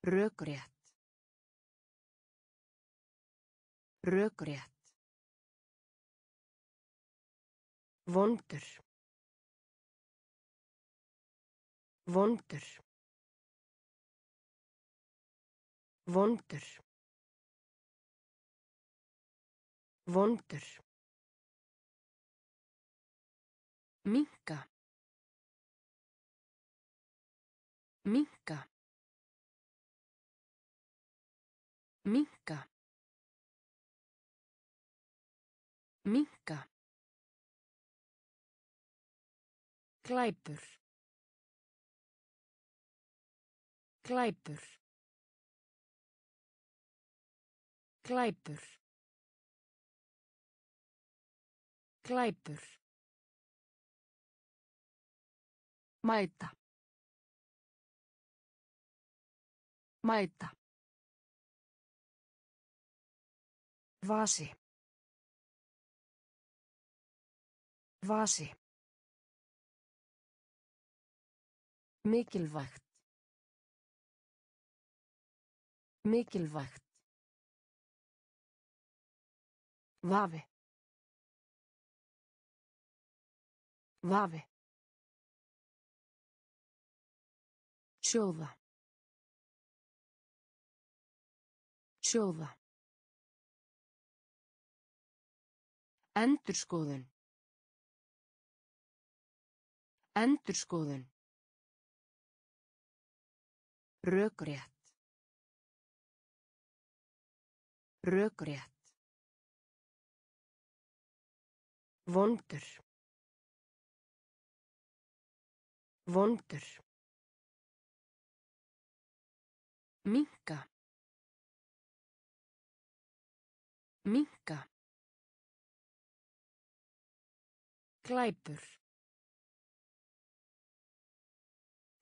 Rökrétt. Rökrétt. Vondur. Vondur. Vondur. Vondur. Minka. Minka. Minka. Minka. Glæpur. Glæpur. Glæpur. Glæpur. Mæta. Mæta. Vasi. Vasi. Mikilvægt. Mikilvægt. Vafi. Vafi. Sjóða. Sjóða. Endurskoðun. Endurskoðun. Rökrétt. Rökrétt. Vondur. Vondur. Minka. Minka. Glæpur.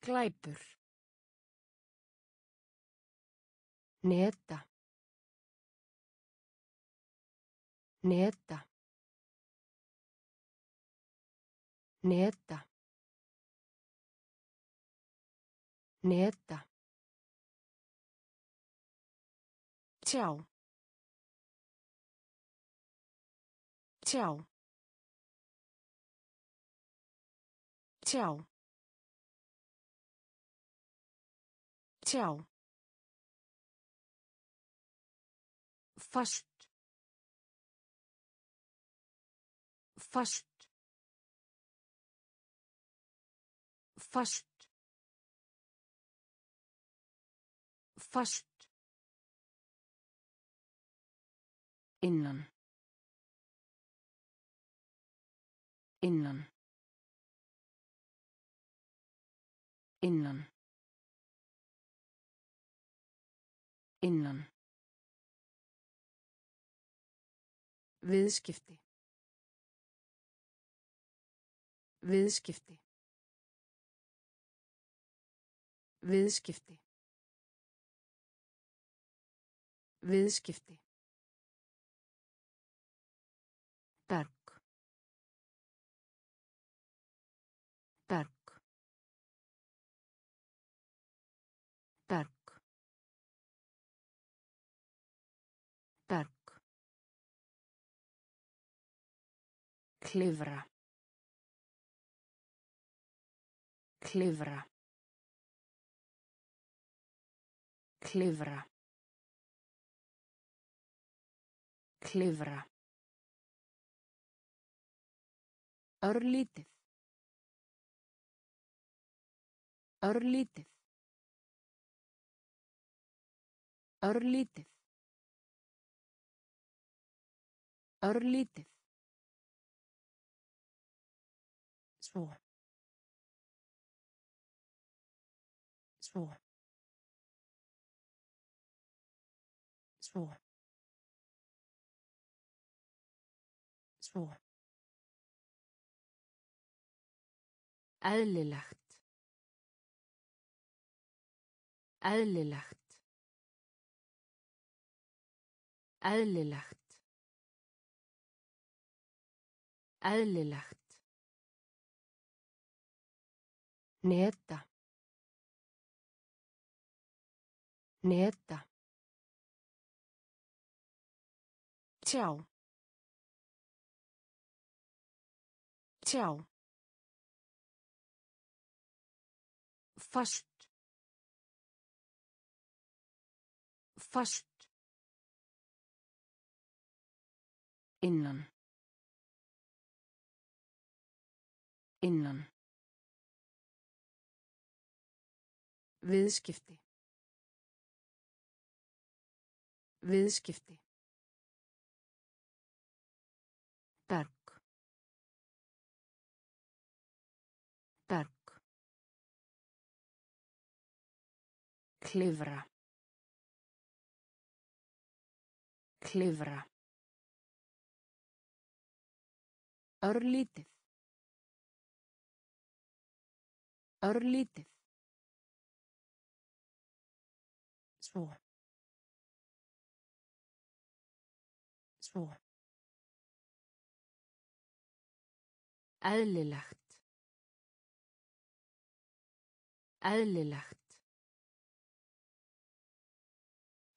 Glæpur. Neta. Neta. Neta. Neta. Tjá. Tjá. Tjá. Tjá. Fast. Fast. Fast. Fast. Innan. Innan. Innan. Innan. Viðskipti. Viðskipti. Viðskipti. Viðskipti. Klifra. Klifra. Klifra. Klifra. Örlítið. Örlítið. Örlítið. Örlítið. Svo. Svo. Svo. Svo. Eðlilegt. Eðlilegt. Eðlilegt. Eðlilegt. Neta. Neta. Tjá. Tjá. Fast. Fast. Innan. Innan. Viðskipti. Viðskipti. Berg. Berg. Klifra. Klifra. Örlítið. Örlítið. Svo. Svo. Eðlilegt. Eðlilegt.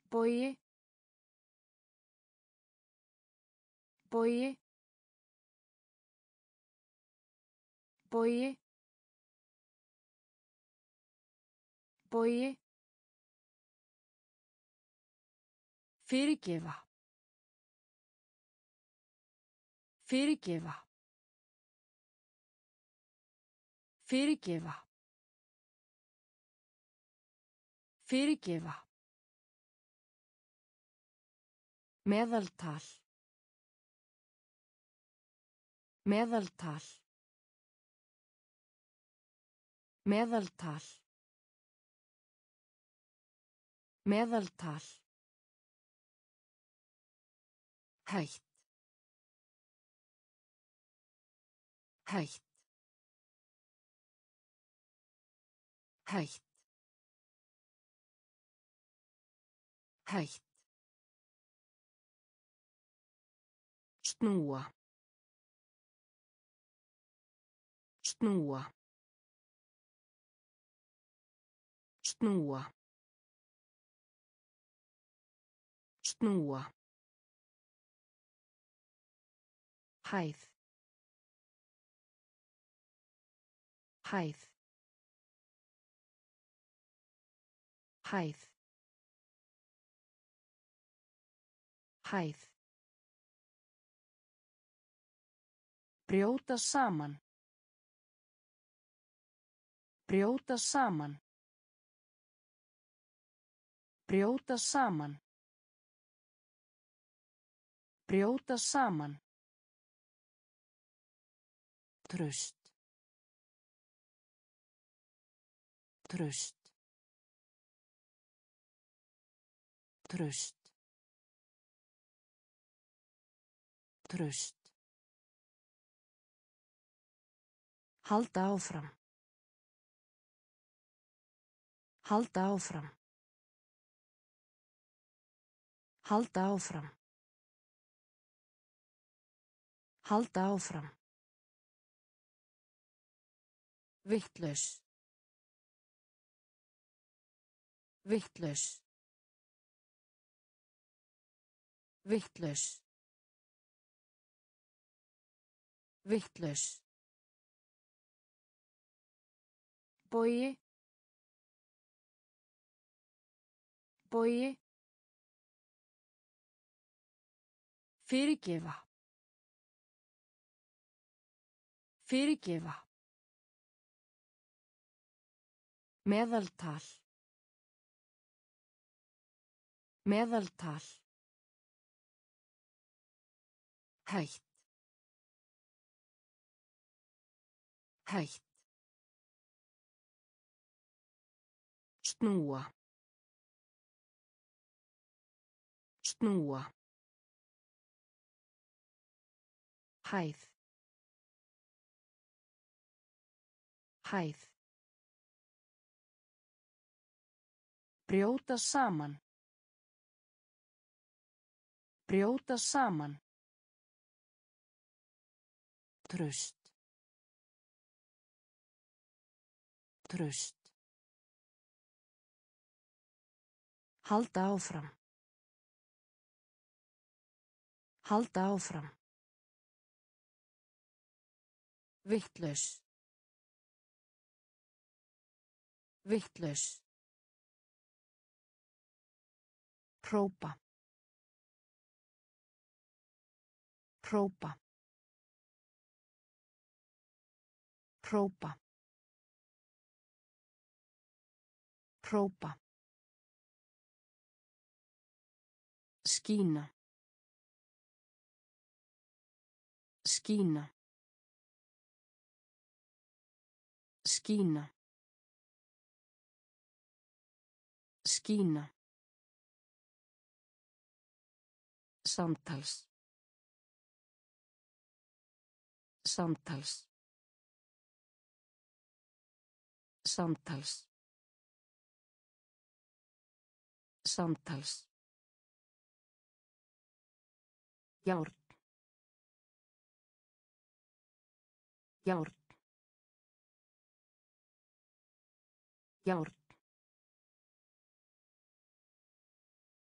Bogi. Bogi. Bogi. Bogi. Fyrirgefa. Fyrirgefa. Fyrirgefa. Fyrirgefa. Meðaltal. Meðaltal. Meðaltal. Meðaltal. Hætt. Hætt. Hætt. Hætt. Snúa. Snúa. Snúa. Snúa. Hæð. Hæð. Hæð. Hæð. Brjóta saman. Brjóta saman. Brjóta saman. Brjóta saman. Tröst. Tröst. Tröst. Tröst. Halda áfram. Halda áfram. Halda áfram. Halda áfram. Vittlaus. Vittlaus. Vittlaus. Vittlaus. Bogi. Bogi. Fyrirgefa. Fyrirgefa. Meðaltal. Meðaltal. Hætt. Hætt. Snúa. Snúa. Hæð. Hæð. Brjóta saman. Brjóta saman. Tröst. Tröst. Halda áfram. Halda áfram. Vittlaus. Vittlaus. Própa. Própa. Própa. Própa. Skína. Skína. Skína. Skína. Samtals. Samtals. Samtals. Samtals. Járn. Járn. Járn.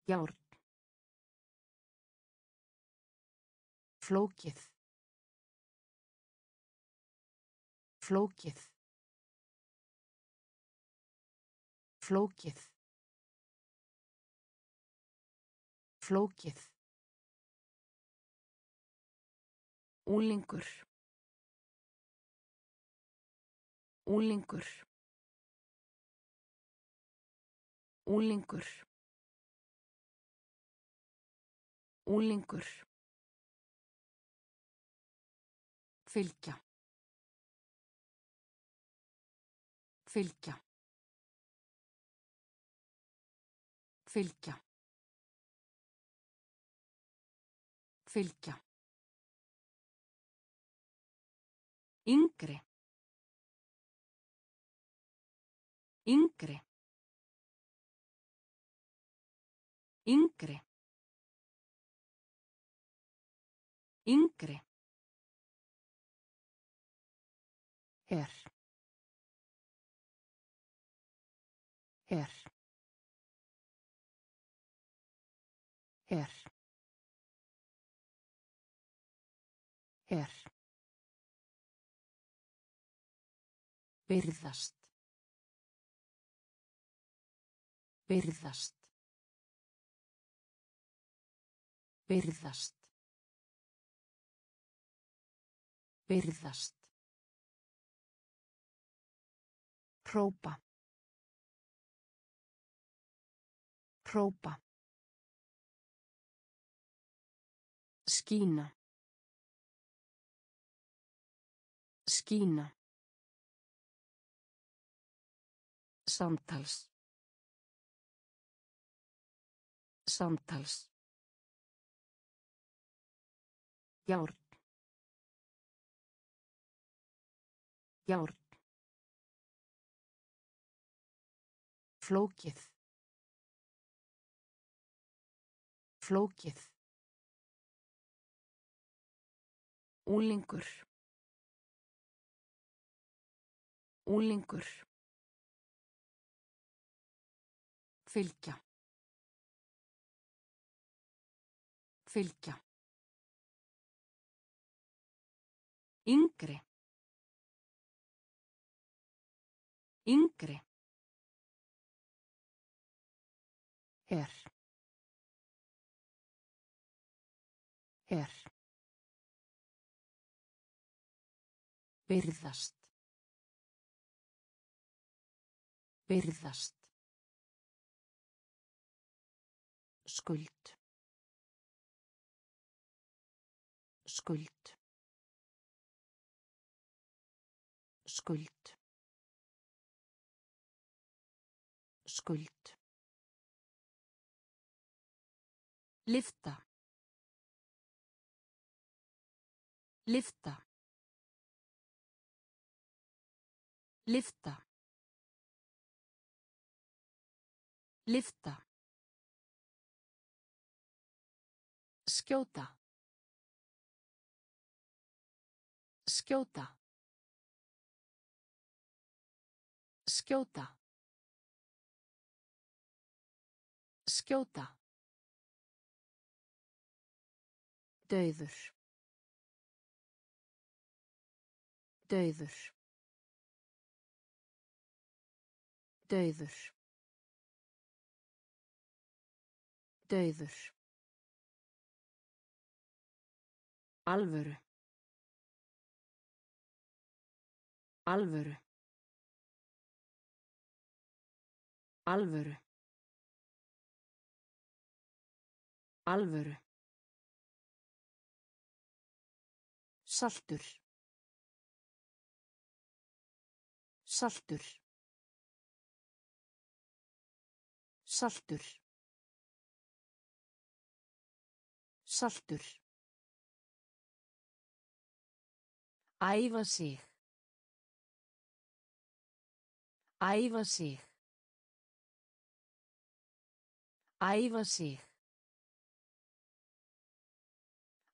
Járn. Flókið. Flókið. Flókið. Flókið. Úlingur. Úlingur. Úlingur. Úlingur. Fylgja. Fylgja. Fylgja. Fylgja. Yngri. Yngri. Yngri. Yngri. Her. Her. Her. Her. Byrðast. Byrðast. Byrðast. Byrðast. Hrópa. Hrópa. Skína. Skína. Samtals. Samtals. Járn. Járn. Flókið. Flókið. Úlingur. Úlingur. Fylgja. Fylgja. Yngri. Yngri. Her. Her. Byrðast. Byrðast. Skuld. Skuld. Skuld. Skuld. Lyfta. Lyfta. Lyfta. Lyfta. Skjóta. Skjóta. Skjóta. Skjóta. Dauður. Dauður. Dauður. Dauður. Alvöru. Alvöru. Alvöru. Alvöru. Saltur. Saltur. Saltur. Saltur. Æfa sig. Æfa sig. Æfa sig.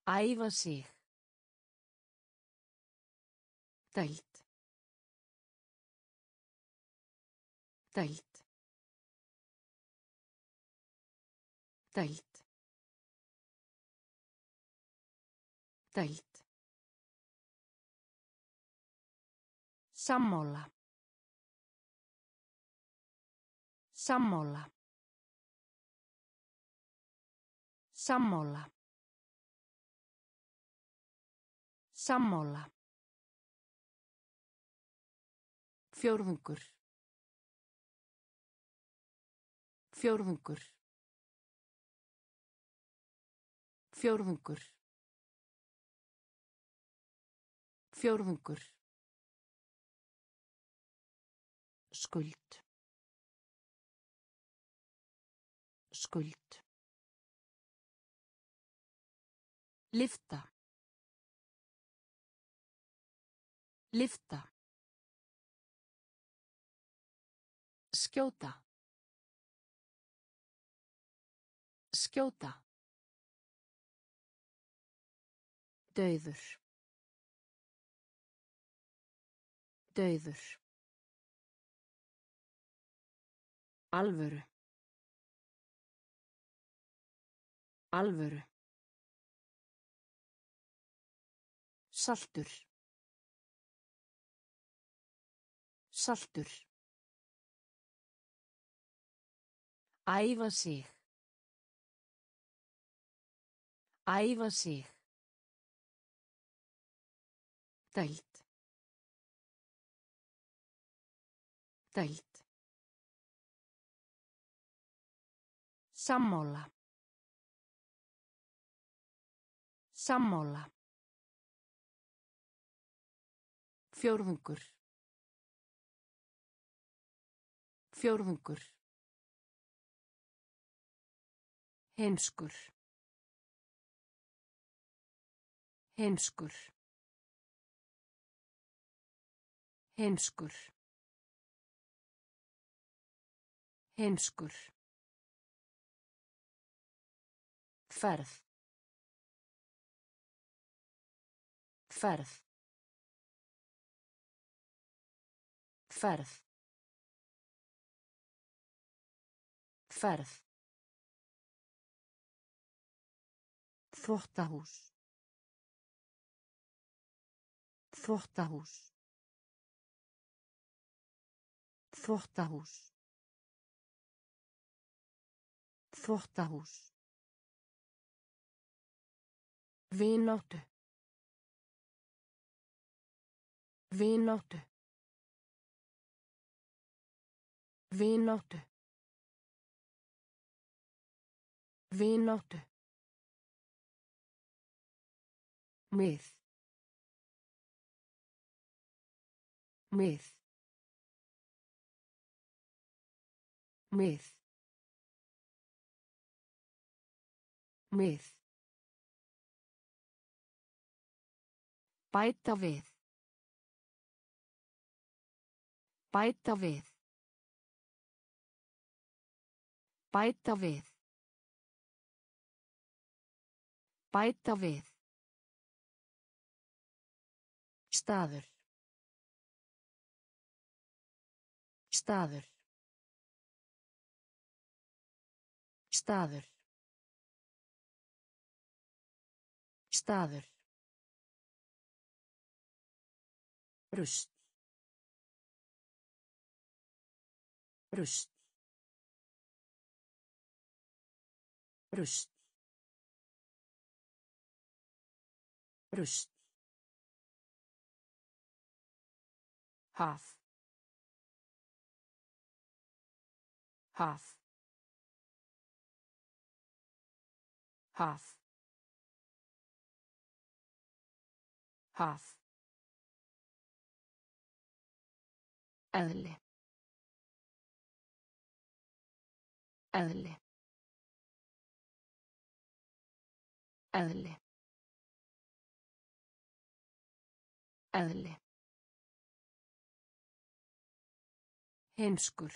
Æfa sig. Dælt. Dælt. Deild. Deild. Sammála. Sammála. Sammála. Sammála. Fjórðungur. Fjórðungur. Fjórðungur. Fjórðungur. Skuld. Skuld. Lyfta. Lyfta. Skjóta. Skjóta. Dauður. Dauður. Alvöru. Alvöru. Saltur. Saltur. Æfa sig. Æfa sig. Dælt. Dælt. Sammála. Sammála. Fjórðungur. Fjórðungur. Heimskur. Heimskur. Heimskur. Heimskur. Ferð. Ferð. Ferð. Ferð. Þvottahús. Þvottahús. Þvottahús. Þvottahús. Vináttu. Vináttu. Vináttu. Vináttu. Mið. Mið. Mið. Mið. Bæta við. Bæta við. Bæta við. Bæta við. Staður. Staður. Staður. Staður. Rust. Rust. Rust. Rust. Haf. Haf. Haf. Haf. Eðli. Eðli. Eðli. Eðli. Heimskur.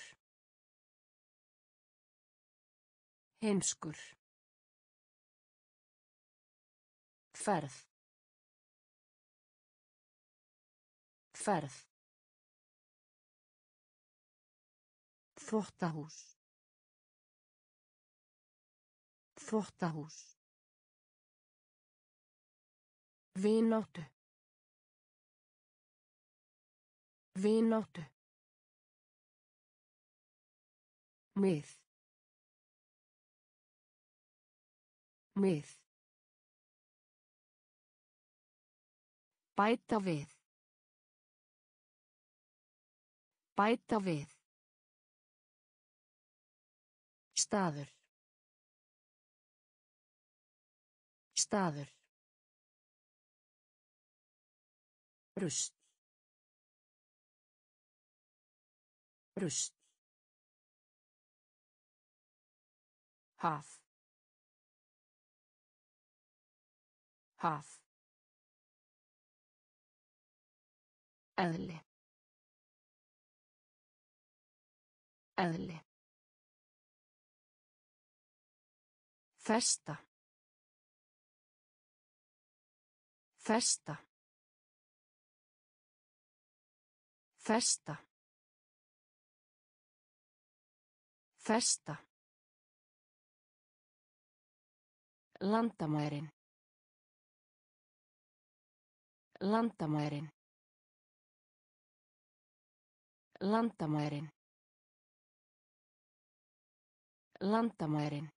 Heimskur. Ferð. Ferð. Þvottahús. Þvottahús. Vináttu. Vináttu. Mið. Mið. Bæta við. Bæta við. Staður. Staður. Rust. Rust. Haf. Haf. Eðli. Eðli. Festa. Festa. Festa. Festa. Landamærin. Landamærin. Landamærin. Landamærin.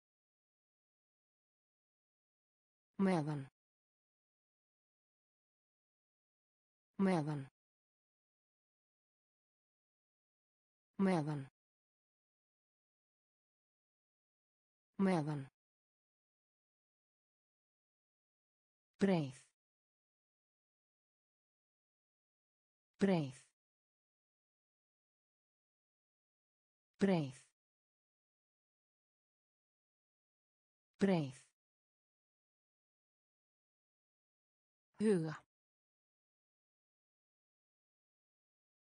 Meðan. Meðan. Meðan. Meðan. Breið. Breið. Breið. Breið. Huga.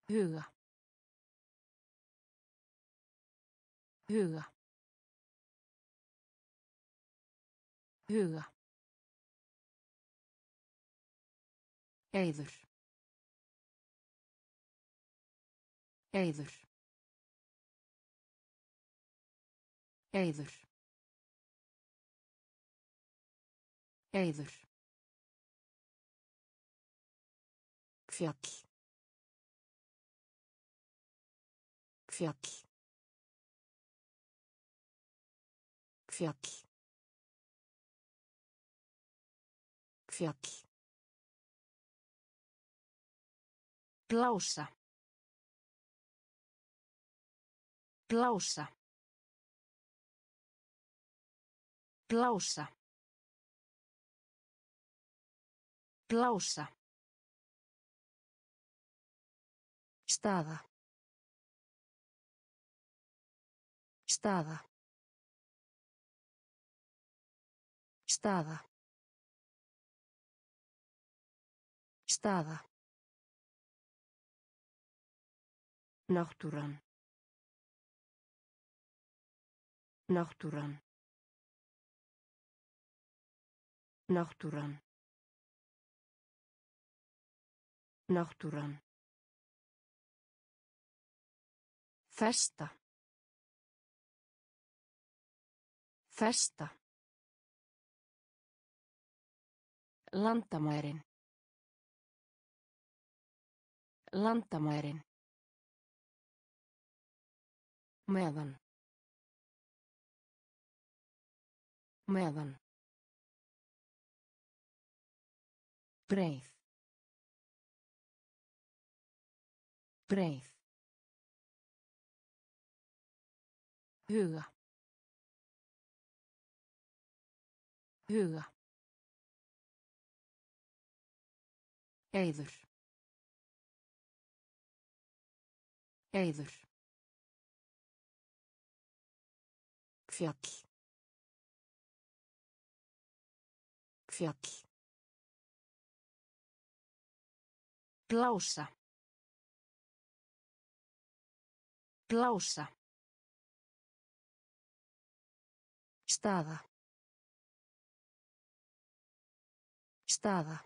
Huga. Huga. Huga. Eyður. Eyður. Eyður. Eyður. Fjall. Fjall. Fjall. Fjall. Blása. Blása. Blása. Blása. Staða. Staða. Staða. Staða. Náttúran. Náttúran. Náttúran. Náttúran. Festa. Festa. Landamærin. Landamærin. Meðan. Meðan. Breið. Breið. Huga. Huga. Eyður. Eyður. Fjall. Fjall. Blása. Blása. Staða. Staða.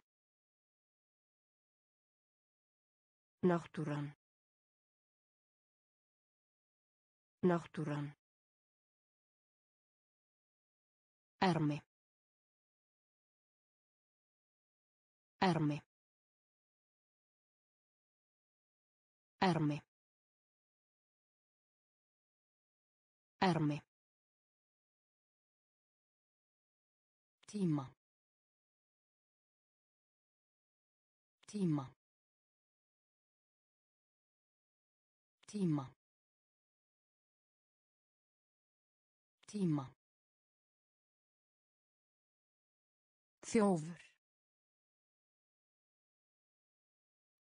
Náttúran. Náttúran. Arme. Arme. Arme. Arme. Tima. Tima. Tima. Team. Þjófur.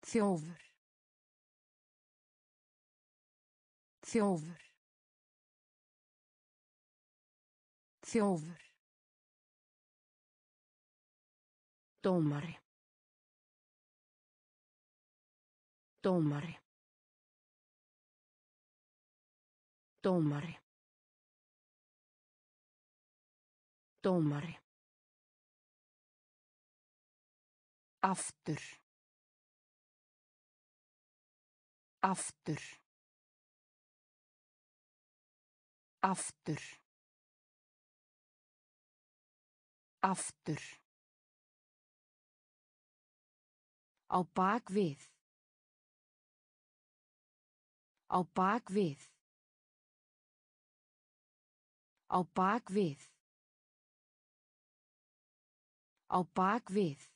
Þjófur. Þjófur. Þjófur. Dómari. Dómari. Dómari. Dómari. Aftur. Aftur. Aftur. Aftur. Á bak við. Á bak við. Á bak við. Á bak við.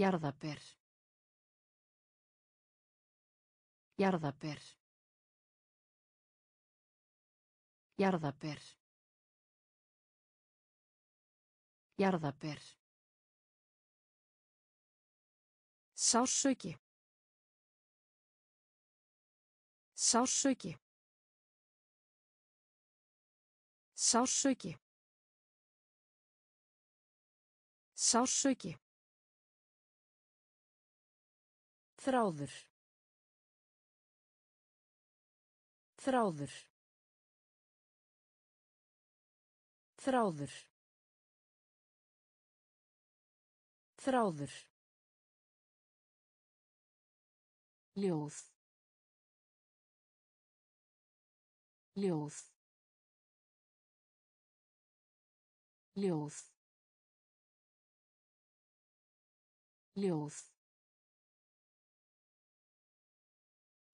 Jarðaber. Jarðaber. Jarðaber. Jarðaber. Sársauki. Sársauki. Sársauki. Sársauki. Þráður. Þráður. Þráður. Þráður. Ljóð. Ljóð. Ljóð. Ljóð.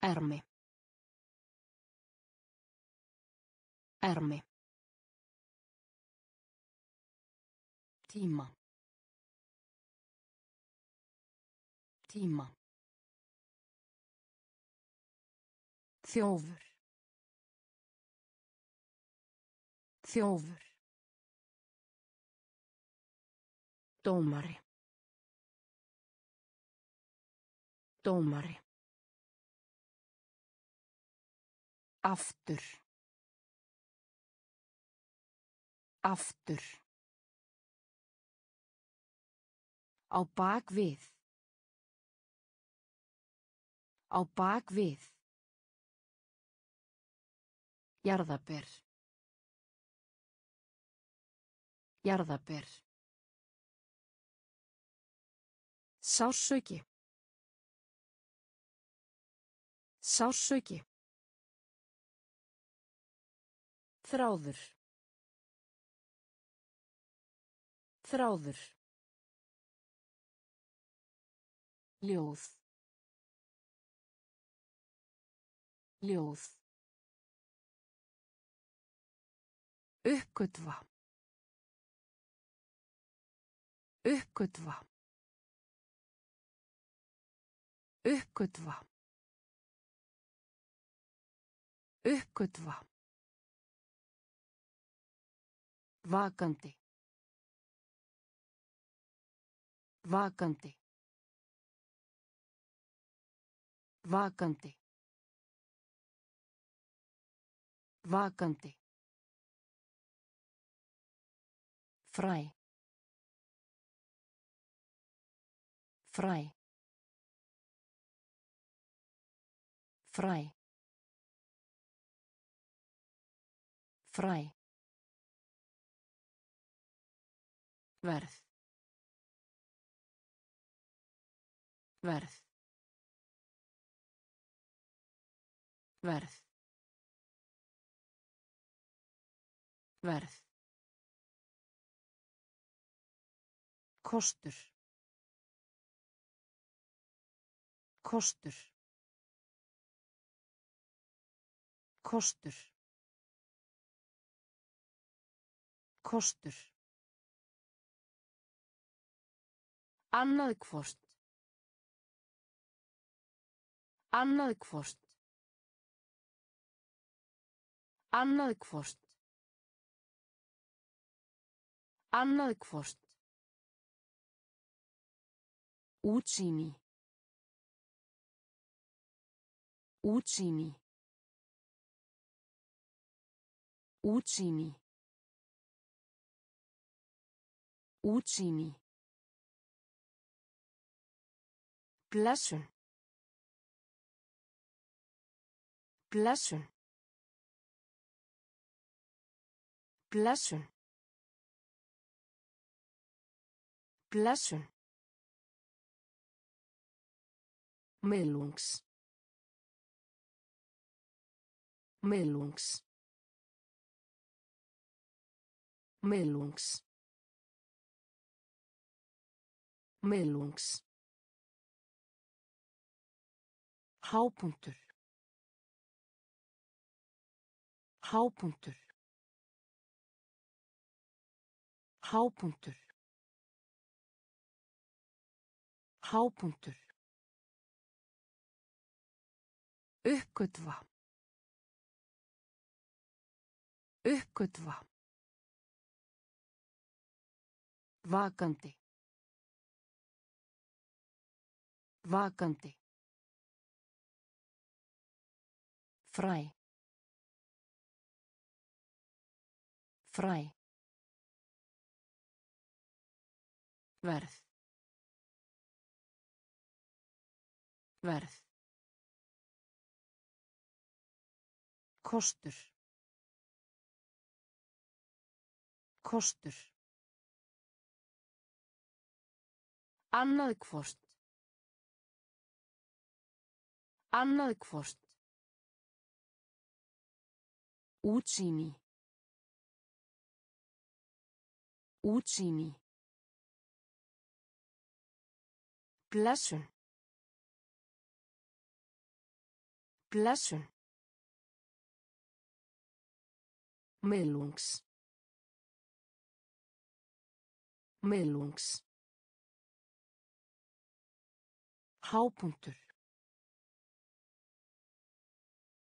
Ermi. Ermi. Tíma. Tíma. Þjófur. Þjófur. Dómari. Dómari. Aftur. Aftur. Á bak við. Á bak við. Jarðaber. Jarðaber. Sársauki. Sársauki. Þráður. Þráður. Ljóð. Ljóð. Uppgötva. Uppgötva. Uppgötva. Uppgötva. Vakandi. Vakandi. Vakandi. Vakandi. Fræ. Fræ. Fræ. Fræ. Verð. Verð. Verð. Verð. Kostur. Kostur. Kostur. Kostur. Annað hvort. Annað hvort. Annað hvort. Annað hvort. Útsýni. Útsýni. Útsýni. Útsýni. Klassen. Klassen. Klassen. Klassen. Melungs. Melungs. Melungs. Melungs. Hápunktur. Hápunktur. Hápunktur. Hápunktur. Uppgötva. Uppgötva. Vakandi. Vakandi. Fræ. Fræ. Verð. Verð. Kostur. Kostur. Annað hvort. Annað hvort. Útsýni. Útsýni. Blessun. Blessun. Miðlungs. Miðlungs. Hápunktur.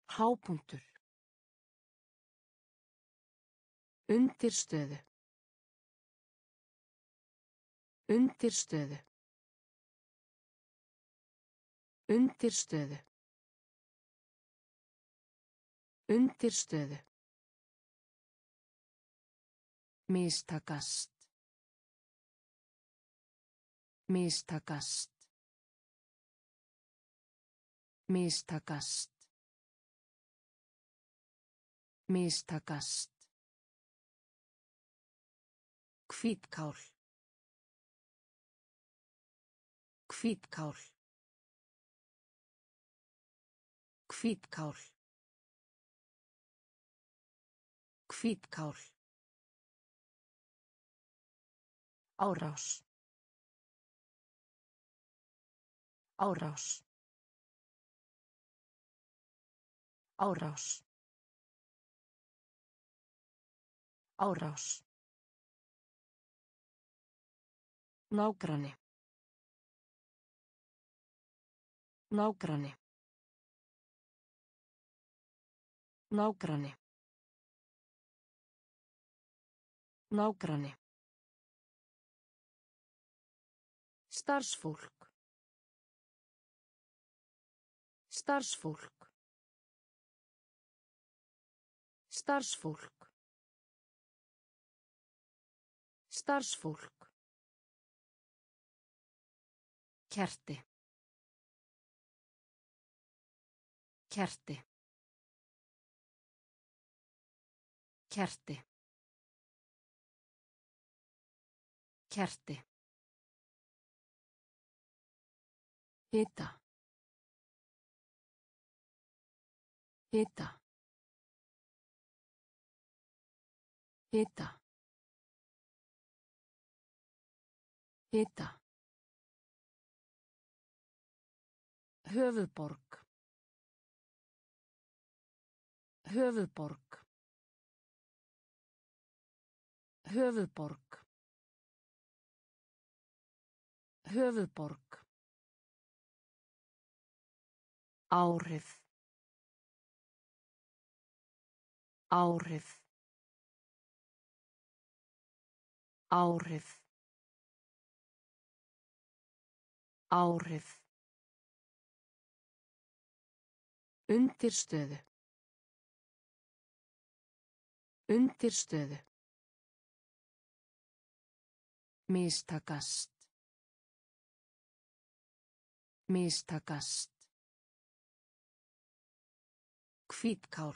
Hápunktur. Undirstöðu. Undirstöðu. Undirstöðu. Undirstöðu. Mistakast. Mistakast. Mistakast. Mistakast. Hvítkál. Hvítkál. Hvítkál. Hvítkál. Árás. Árás. Árás. Árás. Nágranni. Nágranni. Nágranni. Nágranni. Starfsfólk. Starfsfólk. Starfsfólk. Starfsfólk. Kerti. Kerti. Kerti. Kerti. Hita. Hita. Hita. Hita. Höfuðborg. Höfuðborg. Höfuðborg. Höfuðborg. Áhrif. Áhrif. Áhrif. Áhrif. Undirstöðu. Undirstöðu. Mistakast. Mistakast. Hvítkál.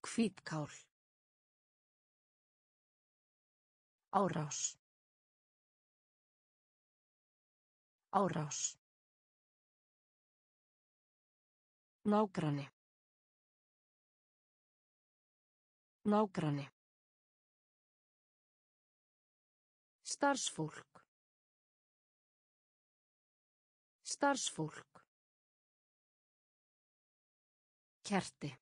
Hvítkál. Árás. Árás. Nágranni. Nágranni. Starfsfólk. Starfsfólk. Kerti.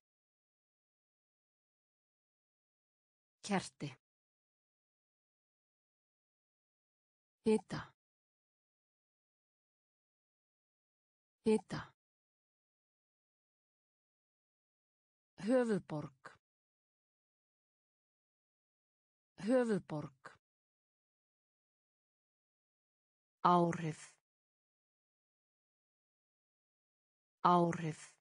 Kerti. Hita. Hita. Höfuðborg. Höfuðborg. Áhrif. Áhrif.